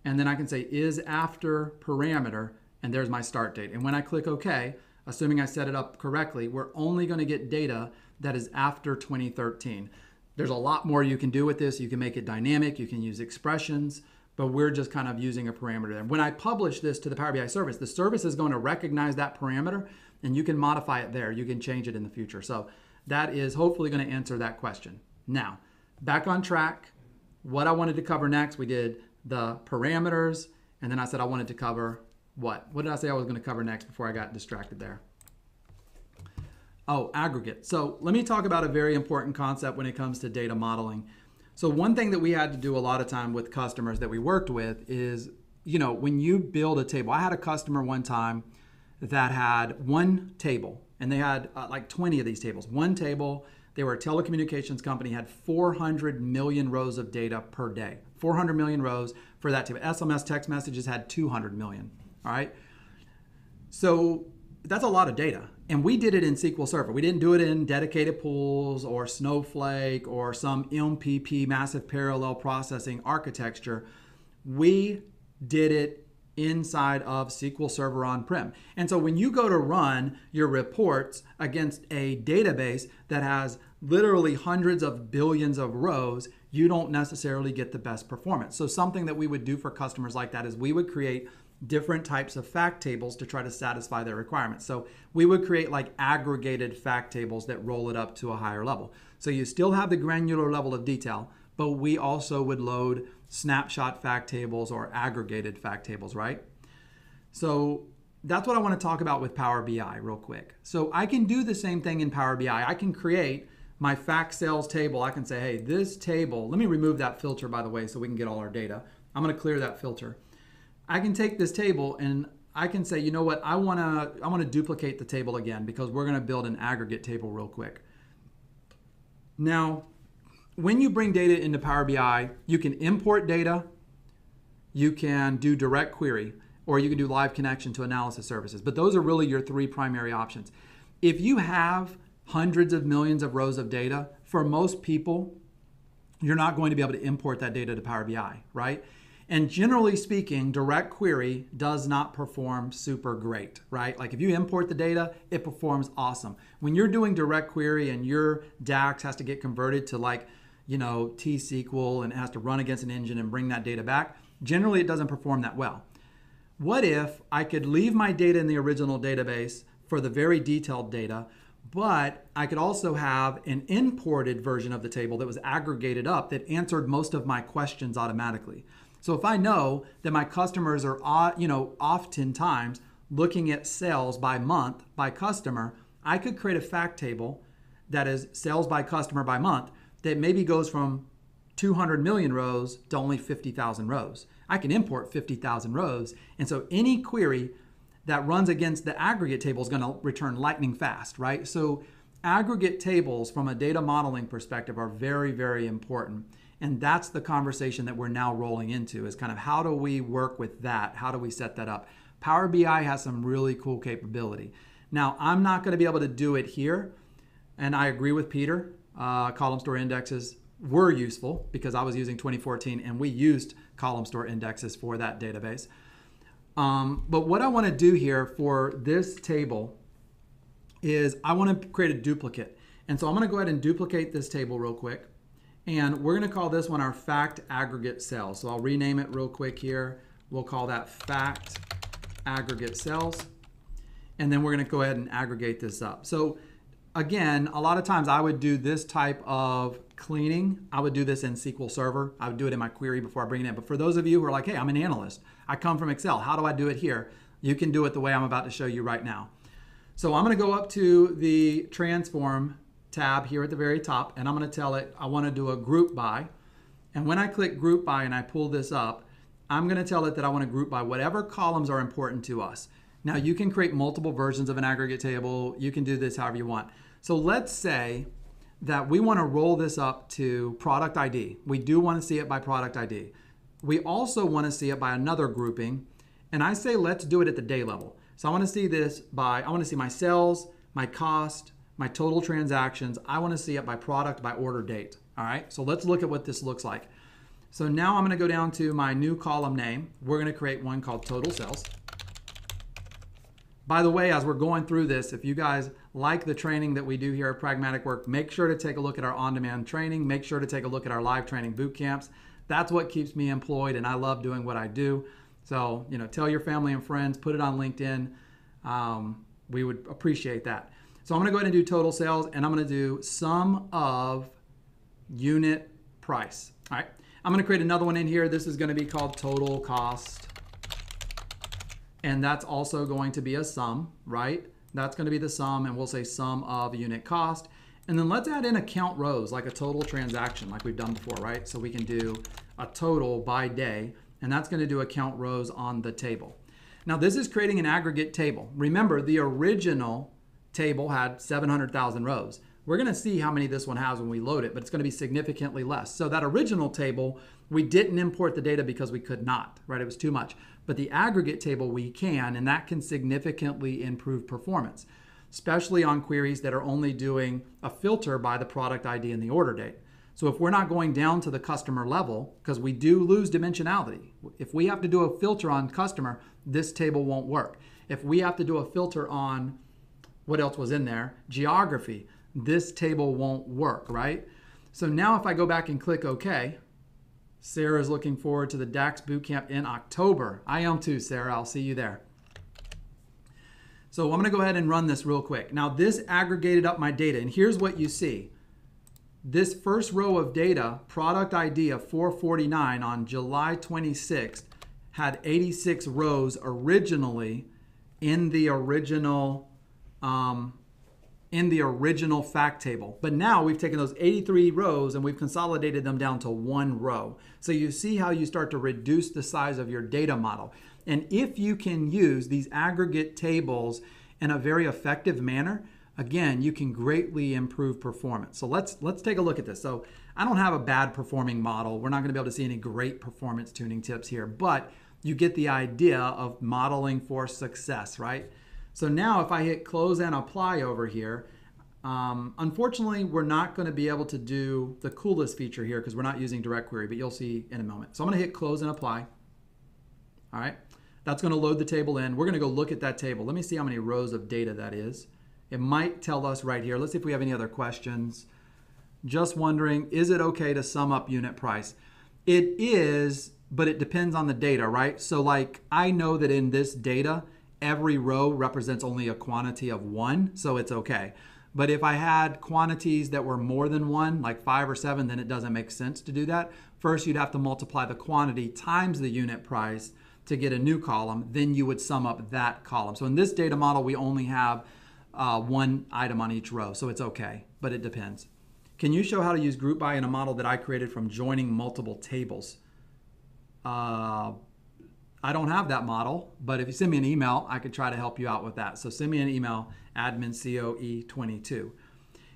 and then I can say is after parameter, and there's my start date. And when I click OK, assuming I set it up correctly, we're only going to get data that is after 2013. There's a lot more you can do with this. You can make it dynamic, you can use expressions, but we're just kind of using a parameter And When I publish this to the Power BI service, the service is going to recognize that parameter and you can modify it there. You can change it in the future. So that is hopefully going to answer that question. Now, back on track. What I wanted to cover next, we did the parameters, and then I said I wanted to cover what? What did I say I was going to cover next before I got distracted there? Oh, aggregate. So let me talk about a very important concept when it comes to data modeling. So one thing that we had to do a lot of time with customers that we worked with is, you know, when you build a table. I had a customer one time that had one table, and they had uh, like 20 of these tables. One table they were a telecommunications company, had 400 million rows of data per day. 400 million rows for that table. SMS text messages had 200 million. All right. So that's a lot of data. And we did it in SQL Server. We didn't do it in dedicated pools or Snowflake or some MPP, massive parallel processing architecture. We did it inside of SQL Server on-prem. And so when you go to run your reports against a database that has literally hundreds of billions of rows, you don't necessarily get the best performance. So something that we would do for customers like that is we would create different types of fact tables to try to satisfy their requirements. So we would create like aggregated fact tables that roll it up to a higher level. So you still have the granular level of detail, but we also would load snapshot fact tables or aggregated fact tables, right? So that's what I want to talk about with Power BI real quick. So I can do the same thing in Power BI. I can create my fact sales table. I can say, hey, this table, let me remove that filter by the way so we can get all our data. I'm going to clear that filter. I can take this table and I can say, you know what, I want to I want to duplicate the table again because we're going to build an aggregate table real quick. Now, when you bring data into Power BI, you can import data, you can do direct query, or you can do live connection to analysis services. But those are really your three primary options. If you have hundreds of millions of rows of data, for most people, you're not going to be able to import that data to Power BI, right? And generally speaking, direct query does not perform super great, right? Like if you import the data, it performs awesome. When you're doing direct query and your DAX has to get converted to like you know, T-SQL and it has to run against an engine and bring that data back, generally it doesn't perform that well. What if I could leave my data in the original database for the very detailed data, but I could also have an imported version of the table that was aggregated up that answered most of my questions automatically. So if I know that my customers are, uh, you know, oftentimes looking at sales by month by customer, I could create a fact table that is sales by customer by month that maybe goes from 200 million rows to only 50,000 rows. I can import 50,000 rows. And so any query that runs against the aggregate table is going to return lightning fast, right? So aggregate tables from a data modeling perspective are very, very important. And that's the conversation that we're now rolling into is kind of how do we work with that? How do we set that up? Power BI has some really cool capability. Now, I'm not going to be able to do it here. And I agree with Peter. Uh, column store indexes were useful because I was using 2014 and we used column store indexes for that database. Um, but what I want to do here for this table is I want to create a duplicate. And so I'm going to go ahead and duplicate this table real quick. And we're going to call this one our fact aggregate sales. So I'll rename it real quick here. We'll call that fact aggregate sales. And then we're going to go ahead and aggregate this up. So again, a lot of times I would do this type of cleaning. I would do this in SQL Server. I would do it in my query before I bring it in. But for those of you who are like, hey, I'm an analyst, I come from Excel. How do I do it here? You can do it the way I'm about to show you right now. So I'm going to go up to the transform tab here at the very top and I'm going to tell it I want to do a group by. And when I click group by and I pull this up, I'm going to tell it that I want to group by whatever columns are important to us. Now you can create multiple versions of an aggregate table. You can do this however you want. So let's say that we want to roll this up to product ID. We do want to see it by product ID. We also want to see it by another grouping. And I say let's do it at the day level. So I want to see this by, I want to see my sales, my cost, my total transactions. I want to see it by product, by order date. All right, so let's look at what this looks like. So now I'm going to go down to my new column name. We're going to create one called total sales. By the way, as we're going through this, if you guys like the training that we do here at Pragmatic Work, make sure to take a look at our on-demand training. Make sure to take a look at our live training boot camps. That's what keeps me employed, and I love doing what I do. So, you know, tell your family and friends, put it on LinkedIn. Um, we would appreciate that. So I'm going to go ahead and do total sales, and I'm going to do sum of unit price. All right. I'm going to create another one in here. This is going to be called total cost and that's also going to be a sum, right? That's going to be the sum, and we'll say sum of unit cost. And then let's add in a count rows, like a total transaction, like we've done before, right? So we can do a total by day, and that's going to do a count rows on the table. Now this is creating an aggregate table. Remember, the original table had 700,000 rows. We're going to see how many this one has when we load it, but it's going to be significantly less. So that original table, we didn't import the data because we could not, right? It was too much. But the aggregate table we can, and that can significantly improve performance, especially on queries that are only doing a filter by the product ID and the order date. So if we're not going down to the customer level, because we do lose dimensionality, if we have to do a filter on customer, this table won't work. If we have to do a filter on what else was in there, geography, this table won't work, right? So now if I go back and click OK, Sarah is looking forward to the DAX Bootcamp in October. I am too, Sarah. I'll see you there. So I'm going to go ahead and run this real quick. Now this aggregated up my data, and here's what you see. This first row of data, product ID of 449 on July 26th, had 86 rows originally in the original um, in the original fact table. But now we've taken those 83 rows and we've consolidated them down to one row. So you see how you start to reduce the size of your data model. And if you can use these aggregate tables in a very effective manner, again, you can greatly improve performance. So let's let's take a look at this. So I don't have a bad performing model. We're not going to be able to see any great performance tuning tips here, but you get the idea of modeling for success, right? So now if I hit close and apply over here, um, unfortunately, we're not going to be able to do the coolest feature here because we're not using direct query, but you'll see in a moment. So I'm going to hit close and apply. All right, that's going to load the table in. We're going to go look at that table. Let me see how many rows of data that is. It might tell us right here. Let's see if we have any other questions. Just wondering, is it okay to sum up unit price? It is, but it depends on the data, right? So like I know that in this data, every row represents only a quantity of one, so it's okay. But if I had quantities that were more than one, like five or seven, then it doesn't make sense to do that. First, you'd have to multiply the quantity times the unit price to get a new column. Then you would sum up that column. So in this data model, we only have uh, one item on each row, so it's okay, but it depends. Can you show how to use group by in a model that I created from joining multiple tables? Uh, I don't have that model, but if you send me an email, I could try to help you out with that. So send me an email, admincoe22.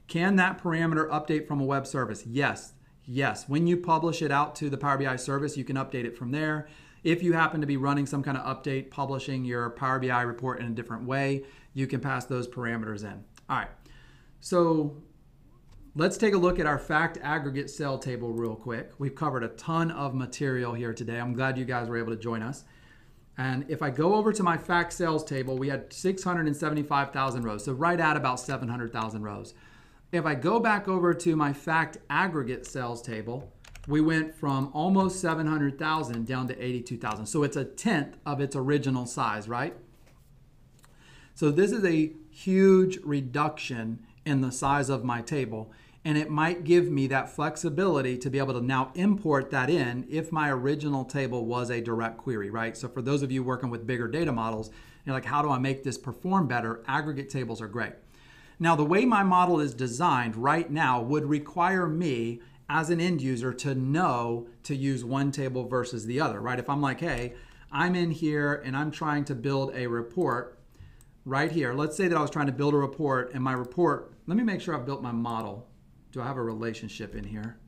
Can that parameter update from a web service? Yes. Yes. When you publish it out to the Power BI service, you can update it from there. If you happen to be running some kind of update, publishing your Power BI report in a different way, you can pass those parameters in. All right. So let's take a look at our fact aggregate cell table real quick. We've covered a ton of material here today. I'm glad you guys were able to join us. And if I go over to my fact sales table, we had 675,000 rows, so right at about 700,000 rows. If I go back over to my fact aggregate sales table, we went from almost 700,000 down to 82,000. So it's a tenth of its original size, right? So this is a huge reduction in the size of my table. And it might give me that flexibility to be able to now import that in if my original table was a direct query, right? So for those of you working with bigger data models, you're like, how do I make this perform better? Aggregate tables are great. Now, the way my model is designed right now would require me as an end user to know to use one table versus the other, right? If I'm like, hey, I'm in here and I'm trying to build a report right here. Let's say that I was trying to build a report and my report, let me make sure I've built my model. Do I have a relationship in here?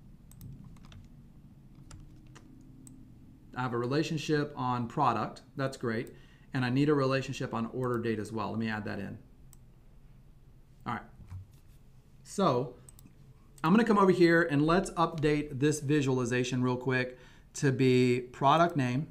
I have a relationship on product. That's great. And I need a relationship on order date as well. Let me add that in. All right. So I'm going to come over here and let's update this visualization real quick to be product name.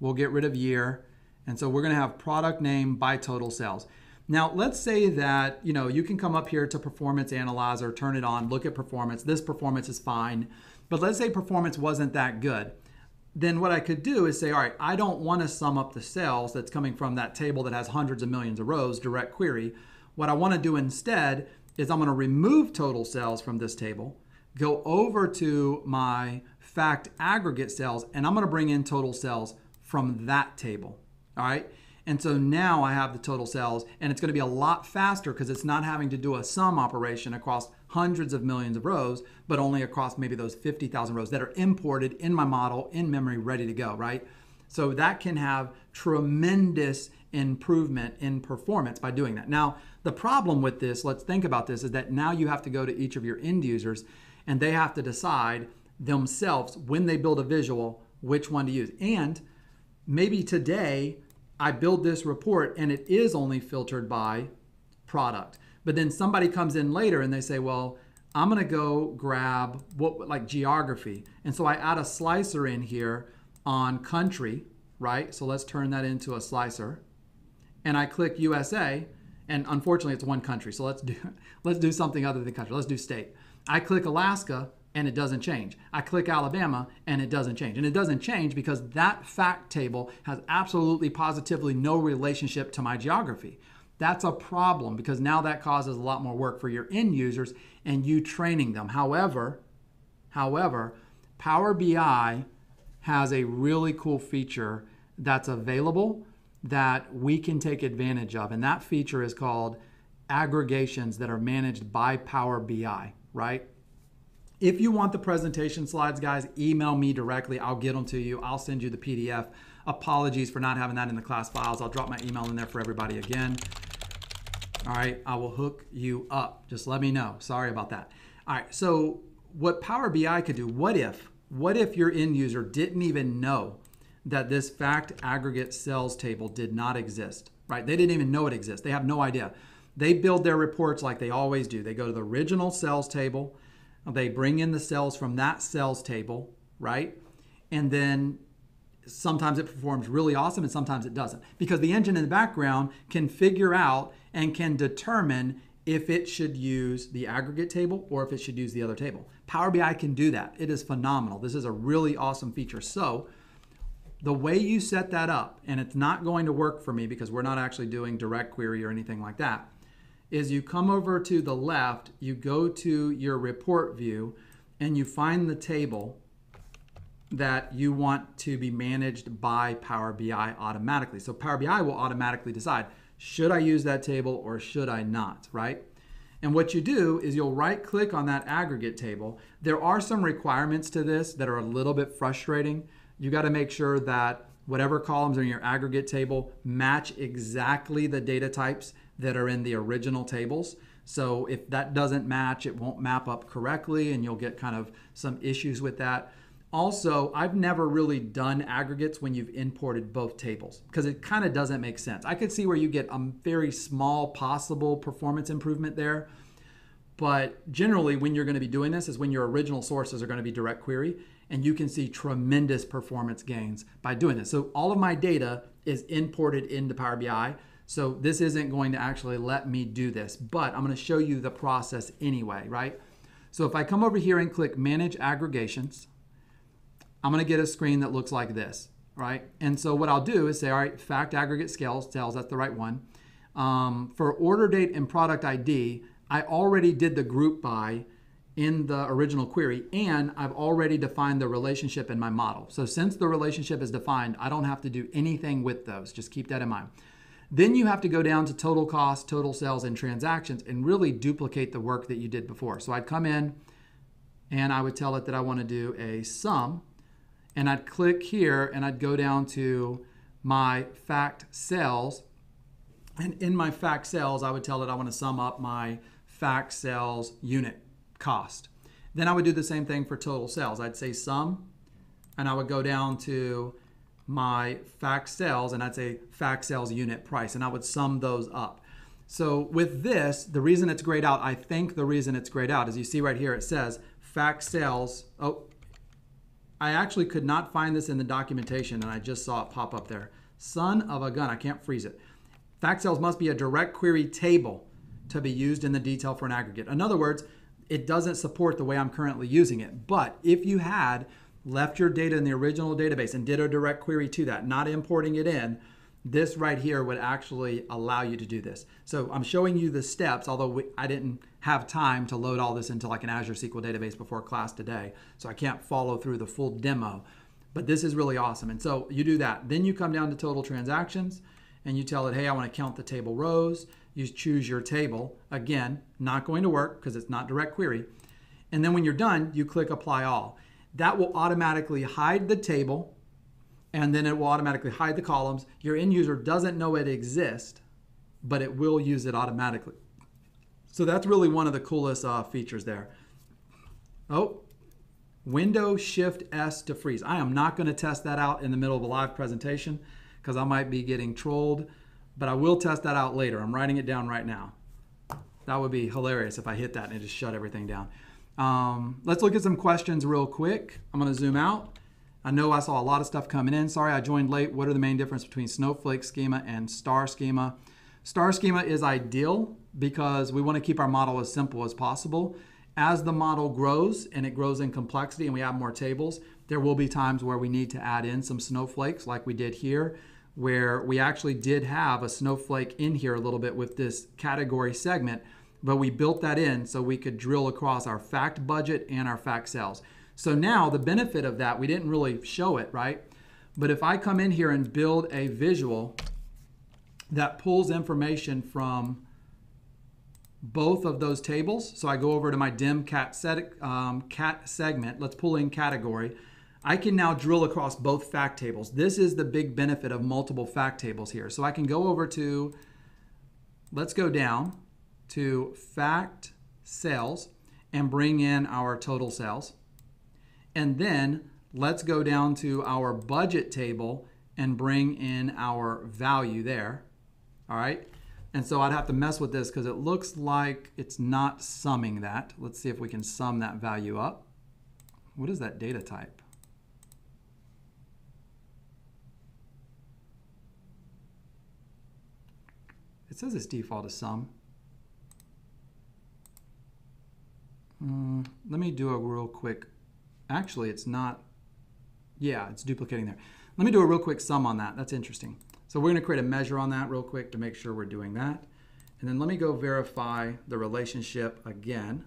We'll get rid of year. And so we're going to have product name by total sales. Now, let's say that, you know, you can come up here to performance analyzer, turn it on, look at performance. This performance is fine. But let's say performance wasn't that good. Then what I could do is say, all right, I don't want to sum up the sales that's coming from that table that has hundreds of millions of rows, direct query. What I want to do instead is I'm going to remove total sales from this table, go over to my fact aggregate sales, and I'm going to bring in total sales from that table. All right. And so now I have the total sales, and it's going to be a lot faster because it's not having to do a sum operation across hundreds of millions of rows, but only across maybe those 50,000 rows that are imported in my model in memory, ready to go, right? So that can have tremendous improvement in performance by doing that. Now, the problem with this, let's think about this, is that now you have to go to each of your end users and they have to decide themselves when they build a visual which one to use. And maybe today I build this report and it is only filtered by product. But then somebody comes in later and they say, well, I'm going to go grab what like geography. And so I add a slicer in here on country, right? So let's turn that into a slicer. And I click USA and unfortunately it's one country. So let's do let's do something other than country. Let's do state. I click Alaska and it doesn't change. I click Alabama and it doesn't change. And it doesn't change because that fact table has absolutely positively no relationship to my geography. That's a problem because now that causes a lot more work for your end users and you training them. However, however, Power BI has a really cool feature that's available that we can take advantage of. And that feature is called aggregations that are managed by Power BI, right? If you want the presentation slides, guys, email me directly. I'll get them to you. I'll send you the PDF. Apologies for not having that in the class files. I'll drop my email in there for everybody again. All right, I will hook you up. Just let me know. Sorry about that. All right, so what Power BI could do, what if, what if your end user didn't even know that this fact aggregate sales table did not exist, right? They didn't even know it exists. They have no idea. They build their reports like they always do. They go to the original sales table, they bring in the cells from that sales table, right? And then sometimes it performs really awesome and sometimes it doesn't because the engine in the background can figure out and can determine if it should use the aggregate table or if it should use the other table. Power BI can do that. It is phenomenal. This is a really awesome feature. So, the way you set that up, and it's not going to work for me because we're not actually doing direct query or anything like that, is you come over to the left, you go to your report view, and you find the table that you want to be managed by Power BI automatically. So Power BI will automatically decide, should I use that table or should I not, right? And what you do is you'll right click on that aggregate table. There are some requirements to this that are a little bit frustrating you got to make sure that whatever columns are in your aggregate table match exactly the data types that are in the original tables. So if that doesn't match, it won't map up correctly and you'll get kind of some issues with that. Also, I've never really done aggregates when you've imported both tables because it kind of doesn't make sense. I could see where you get a very small possible performance improvement there. But generally, when you're going to be doing this is when your original sources are going to be direct query and you can see tremendous performance gains by doing this. So all of my data is imported into Power BI. So this isn't going to actually let me do this, but I'm going to show you the process anyway, right? So if I come over here and click Manage Aggregations, I'm going to get a screen that looks like this, right? And so what I'll do is say, all right, fact aggregate scales tells that's the right one. Um, for order date and product ID, I already did the group by in the original query and I've already defined the relationship in my model. So since the relationship is defined, I don't have to do anything with those. Just keep that in mind. Then you have to go down to total cost, total sales, and transactions and really duplicate the work that you did before. So I'd come in and I would tell it that I want to do a sum and I'd click here and I'd go down to my fact sales. And in my fact sales, I would tell it I want to sum up my fact sales unit cost. Then I would do the same thing for total sales. I'd say sum, and I would go down to my fact sales, and I'd say sales unit price, and I would sum those up. So with this, the reason it's grayed out, I think the reason it's grayed out is you see right here, it says fact sales. Oh, I actually could not find this in the documentation and I just saw it pop up there. Son of a gun, I can't freeze it. Fact sales must be a direct query table to be used in the detail for an aggregate. In other words, it doesn't support the way I'm currently using it. But if you had left your data in the original database and did a direct query to that, not importing it in, this right here would actually allow you to do this. So I'm showing you the steps, although we, I didn't have time to load all this into like an Azure SQL database before class today. So I can't follow through the full demo, but this is really awesome. And so you do that. Then you come down to total transactions and you tell it, hey, I want to count the table rows. You choose your table. Again, not going to work because it's not direct query. And then when you're done, you click apply all. That will automatically hide the table and then it will automatically hide the columns. Your end user doesn't know it exists, but it will use it automatically. So that's really one of the coolest uh, features there. Oh, Windows Shift S to freeze. I am not going to test that out in the middle of a live presentation because I might be getting trolled, but I will test that out later. I'm writing it down right now. That would be hilarious if I hit that and it just shut everything down. Um, let's look at some questions real quick. I'm going to zoom out. I know I saw a lot of stuff coming in. Sorry I joined late. What are the main difference between Snowflake schema and star schema? Star schema is ideal because we want to keep our model as simple as possible. As the model grows and it grows in complexity and we add more tables, there will be times where we need to add in some snowflakes like we did here, where we actually did have a snowflake in here a little bit with this category segment, but we built that in so we could drill across our fact budget and our fact sales. So now the benefit of that, we didn't really show it, right? But if I come in here and build a visual that pulls information from both of those tables, so I go over to my dim cat, set, um, cat segment, let's pull in category, I can now drill across both fact tables. This is the big benefit of multiple fact tables here. So I can go over to, let's go down to fact sales and bring in our total sales. And then let's go down to our budget table and bring in our value there. All right. And so I'd have to mess with this because it looks like it's not summing that. Let's see if we can sum that value up. What is that data type? It says it's default to sum. Mm, let me do a real quick Actually, it's not. Yeah, it's duplicating there. Let me do a real quick sum on that. That's interesting. So we're going to create a measure on that real quick to make sure we're doing that. And then let me go verify the relationship again.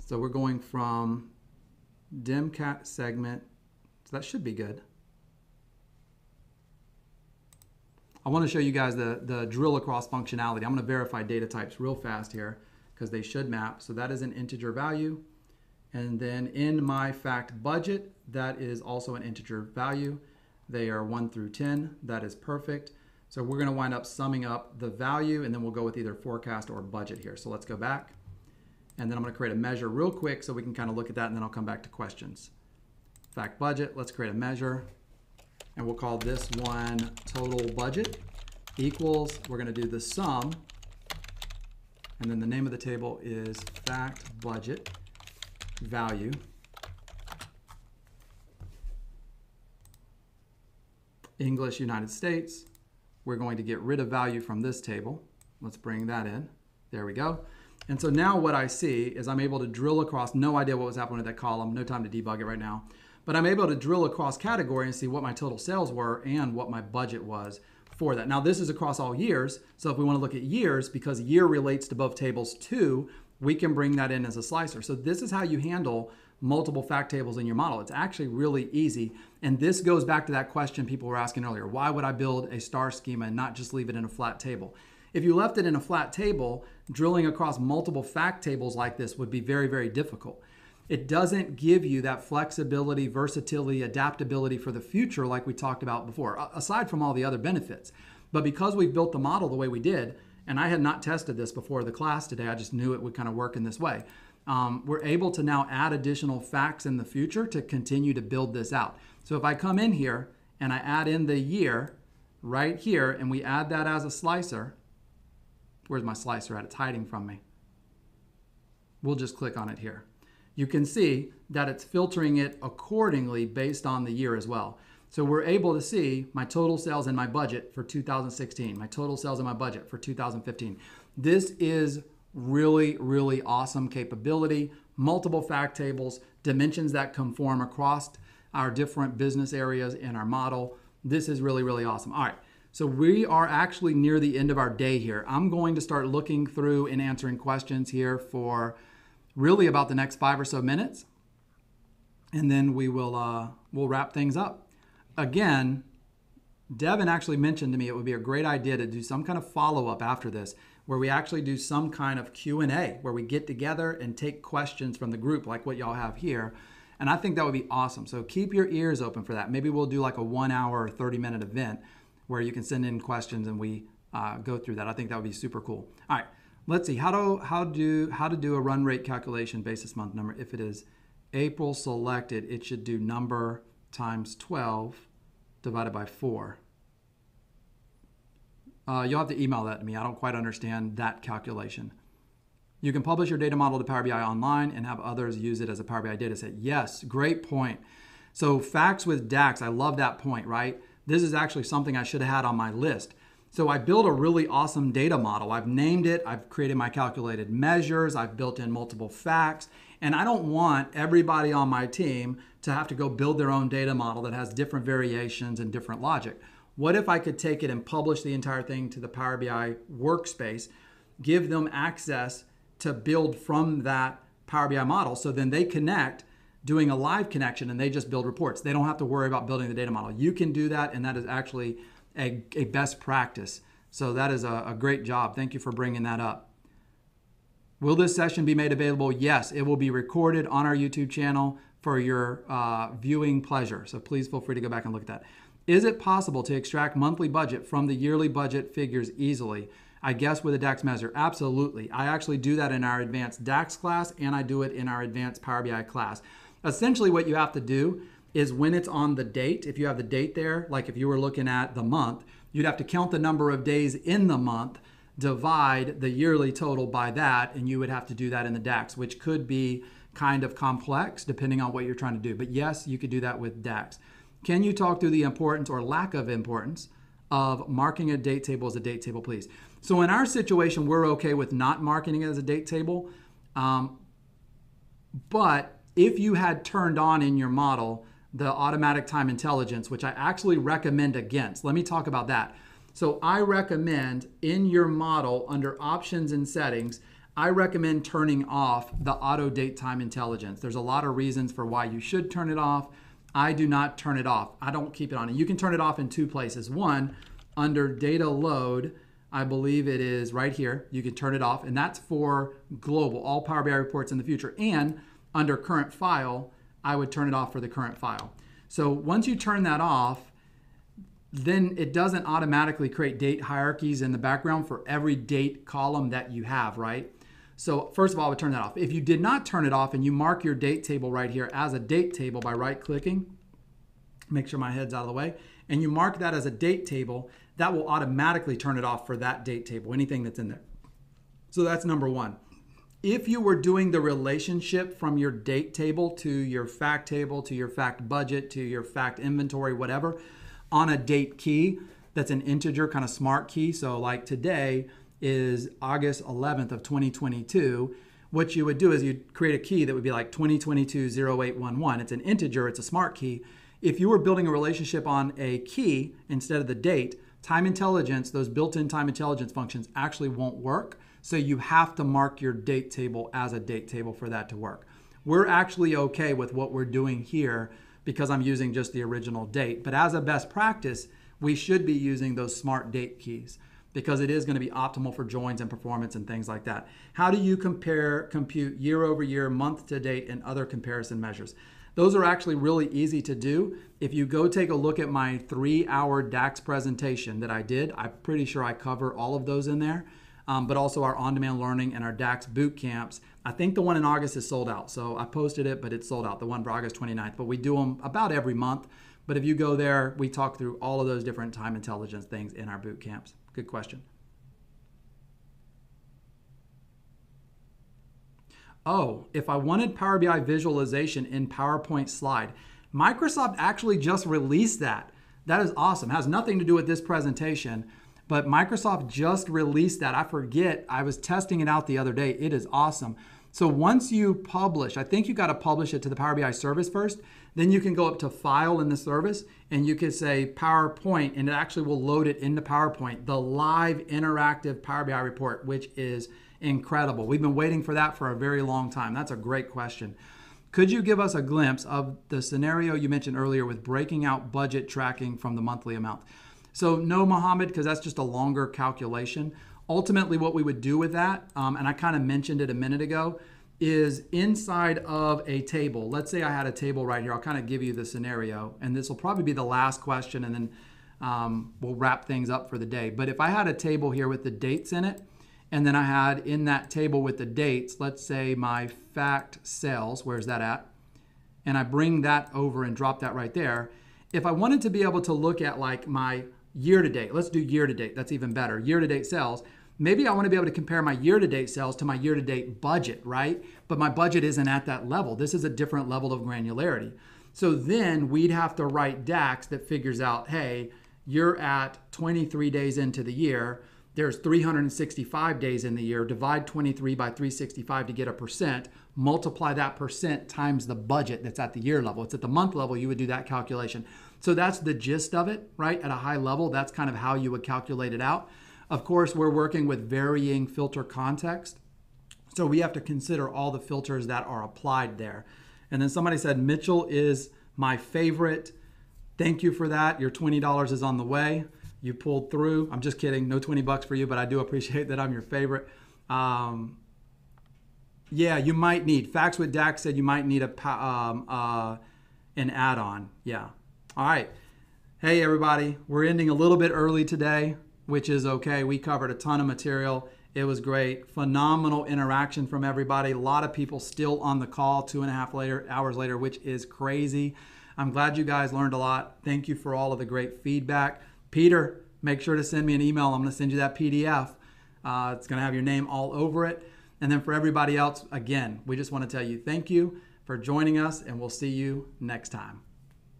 So we're going from dimcat segment. So that should be good. I want to show you guys the, the drill across functionality. I'm going to verify data types real fast here because they should map. So that is an integer value. And then in my fact budget, that is also an integer value. They are 1 through 10. That is perfect. So we're going to wind up summing up the value and then we'll go with either forecast or budget here. So let's go back. And then I'm going to create a measure real quick so we can kind of look at that and then I'll come back to questions. Fact budget, let's create a measure. And we'll call this one total budget equals, we're going to do the sum. And then the name of the table is fact budget value. English United States. We're going to get rid of value from this table. Let's bring that in. There we go. And so now what I see is I'm able to drill across, no idea what was happening with that column, no time to debug it right now, but I'm able to drill across category and see what my total sales were and what my budget was for that. Now this is across all years, so if we want to look at years, because year relates to both tables too, we can bring that in as a slicer. So this is how you handle multiple fact tables in your model. It's actually really easy. And this goes back to that question people were asking earlier. Why would I build a star schema and not just leave it in a flat table? If you left it in a flat table, drilling across multiple fact tables like this would be very, very difficult. It doesn't give you that flexibility, versatility, adaptability for the future like we talked about before, aside from all the other benefits. But because we've built the model the way we did, and I had not tested this before the class today, I just knew it would kind of work in this way. Um, we're able to now add additional facts in the future to continue to build this out. So if I come in here and I add in the year right here and we add that as a slicer, where's my slicer at? It's hiding from me. We'll just click on it here. You can see that it's filtering it accordingly based on the year as well. So we're able to see my total sales and my budget for 2016, my total sales and my budget for 2015. This is really, really awesome capability. Multiple fact tables, dimensions that conform across our different business areas in our model. This is really, really awesome. All right, so we are actually near the end of our day here. I'm going to start looking through and answering questions here for really about the next five or so minutes. And then we will uh, we'll wrap things up. Again, Devin actually mentioned to me it would be a great idea to do some kind of follow-up after this where we actually do some kind of q&a where we get together and take questions from the group like what y'all have here. And i think that would be awesome. So keep your ears open for that. Maybe we'll do like a one hour or 30 minute event where you can send in questions and we uh, go through that. I think that would be super cool. All right let's see how do how do how to do a run rate calculation basis month number if it is april selected it should do number times 12 divided by 4. Uh, you'll have to email that to me. I don't quite understand that calculation. You can publish your data model to Power BI online and have others use it as a Power BI dataset. Yes, great point. So facts with DAX, I love that point, right? This is actually something I should have had on my list. So I built a really awesome data model. I've named it, I've created my calculated measures, I've built in multiple facts, and I don't want everybody on my team to have to go build their own data model that has different variations and different logic. What if I could take it and publish the entire thing to the Power BI workspace, give them access to build from that Power BI model so then they connect doing a live connection and they just build reports. They don't have to worry about building the data model. You can do that, and that is actually a, a best practice. So that is a, a great job. Thank you for bringing that up. Will this session be made available? Yes, it will be recorded on our YouTube channel for your uh, viewing pleasure. So please feel free to go back and look at that. Is it possible to extract monthly budget from the yearly budget figures easily? I guess with a DAX measure, absolutely. I actually do that in our advanced DAX class and I do it in our advanced Power BI class. Essentially what you have to do is when it's on the date, if you have the date there, like if you were looking at the month, you'd have to count the number of days in the month, divide the yearly total by that, and you would have to do that in the DAX, which could be kind of complex depending on what you're trying to do. But yes, you could do that with DAX. Can you talk through the importance or lack of importance of marking a date table as a date table, please? So in our situation, we're okay with not marking it as a date table. Um, but if you had turned on in your model the automatic time intelligence, which I actually recommend against, let me talk about that. So I recommend in your model under options and settings, I recommend turning off the auto date time intelligence. There's a lot of reasons for why you should turn it off. I do not turn it off. I don't keep it on. And you can turn it off in two places. One, under data load, I believe it is right here. You can turn it off, and that's for global, all Power BI reports in the future. And under current file, I would turn it off for the current file. So once you turn that off, then it doesn't automatically create date hierarchies in the background for every date column that you have, right? So first of all, I would turn that off. If you did not turn it off and you mark your date table right here as a date table by right clicking, make sure my head's out of the way, and you mark that as a date table, that will automatically turn it off for that date table, anything that's in there. So that's number one. If you were doing the relationship from your date table to your fact table, to your fact budget, to your fact inventory, whatever, on a date key that's an integer kind of smart key. So like today is August 11th of 2022. What you would do is you'd create a key that would be like 2022 0811. It's an integer, it's a smart key. If you were building a relationship on a key instead of the date, time intelligence, those built-in time intelligence functions actually won't work. So you have to mark your date table as a date table for that to work. We're actually okay with what we're doing here because I'm using just the original date. But as a best practice, we should be using those smart date keys because it is going to be optimal for joins and performance and things like that. How do you compare, compute year over year, month to date, and other comparison measures? Those are actually really easy to do. If you go take a look at my three hour DAX presentation that I did, I'm pretty sure I cover all of those in there um, but also our on demand learning and our DAX boot camps. I think the one in August is sold out. So I posted it, but it's sold out, the one for August 29th. But we do them about every month. But if you go there, we talk through all of those different time intelligence things in our boot camps. Good question. Oh, if I wanted Power BI visualization in PowerPoint slide, Microsoft actually just released that. That is awesome. It has nothing to do with this presentation, but Microsoft just released that. I forget, I was testing it out the other day. It is awesome. So once you publish, I think you got to publish it to the Power BI service first. Then you can go up to File in the service and you can say PowerPoint, and it actually will load it into PowerPoint, the live interactive Power BI report, which is incredible. We've been waiting for that for a very long time. That's a great question. Could you give us a glimpse of the scenario you mentioned earlier with breaking out budget tracking from the monthly amount? So no Mohammed, because that's just a longer calculation. Ultimately, what we would do with that, um, and I kind of mentioned it a minute ago, is inside of a table. Let's say I had a table right here. I'll kind of give you the scenario, and this will probably be the last question, and then um, we'll wrap things up for the day. But if I had a table here with the dates in it, and then I had in that table with the dates, let's say my fact sales, where's that at? And I bring that over and drop that right there. If I wanted to be able to look at like my year to date. Let's do year to date. That's even better. Year to date sales. Maybe I want to be able to compare my year to date sales to my year to date budget, right? But my budget isn't at that level. This is a different level of granularity. So then we'd have to write DAX that figures out, hey, you're at 23 days into the year. There's 365 days in the year. Divide 23 by 365 to get a percent. Multiply that percent times the budget that's at the year level. It's at the month level, you would do that calculation. So that's the gist of it, right? At a high level, that's kind of how you would calculate it out. Of course, we're working with varying filter context. So we have to consider all the filters that are applied there. And then somebody said, Mitchell is my favorite. Thank you for that. Your $20 is on the way. You pulled through. I'm just kidding. No 20 bucks for you, but I do appreciate that I'm your favorite. Um, yeah, you might need. Facts with Dax said you might need a um, uh, an add-on. Yeah. All right. Hey, everybody. We're ending a little bit early today, which is okay. We covered a ton of material. It was great. Phenomenal interaction from everybody. A lot of people still on the call two and a half later, hours later, which is crazy. I'm glad you guys learned a lot. Thank you for all of the great feedback. Peter, make sure to send me an email. I'm going to send you that PDF. Uh, it's going to have your name all over it. And then for everybody else, again, we just want to tell you thank you for joining us, and we'll see you next time.